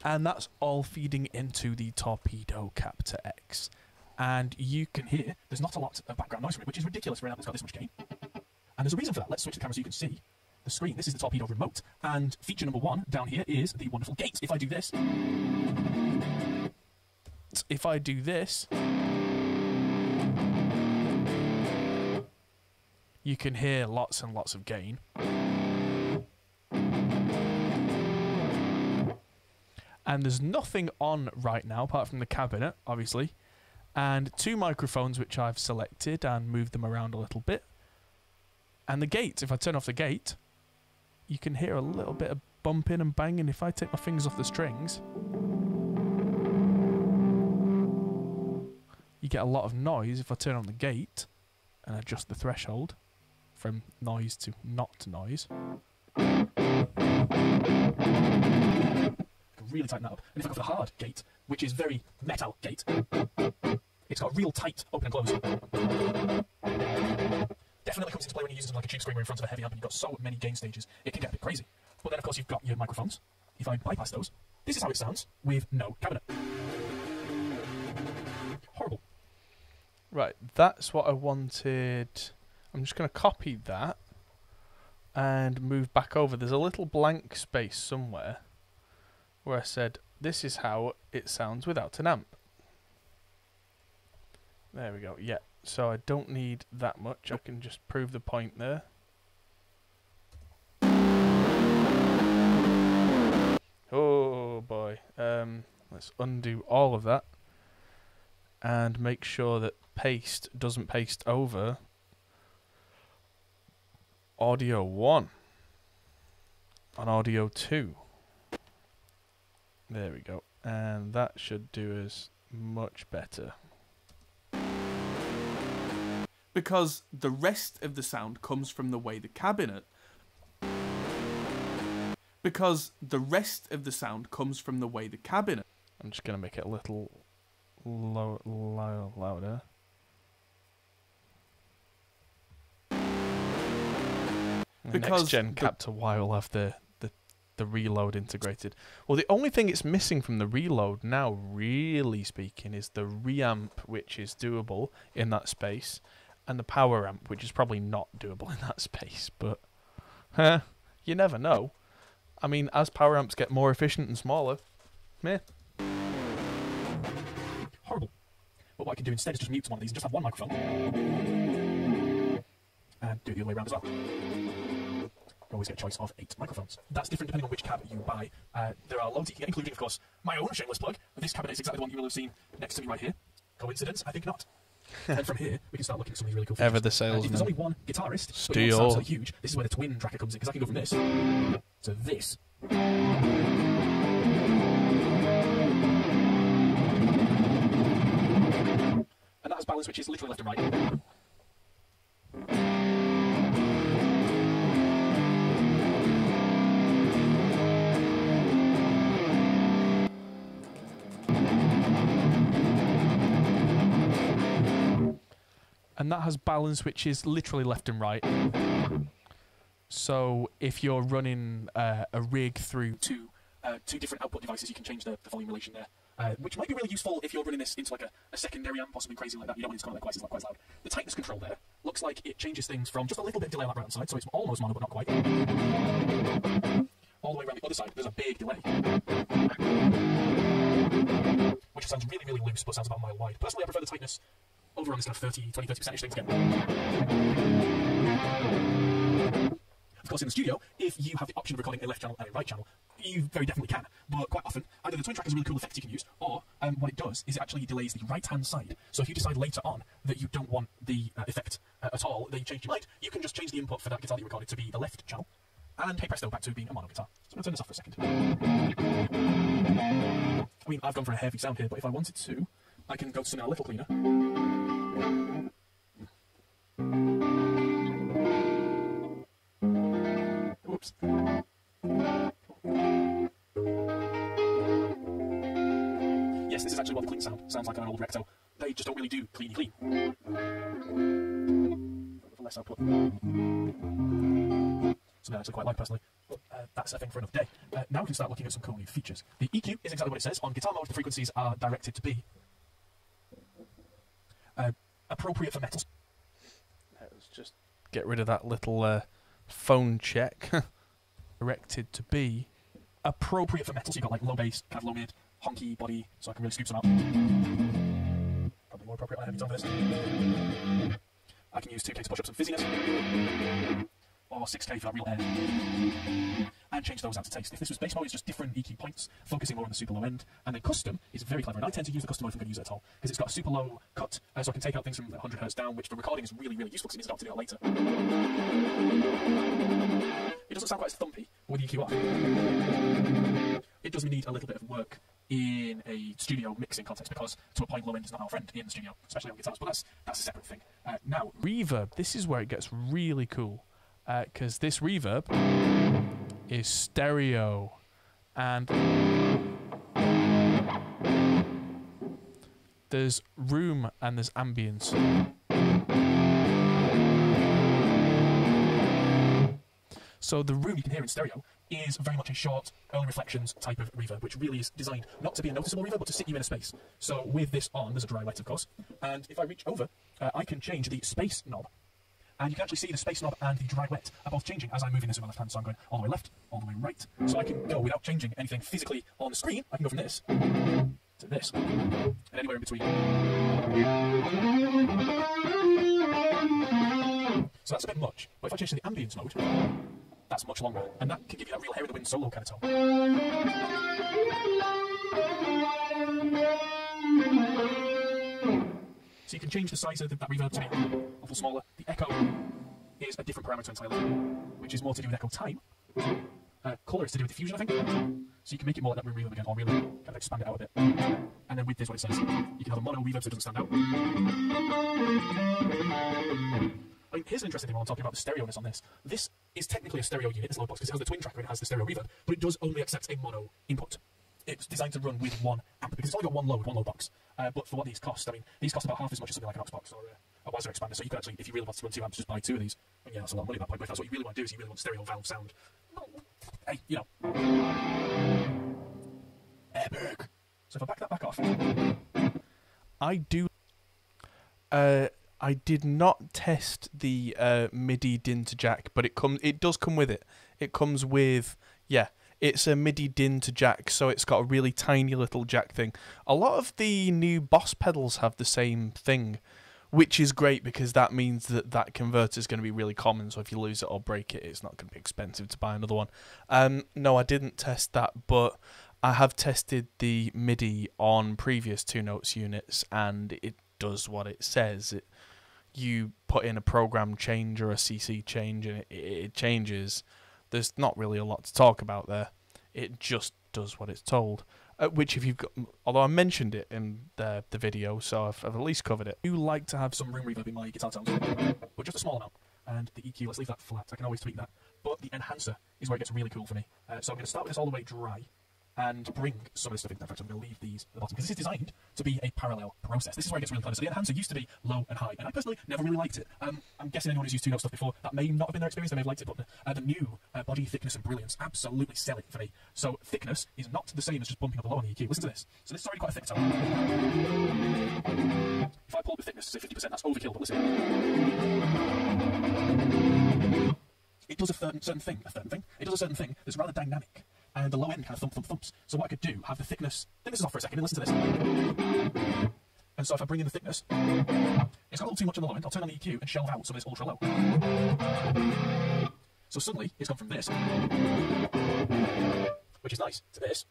and that's all feeding into the Torpedo Captor X. And you can hear there's not a lot of background noise from it, which is ridiculous for an amp that's got this much gain. And there's a reason for that. Let's switch the camera so you can see the screen. This is the Torpedo remote, and feature number one down here is the wonderful gate. If I do this, if I do this, you can hear lots and lots of gain. And there's nothing on right now apart from the cabinet, obviously, and two microphones which I've selected and moved them around a little bit. And the gate, if I turn off the gate, you can hear a little bit of bumping and banging if I take my fingers off the strings. You get a lot of noise if I turn on the gate and adjust the threshold from noise to not noise. I can really tighten that up. And if I go for the hard gate, which is very metal gate, it's got real tight open and close. Definitely comes into play when you're using like a tube screamer in front of a heavy amp and you've got so many gain stages, it can get a bit crazy. But then of course you've got your microphones. If I bypass those, this is how it sounds with no cabinet. Horrible. Right, that's what I wanted. I'm just going to copy that and move back over. There's a little blank space somewhere where I said, this is how it sounds without an amp. There we go, yeah. So I don't need that much. I can just prove the point there. Oh boy. Um, let's undo all of that and make sure that paste doesn't paste over audio 1 on audio 2. There we go. And that should do us much better. Because the rest of the sound comes from the way the cabinet. Because the rest of the sound comes from the way the cabinet. I'm just going to make it a little low, low, louder. Because next gen the- Captor Y will have the, the the reload integrated. Well, the only thing it's missing from the reload now, really speaking, is the reamp, which is doable in that space, and the power amp, which is probably not doable in that space. But, huh, you never know. I mean, as power amps get more efficient and smaller, meh. Horrible. But what I can do instead is just mute one of these and just have one microphone. And do it the other way around as well. You always get a choice of eight microphones. That's different depending on which cab you buy. Uh, there are loads you can get, including, of course, my own shameless plug. This cabinet is exactly the one you will have seen next to me right here. Coincidence? I think not. and from here, we can start looking at some of these really cool features. Ever the Uh, if there's only one guitarist, but Steal. it sounds so huge, this is where the twin tracker comes in, because I can go from this to this. And that has balance, which is literally left and right. And that has balance which is literally left and right. So if you're running uh, a rig through two uh, two different output devices, you can change the, the volume relation there, uh, which might be really useful if you're running this into like a, a secondary amp or something crazy like that. You don't want it to come out quite as loud, quite loud. The tightness control there looks like it changes things from just a little bit of delay on that right hand side, so it's almost mono but not quite. All the way around the other side, there's a big delay. Which sounds really, really loose, but sounds about a mile wide. Personally, I prefer the tightness over on this kind of 30, 20, 30% things again. Of course, in the studio, if you have the option of recording a left channel and a right channel, you very definitely can. But quite often, either the twin track is a really cool effect you can use, or um, what it does is it actually delays the right hand side. So if you decide later on that you don't want the uh, effect uh, at all, then you change your mind, you can just change the input for that guitar that you recorded to be the left channel, and hey presto, back to being a mono guitar. So I'm going to turn this off for a second. I mean, I've gone for a heavy sound here, but if I wanted to, I can go something a little cleaner. Whoops. Yes, this is actually what the clean sound sounds like on an old Recto. They just don't really do cleany clean. For less output. So I actually quite like personally. But uh, that's a thing for another day. Uh, now we can start looking at some cool new features. The EQ is exactly what it says. On guitar mode, the frequencies are directed to be uh, appropriate for metals. Let's just get rid of that little uh, phone check. Directed to be. appropriate for metal. So you've got like low bass, kind of low mid, honky body, so I can really scoop some out. Probably more appropriate on heavy tone for this. I can use 2k to push up some fizziness, or 6k for that real air, and change those out to taste. If this was bass mode, it's just different EQ points, focusing more on the super low end. And then custom is very clever, and I tend to use the custom mode if I'm going to use it at all, because it's got a super low cut, uh, so I can take out things from 100 Hz down, which for recording is really, really useful because it means I don't have to do that later. It doesn't sound quite as thumpy with EQ off. It does need a little bit of work in a studio mixing context because to a point low end is not our friend in the studio, especially on guitars. But that's that's a separate thing. Uh, now, Reverb. This is where it gets really cool. Because this reverb is stereo. And there's room and there's ambience. so the room you can hear in stereo is very much a short, early reflections type of reverb, which really is designed not to be a noticeable reverb, but to sit you in a space. So with this on, there's a dry wet, of course, and if I reach over, uh, I can change the space knob. And you can actually see the space knob and the dry wet are both changing as I'm moving this with my left hand. So I'm going all the way left, all the way right. So I can go without changing anything physically on the screen. I can go from this to this, and anywhere in between. So that's a bit much. But if I change to the ambience mode, that's much longer. And that can give you that real hair in the wind solo kind of tone. So you can change the size of the, that reverb to be a little smaller. The echo is a different parameter entirely, which is more to do with echo time. Uh, colour is to do with diffusion, I think. So you can make it more like that reverb again, or really kind of expand it out a bit. And then with this, what it says, you can have a mono reverb so it doesn't stand out. I mean, here's an interesting thing while I'm talking about the stereo-ness on this. This is technically a stereo unit, this load box, because it has the twin tracker and it has the stereo reverb, but it does only accept a mono input. It's designed to run with one amp, because it's only got one load, one load box. Uh, but for what these cost, I mean, these cost about half as much as something like an Ox box or a, a Waza expander, so you can actually, if you really want to run two amps, just buy two of these. And yeah, that's a lot of money at that point, but if that's what you really want to do, is you really want stereo valve sound. Hey, you know. Epic. So if I back that back off, I do. Uh, I did not test the uh, MIDI DIN to jack, but it comes. It does come with it. It comes with yeah. It's a MIDI DIN to jack, so it's got a really tiny little jack thing. A lot of the new Boss pedals have the same thing, which is great because that means that that converter is going to be really common. So if you lose it or break it, it's not going to be expensive to buy another one. Um, no, I didn't test that, but I have tested the MIDI on previous two notes units, and it does what it says. It, you put in a program change or a CC change, and it, it changes. There's not really a lot to talk about there. It just does what it's told. Uh, which, if you've got, although I mentioned it in the the video, so I've, I've at least covered it. Do like to have some room reverb in my guitar tones, but just a small amount. And the EQ, let's leave that flat. I can always tweak that. But the enhancer is where it gets really cool for me. Uh, so I'm going to start with this all the way dry and bring some of this stuff in. In fact, I'm going to leave these at the bottom because this is designed to be a parallel process. This is where it gets really clever. So the enhancer used to be low and high, and I personally never really liked it. Um, I'm guessing anyone who's used two note stuff before that may not have been their experience. They may have liked it, but uh, the new uh, body thickness and brilliance absolutely sell it for me. So thickness is not the same as just bumping up a low on the EQ. Listen to this. So this is already quite a thick tone. If I pull up the thickness, say 50%, that's overkill. But listen. It does a certain thing, a certain thing. It does a certain thing that's rather dynamic, and the low end kind of thump, thump, thumps. So what I could do, have the thickness. Think this is off for a second, and listen to this. And so if I bring in the thickness, it's got a little too much on the low end. I'll turn on the EQ and shelve out some of this ultra low. So suddenly it's gone from this, which is nice, to this,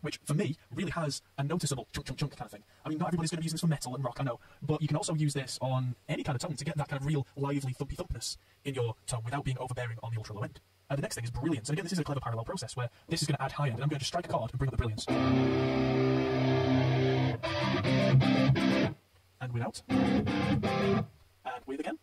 which for me really has a noticeable chunk, chunk, chunk kind of thing. I mean, not everybody's going to be using this for metal and rock, I know, but you can also use this on any kind of tone to get that kind of real lively thumpy thumpness in your tone without being overbearing on the ultra low end. And the next thing is brilliance. And again, this is a clever parallel process where this is going to add high end, and I'm going to strike a chord and bring up the brilliance. And without. And with again.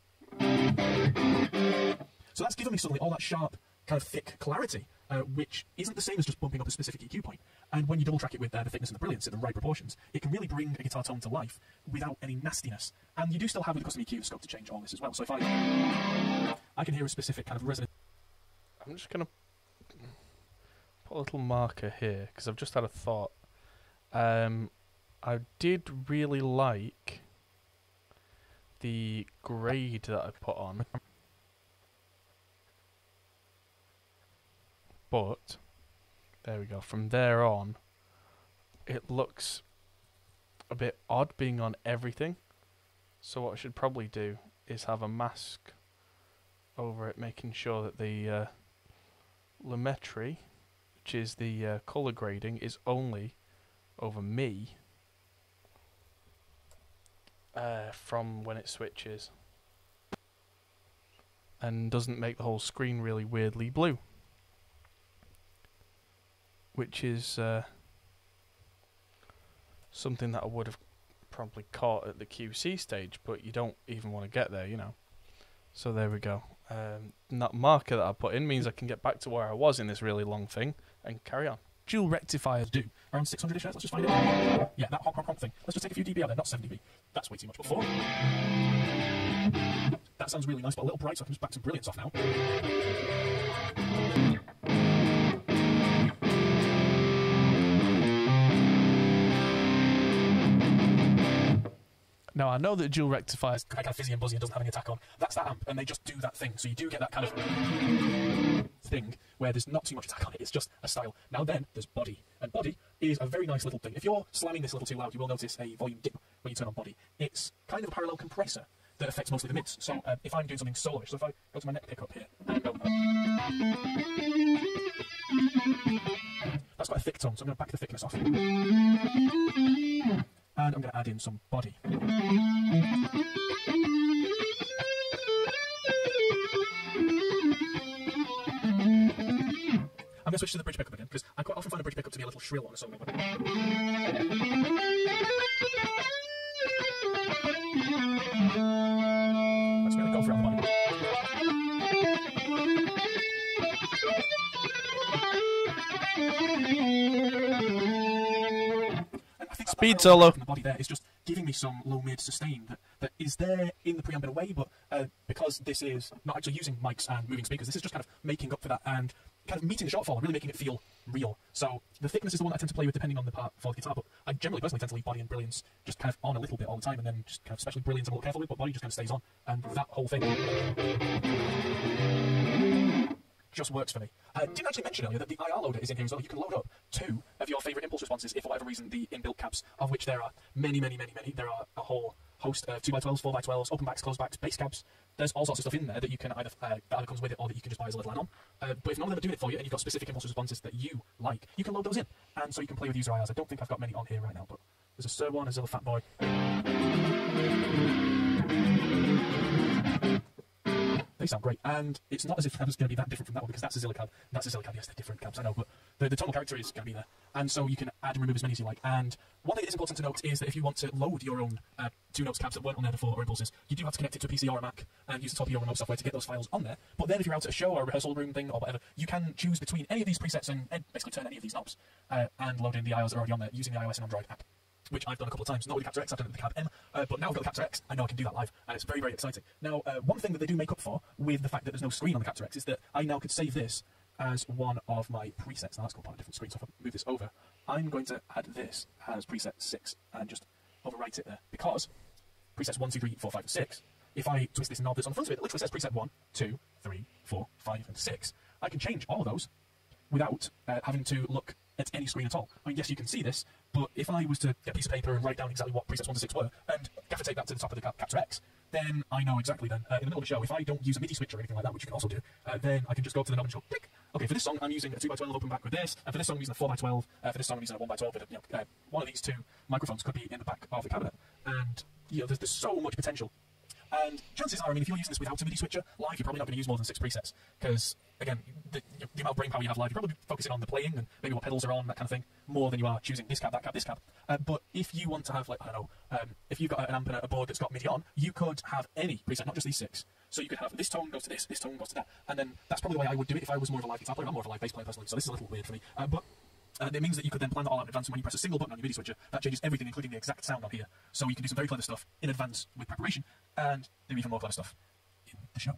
So that's given me suddenly all that sharp, kind of thick clarity, uh, which isn't the same as just bumping up a specific EQ point. And when you double track it with uh, the thickness and the brilliance in the right proportions, it can really bring a guitar tone to life without any nastiness. And you do still have with the custom EQ scope to change all this as well. So if I, I can hear a specific kind of resonance. I'm just gonna put a little marker here because I've just had a thought. Um, I did really like the grade that I put on, but there we go. From there on, it looks a bit odd being on everything. So what I should probably do is have a mask over it, making sure that the uh, lumetri, which is the uh, color grading, is only over me uh, from when it switches. And doesn't make the whole screen really weirdly blue. Which is uh, something that I would have probably caught at the QC stage but you don't even want to get there you know. So there we go um, that marker that I put in means I can get back to where I was in this really long thing and carry on Dual rectifiers do around 600 ish. Let's just find it. Yeah, that honk honk honk thing. Let's just take a few dB out there, not 7 dB. That's way too much. But 4. That sounds really nice, but a little bright, so I can just back some brilliance off now. Now I know that dual rectifiers kind of fizzy and buzzy and doesn't have any attack on. That's that amp, and they just do that thing. So you do get that kind of thing where there's not too much attack on it. It's just a style. Now then, there's body, and body is a very nice little thing. If you're slamming this a little too loud, you will notice a volume dip when you turn on body. It's kind of a parallel compressor that affects mostly the mids. So uh, if I'm doing something soloish, so if I go to my neck pickup here that's quite a thick tone, so I'm going to back the thickness off. And I'm going to add in some body. I'm going to switch to the bridge pickup again, because I quite often find a bridge pickup to be a little shrill on a solo. That Speed solo. body there is just giving me some low mid sustain that, that is there in the preamp in a way, but uh, because this is not actually using mics and moving speakers, this is just kind of making up for that and kind of meeting the shortfall and really making it feel real. So the thickness is the one I tend to play with depending on the part for the guitar, but I generally personally tend to leave body and brilliance just kind of on a little bit all the time, and then just kind of especially brilliance I'm a little careful with, but body just kind of stays on, and that whole thing just works for me. I didn't actually mention earlier that the IR loader is in here as well. You can load up two of your favourite impulse responses if for whatever reason the inbuilt cabs, of which there are many, many, many, many, there are a whole host of 2x12s, 4x12s, open backs, closed backs, bass cabs. There's all sorts of stuff in there that you can either, uh, that either comes with it or that you can just buy as a little add-on. Uh, but if none of them are doing it for you and you've got specific impulse responses that you like, you can load those in. And so you can play with user IRs. I don't think I've got many on here right now, but there's a Sir one, a Zilla Fat Boy. Sound great, and it's not as if Cab's going to be that different from that one because that's a Zilla cab, that's a Zilla cab. Yes, they're different cabs, I know, but the, the tonal character is going to be there, and so you can add and remove as many as you like. And one thing that is important to note is that if you want to load your own uh, two notes cabs that weren't on there before or impulses, you do have to connect it to a PC or a Mac and use the Torpedo Remote software to get those files on there. But then if you're out at a show or a rehearsal room thing or whatever, you can choose between any of these presets and, and basically turn any of these knobs uh, and load in the IRs that are already on there using the iOS and Android app which I've done a couple of times, not with the Captor X, I've done it with the Cab M, uh, but now I've got the Captor X, I know I can do that live, and it's very, very exciting. Now, uh, one thing that they do make up for with the fact that there's no screen on the Captor X is that I now could save this as one of my presets. Now, that's got on a different screen, so if I move this over, I'm going to add this as preset 6 and just overwrite it there, because presets 1, 2, 3, 4, 5, and 6, if I twist this knob that's on the front of it, it literally says preset 1, 2, 3, 4, 5, and 6, I can change all of those without uh, having to look at any screen at all. I mean, yes, you can see this, but if I was to get a piece of paper and write down exactly what presets 1 to 6 were, and gaffer tape that to the top of the Cap- Captor X, then I know exactly then, uh, in the middle of the show, if I don't use a MIDI switch or anything like that, which you can also do, uh, then I can just go to the knob and go, click. Okay, for this song, I'm using a 2x12 open back with this, and for this song, I'm using a 4x12, uh, for this song, I'm using a 1x12, but, you know, uh, one of these two microphones could be in the back of the cabinet, and, you know, there's, there's so much potential and chances are, I mean, if you're using this without a MIDI switcher live, you're probably not going to use more than six presets. Because, again, the, the amount of brain power you have live, you're probably focusing on the playing and maybe what pedals are on, that kind of thing, more than you are choosing this cab, that cab, this cab. Uh, but if you want to have, like, I don't know, um, if you've got an amp and a board that's got MIDI on, you could have any preset, not just these six. So you could have this tone goes to this, this tone goes to that, and then that's probably the way I would do it if I was more of a live guitar player. I'm more of a live bass player personally, so this is a little weird for me. Uh, but uh, it means that you could then plan that all out in advance, and when you press a single button on your MIDI switcher, that changes everything, including the exact sound on here. So you can do some very clever stuff in advance with preparation, and do even more clever stuff in the show.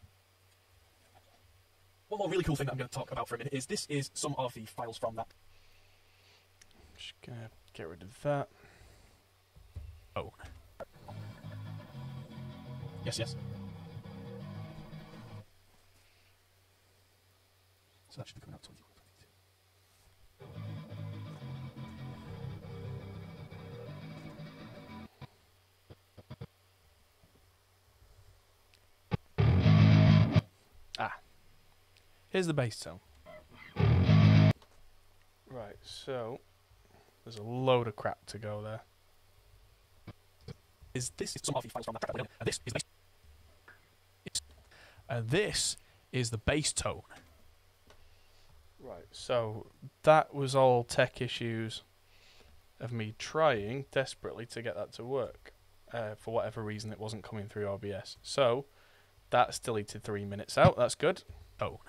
One more really cool thing that I'm going to talk about for a minute is this is some of the files from that. Just gonna get rid of that. Oh, Yes, yes. So that should be coming out 21, Here's the bass tone. Right, so there's a load of crap to go there. Is this is some of the files from that and this is And this is the bass tone. Right, so that was all tech issues of me trying desperately to get that to work. Uh, for whatever reason, it wasn't coming through OBS. So that's deleted three minutes out. That's good. Oh.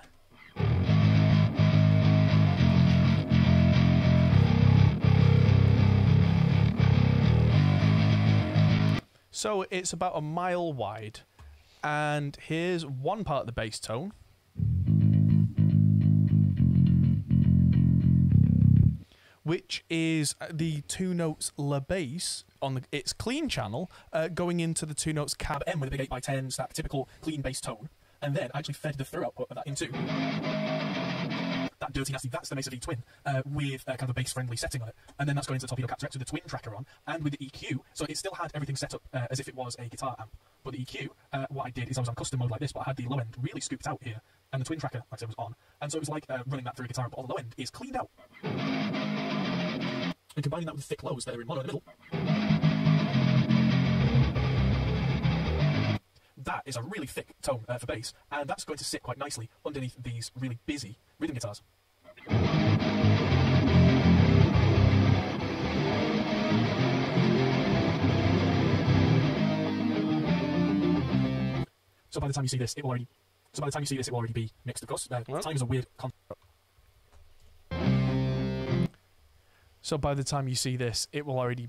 So it's about a mile wide, and here's one part of the bass tone. Which is uh, the two notes Le Bass on the, its clean channel uh, going into the two notes cab M with a big 8x10 snap, typical clean bass tone, and then I actually fed the through output of that into that dirty nasty, that's the Mesa V Twin, uh, with uh, kind of a bass friendly setting on it, and then that's going into the Torpedo Captor X with the Twin tracker on, and with the EQ, so it still had everything set up uh, as if it was a guitar amp, but the EQ, uh, what I did is I was on custom mode like this, but I had the low end really scooped out here, and the Twin tracker, like I said, was on, and so it was like uh, running that through a guitar, but all the low end is cleaned out. And combining that with the thick lows that are in mono in the middle, that is a really thick tone uh, for bass, and that's going to sit quite nicely underneath these really busy rhythm guitars. So by the time you see this, it will already. So by the time you see this, it will already be mixed. Of course, uh, What? time is a weird concept. So by the time you see this, it will already.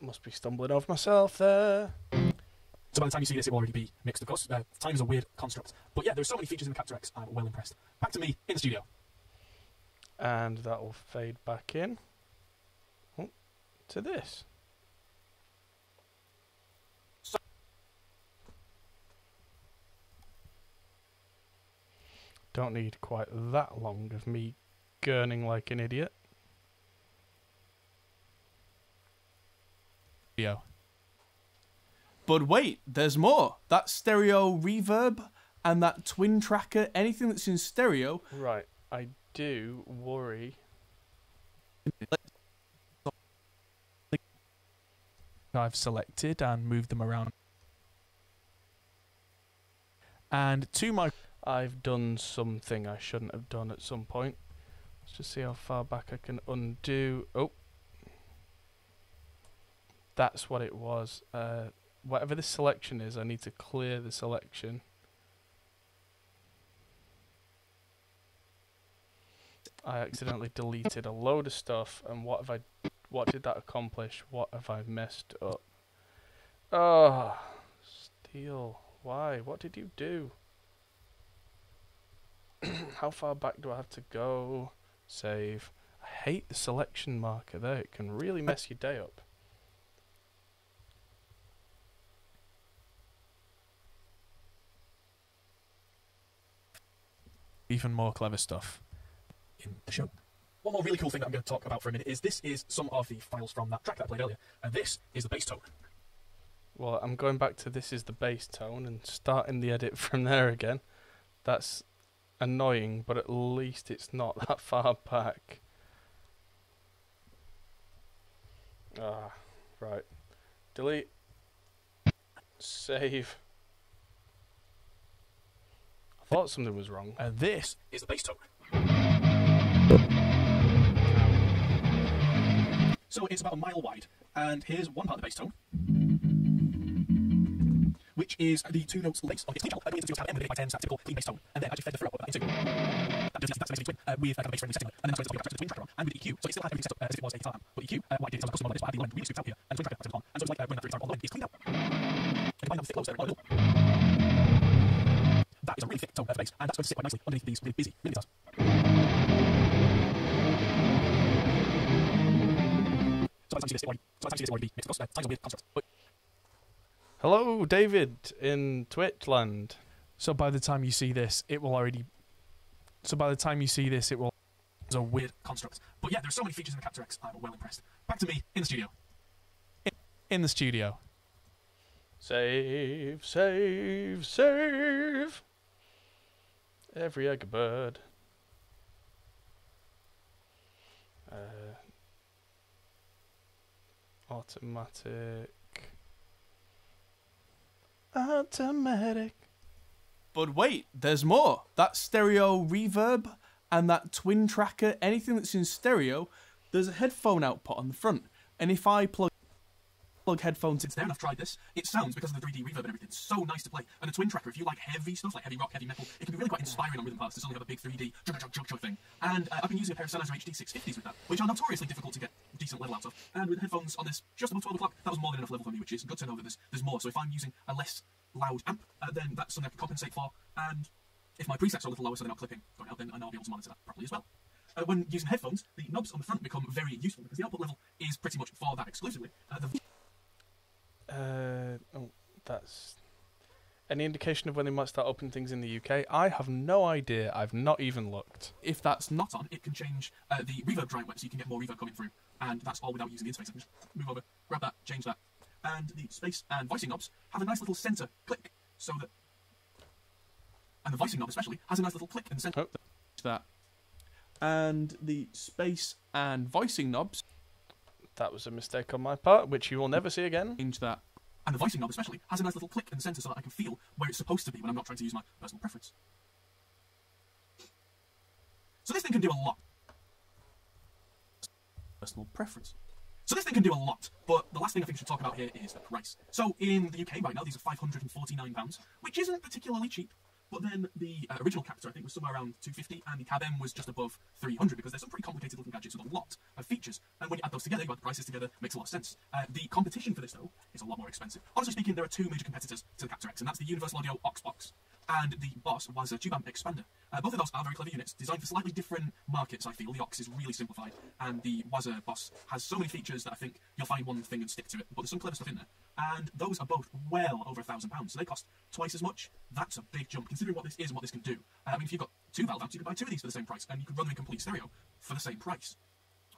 Must be stumbling over myself there. So by the time you see this, it will already be mixed. Of course, uh, time is a weird construct. But yeah, there's so many features in the Captor X. I'm well impressed. Back to me in the studio. And that will fade back in. Oh, to this. Don't need quite that long of me gurning like an idiot. Yeah. But wait, there's more. That stereo reverb and that twin tracker, anything that's in stereo, Right. I do worry. I've selected and moved them around. And to my. I've done something I shouldn't have done at some point. Let's just see how far back I can undo. Oh. That's what it was. Uh, whatever this selection is, I need to clear the selection. I accidentally deleted a load of stuff, and what have I? What did that accomplish? What have I messed up? Ah, oh, Steel. Why? What did you do? How far back do I have to go? Save. I hate the selection marker there. It can really mess your day up. Even more clever stuff. in the show. One more really cool thing that I'm going to talk about for a minute is this is some of the files from that track that I played earlier, and this is the bass tone. Well, I'm going back to this is the bass tone and starting the edit from there again. That's annoying, but at least it's not that far back. Ah, right. Delete. Save. I thought something was wrong. And this is the bass tone. So it's about a mile wide, and here's one part of the bass tone, which is the two notes lace on its channel. Uh, the Studios Cab M with an 8 by 10 snap typical clean bass tone, and then I just fed the throat into that does that's basically twin uh, with uh, kind of bass friendly setting, and then that's it's the twin tracker on, and with EQ, so it still had everything set up uh, as if it was a guitar amp, but EQ, uh, I did is I was custom on this, but I had the line really scooped out here, and the twin tracker on, and so it's like uh, when that guitar on the line is cleaned out. And combine that with thick lows there in the middle. That is a really thick tone for bass, and that's going to sit quite nicely underneath these really busy mini guitars. So by the time you see this, it already, so by the time you see this, it already be mixed across, uh, tiny weird construct. But Hello, David in Twitchland. So by the time you see this, it will already. So by the time you see this, it will. It's a weird construct. But yeah, there's so many features in the Captor X. I'm well impressed. Back to me in the studio. In the studio. Save, save, save. Every egg bird. Uh, automatic. Automatic. But wait, there's more. That stereo reverb and that twin tracker, anything that's in stereo, there's a headphone output on the front. And if I plug plug headphones It's there, and I've tried this. It sounds, because of the 3D reverb and everything, so nice to play. And the Twin Tracker, if you like heavy stuff, like heavy rock, heavy metal, it can be really quite inspiring on rhythm parts to suddenly have a big 3D chug chug chug chug thing. And uh, I've been using a pair of Sennheiser HD 650s with that, which are notoriously difficult to get decent level out of. And with the headphones on this just above 12 o'clock, that was more than enough level for me, which is good to know that there's, there's more. So if I'm using a less loud amp, uh, then that's something I can compensate for. And if my presets are a little lower so they're not clipping going out, then I'll be able to monitor that properly as well. Uh, when using headphones, the knobs on the front become very useful because the output level is pretty much for that exclusively. Uh, the Uh, oh, that's. Any indication of when they might start opening things in the UK? I have no idea. I've not even looked. if that's not on, it can change uh, the reverb dry wet so you can get more reverb coming through. And that's all without using the interface. I can just move over, grab that, change that. And the space and voicing knobs have a nice little center click so that. And the voicing knob, especially, has a nice little click in the center. Oh, that. And the space and voicing knobs, that was a mistake on my part, which you will never see again. change that. And the voicing knob, especially, has a nice little click in the center so that I can feel where it's supposed to be when I'm not trying to use my personal preference. So this thing can do a lot. Personal preference. So this thing can do a lot, but the last thing I think we should talk about here is the price. So in the UK right now, these are £549, which isn't particularly cheap. But then the uh, original Captor, I think, was somewhere around 250 and the Cab M was just above 300 because there's some pretty complicated looking gadgets with a lot of features. And when you add those together, you add the prices together, makes a lot of sense. Uh, the competition for this, though, is a lot more expensive. Honestly speaking, there are two major competitors to the Captor X, and that's the Universal Audio Ox Box and the Boss Waza tube amp expander. Uh, both of those are very clever units, designed for slightly different markets, I feel. The Ox is really simplified, and the Waza Boss has so many features that I think you'll find one thing and stick to it, but there's some clever stuff in there. And those are both well over a thousand pounds, so they cost twice as much. That's a big jump, considering what this is and what this can do. Uh, I mean, if you've got two valve amps, you can buy two of these for the same price, and you could run them in complete stereo for the same price,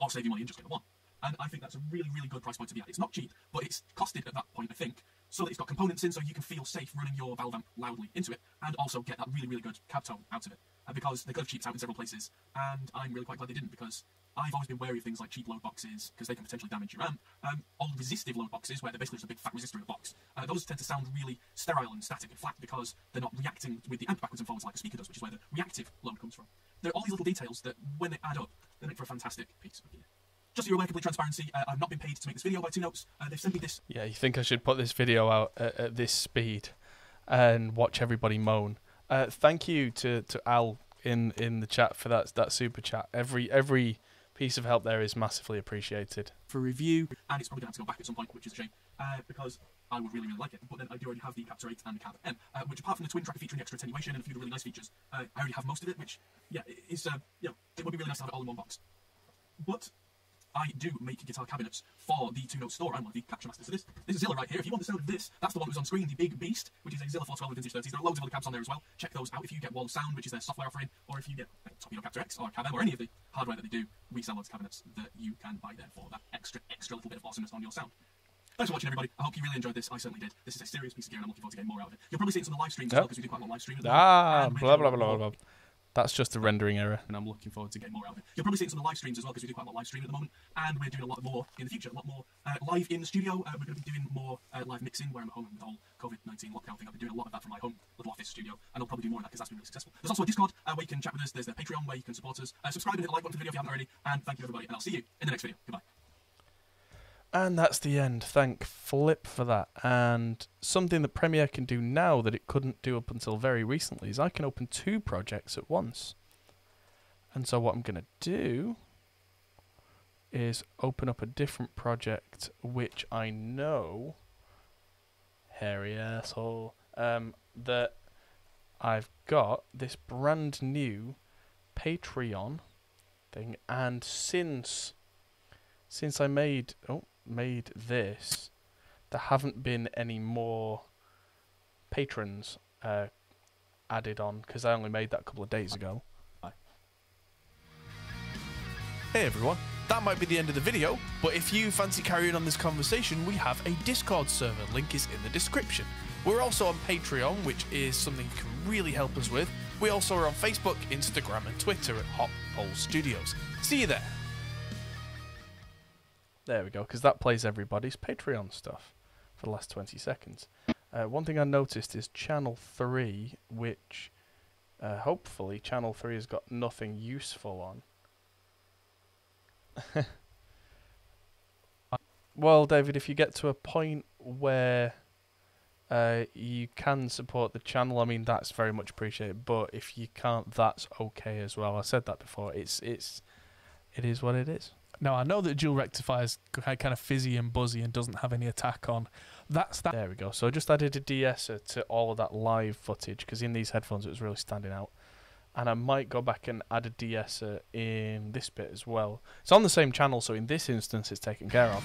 or save you money and just get the one. And I think that's a really, really good price point to be at. It's not cheap, but it's costed at that point, I think, so that it's got components in so you can feel safe running your valve amp loudly into it, and also get that really, really good cab tone out of it. Uh, because they could have cheaped out in several places, and I'm really quite glad they didn't, because I've always been wary of things like cheap load boxes, because they can potentially damage your amp. Um, old resistive load boxes, where they're basically just a big fat resistor in a box, uh, those tend to sound really sterile and static and flat because they're not reacting with the amp backwards and forwards like the speaker does, which is where the reactive load comes from. There are all these little details that, when they add up, they make for a fantastic piece of gear. Just so you're aware, complete transparency, uh, I've not been paid to make this video by Two Notes. Uh, they've sent me this Yeah, you think I should put this video out at, at this speed and watch everybody moan? Uh, thank you to, to Al in, in the chat for that that super chat. Every every piece of help there is massively appreciated. for review. and it's probably going to have to go back at some point, which is a shame, uh, because I would really, really like it. But then I do already have the Captor 8 and the Cab M, uh, which apart from the twin tracker featuring extra attenuation and a few really nice features, uh, I already have most of it, which, yeah, is, uh, you know, it would be really nice to have it all in one box. But I do make guitar cabinets for the Two Note store. I'm one of the capture masters. So this, this is Zilla right here. If you want the sound of this, that's the one that was on screen, the Big Beast, which is a Zilla 412 with vintage 30s. There are loads of other cabs on there as well. Check those out if you get Wall of Sound, which is their software offering, or if you get uh, Torpedo Captor X or Cab M or any of the hardware that they do, we sell loads of cabinets that you can buy there for that extra, extra little bit of awesomeness on your sound. Thanks for watching, everybody. I hope you really enjoyed this. I certainly did. This is a serious piece of gear, and I'm looking forward to getting more out of it. You'll probably see it of the live streams as well, Yep. because we do quite a lot of live streaming. at Ah, blah blah blah blah. blah. That's just a rendering error. and I'm looking forward to getting more out of it. You'll probably see it in some of the live streams as well because we do quite a lot of live streaming at the moment, and we're doing a lot more in the future, a lot more uh, live in the studio. Uh, we're going to be doing more uh, live mixing where I'm at home with the whole COVID-19 lockdown thing. I've been doing a lot of that from my home little office studio, and I'll probably do more of that because that's been really successful. There's also a Discord uh, where you can chat with us. There's the Patreon where you can support us. Uh, subscribe and hit the like button to the video if you haven't already, and thank you everybody, and I'll see you in the next video. Goodbye. And that's the end. Thank Flip for that. And something that Premiere can do now that it couldn't do up until very recently is I can open two projects at once. And so what I'm going to do is open up a different project which I know hairy asshole um, that I've got this brand new Patreon thing and since since I made oh made this there haven't been any more patrons uh, added on because I only made that a couple of days ago. Hey everyone, that might be the end of the video, but if you fancy carrying on this conversation, we have a Discord server, link is in the description. We're also on Patreon, which is something you can really help us with. We also are on Facebook, Instagram, and Twitter at Hop Pole Studios. See you there. There we go, because that plays everybody's Patreon stuff for the last 20 seconds. Uh, one thing I noticed is Channel 3, which uh, hopefully Channel 3 has got nothing useful on. well, David, if you get to a point where uh, you can support the channel, I mean that's very much appreciated. But if you can't, that's okay as well. I said that before. It's it's it is what it is. Now I know that dual rectifier's kind of fizzy and buzzy and doesn't have any attack on. That's that. There we go. So I just added a de-esser to all of that live footage because in these headphones it was really standing out. And I might go back and add a de-esser in this bit as well. It's on the same channel, so in this instance it's taken care of.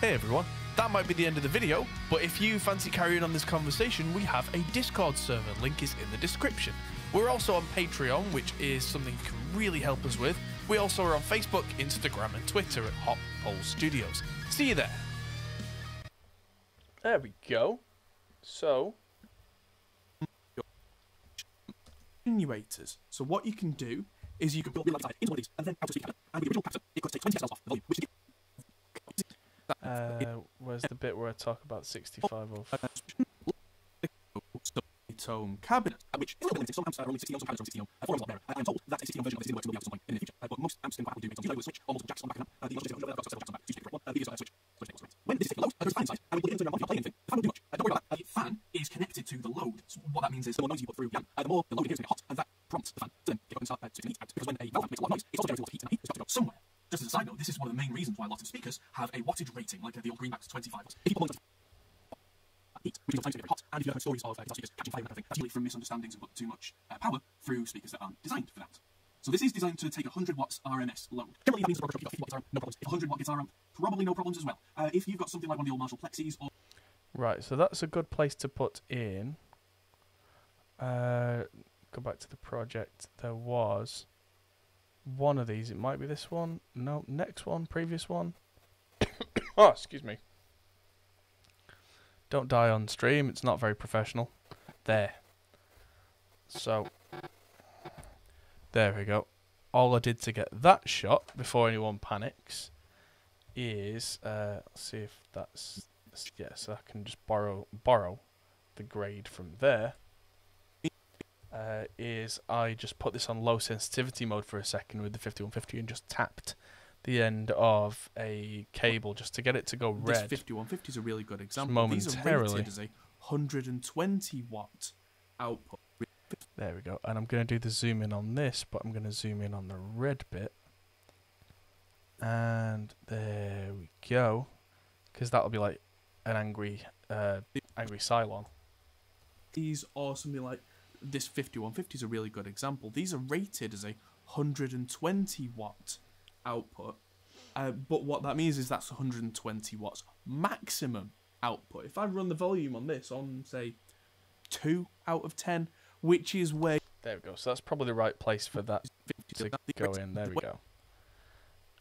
Hey everyone, that might be the end of the video, but if you fancy carrying on this conversation, we have a Discord server, link is in the description. We're also on Patreon, which is something you can really help us with. We also are on Facebook, Instagram, and Twitter at Hop Pole Studios. See you there. There we go. So Attenuators. So what you can do is you can build real life into one of these, and then out to speaker, and with the original Captor, it could take 20 decibels off the volume, which is uh, where's the bit where I talk about 65 of? Tone cabinet, uh, which is a little bit limited. Some amps are only 60 ohm, some cabinets are only 60 ohm. Uh, 4 ohms a lot better. Uh, I'm told that a 60 ohm version of this works will be out at some point in the future. Uh, but most amps in fact will do it on zero a switch or multiple jacks on the back of them. Uh, the Logic 600 got several jacks on the back. Two speaker one. Uh, the video switch. switch switch. When this is taken load, there's a fan inside, and we plug it into a multi play anything. The fan will do much. Uh, don't worry about that. The fan is connected to the load. So what that means is the more noise you put through the amp, uh, the more the load is to get hot, and that prompts the fan to then kick up and start uh, to heat out. Because when a valve makes a lot of noise, it's also generating a lot of heat, and heat has got to go somewhere. Just as a side note, this is one of the main reasons why a lot of speakers have a wattage rating, like uh, the old Greenbacks 25 watts. If people want heat, which is times get very hot, and if you have stories of uh, misunderstandings and put too much uh, power through speakers that aren't designed for that. So this is designed to take 100 watts RMS load. Generally, that means the workshop, you've got 50 watt guitar, no problems. If 100 watt guitar amp, probably no problems as well. Uh, if you've got something like one of the old Marshall Plexis or Right, so that's a good place to put in. Uh, go back to the project. There was one of these. It might be this one. No, next one, previous one. oh, excuse me. Don't die on stream. It's not very professional. There. So, there we go. All I did to get that shot before anyone panics is uh, let's see if that's yeah. So I can just borrow borrow the grade from there. Uh, is I just put this on low sensitivity mode for a second with the 5150 and just tapped the end of a cable just to get it to go this red. 5150 is a really good example. These are momentarily. rated as a 120 watt output. There we go. And I'm going to do the zoom in on this, but I'm going to zoom in on the red bit. And there we go. Because that'll be like an angry, uh, angry Cylon. These are something like this 5150 is a really good example. These are rated as a 120 watt output. Uh, but what that means is that's 120 watts maximum output. If I run the volume on this on say 2 out of 10, which is where There we go. So that's probably the right place for that to go in. There we go.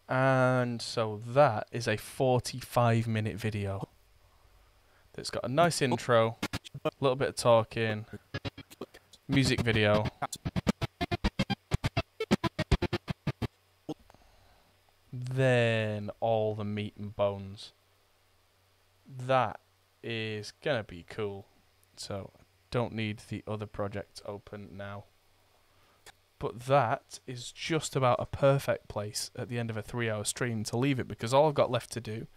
And so that is a 45 minute video that's got a nice intro, a little bit of talking, music video. Then all the meat and bones. That is gonna be cool. So don't need the other project open now. But that is just about a perfect place at the end of a three hour stream to leave it because all I've got left to do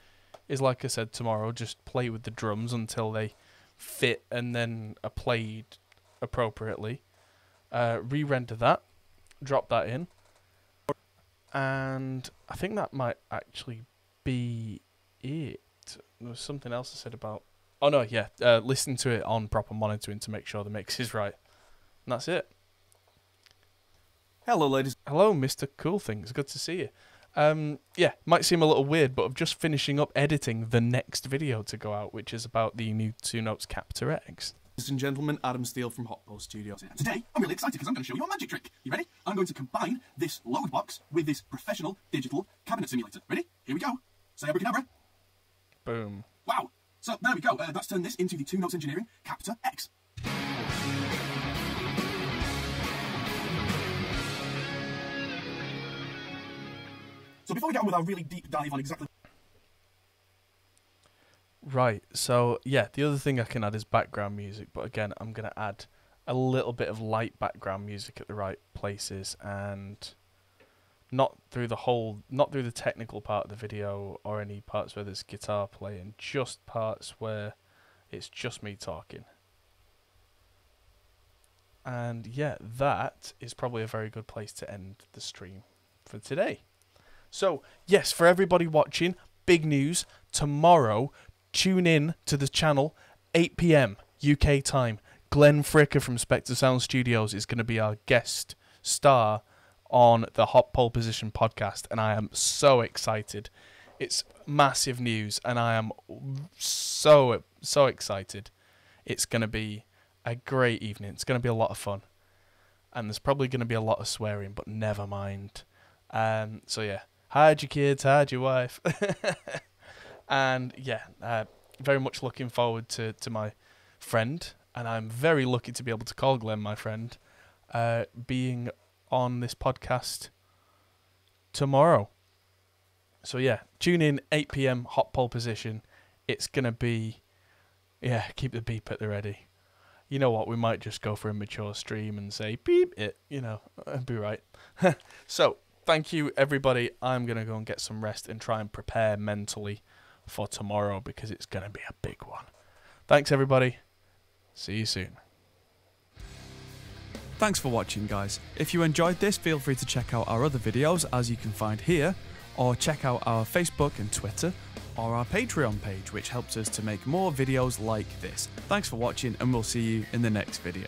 is like I said tomorrow, just play with the drums until they fit and then are played appropriately. Uh, re-render that, drop that in, and I think that might actually be it. There was something else I said about. Oh no, yeah, uh, listen to it on proper monitoring to make sure the mix is right. And that's it. Hello, ladies. Hello, Mr. Cool Things. Good to see you. Um, yeah, might seem a little weird, but I'm just finishing up editing the next video to go out, which is about the new Two Notes Captor X. Ladies and gentlemen, Adam Steel from Hop Pole Studios. Today, I'm really excited because I'm going to show you a magic trick. You ready? I'm going to combine this load box with this professional digital cabinet simulator. Ready? Here we go. Say abracadabra. Boom. Wow. So there we go. Uh, that's turned this into the Two Notes Engineering Captor X. So before we get on with our really deep dive on exactly Right. So yeah, the other thing I can add is background music, but again, I'm gonna add a little bit of light background music at the right places and not through the whole not through the technical part of the video or any parts where there's guitar playing, just parts where it's just me talking. And yeah, that is probably a very good place to end the stream for today. So, yes, for everybody watching, big news. Tomorrow, tune in to the channel, 8 p.m. UK time. Glenn Fricker from Spectre Sound Studios is going to be our guest star on the Hop Pole Position podcast, and I am so excited. It's massive news, and I am so so excited. It's going to be a great evening. It's going to be a lot of fun, and there's probably going to be a lot of swearing, but never mind. Um, so yeah, hide your kids, hide your wife, and yeah, uh, very much looking forward to to my friend, and I'm very lucky to be able to call Glenn my friend, uh, being on this podcast tomorrow. So yeah, tune in 8 p.m. Hop Pole Position. It's gonna be, yeah, keep the beep at the ready. You know what? We might just go for a mature stream and say beep it. You know, I'd be right. so thank you everybody. I'm gonna go and get some rest and try and prepare mentally for tomorrow because it's gonna be a big one. Thanks everybody. See you soon. Thanks for watching guys. If you enjoyed this, feel free to check out our other videos as you can find here, or check out our Facebook and Twitter, or our Patreon page which helps us to make more videos like this. Thanks for watching and we'll see you in the next video.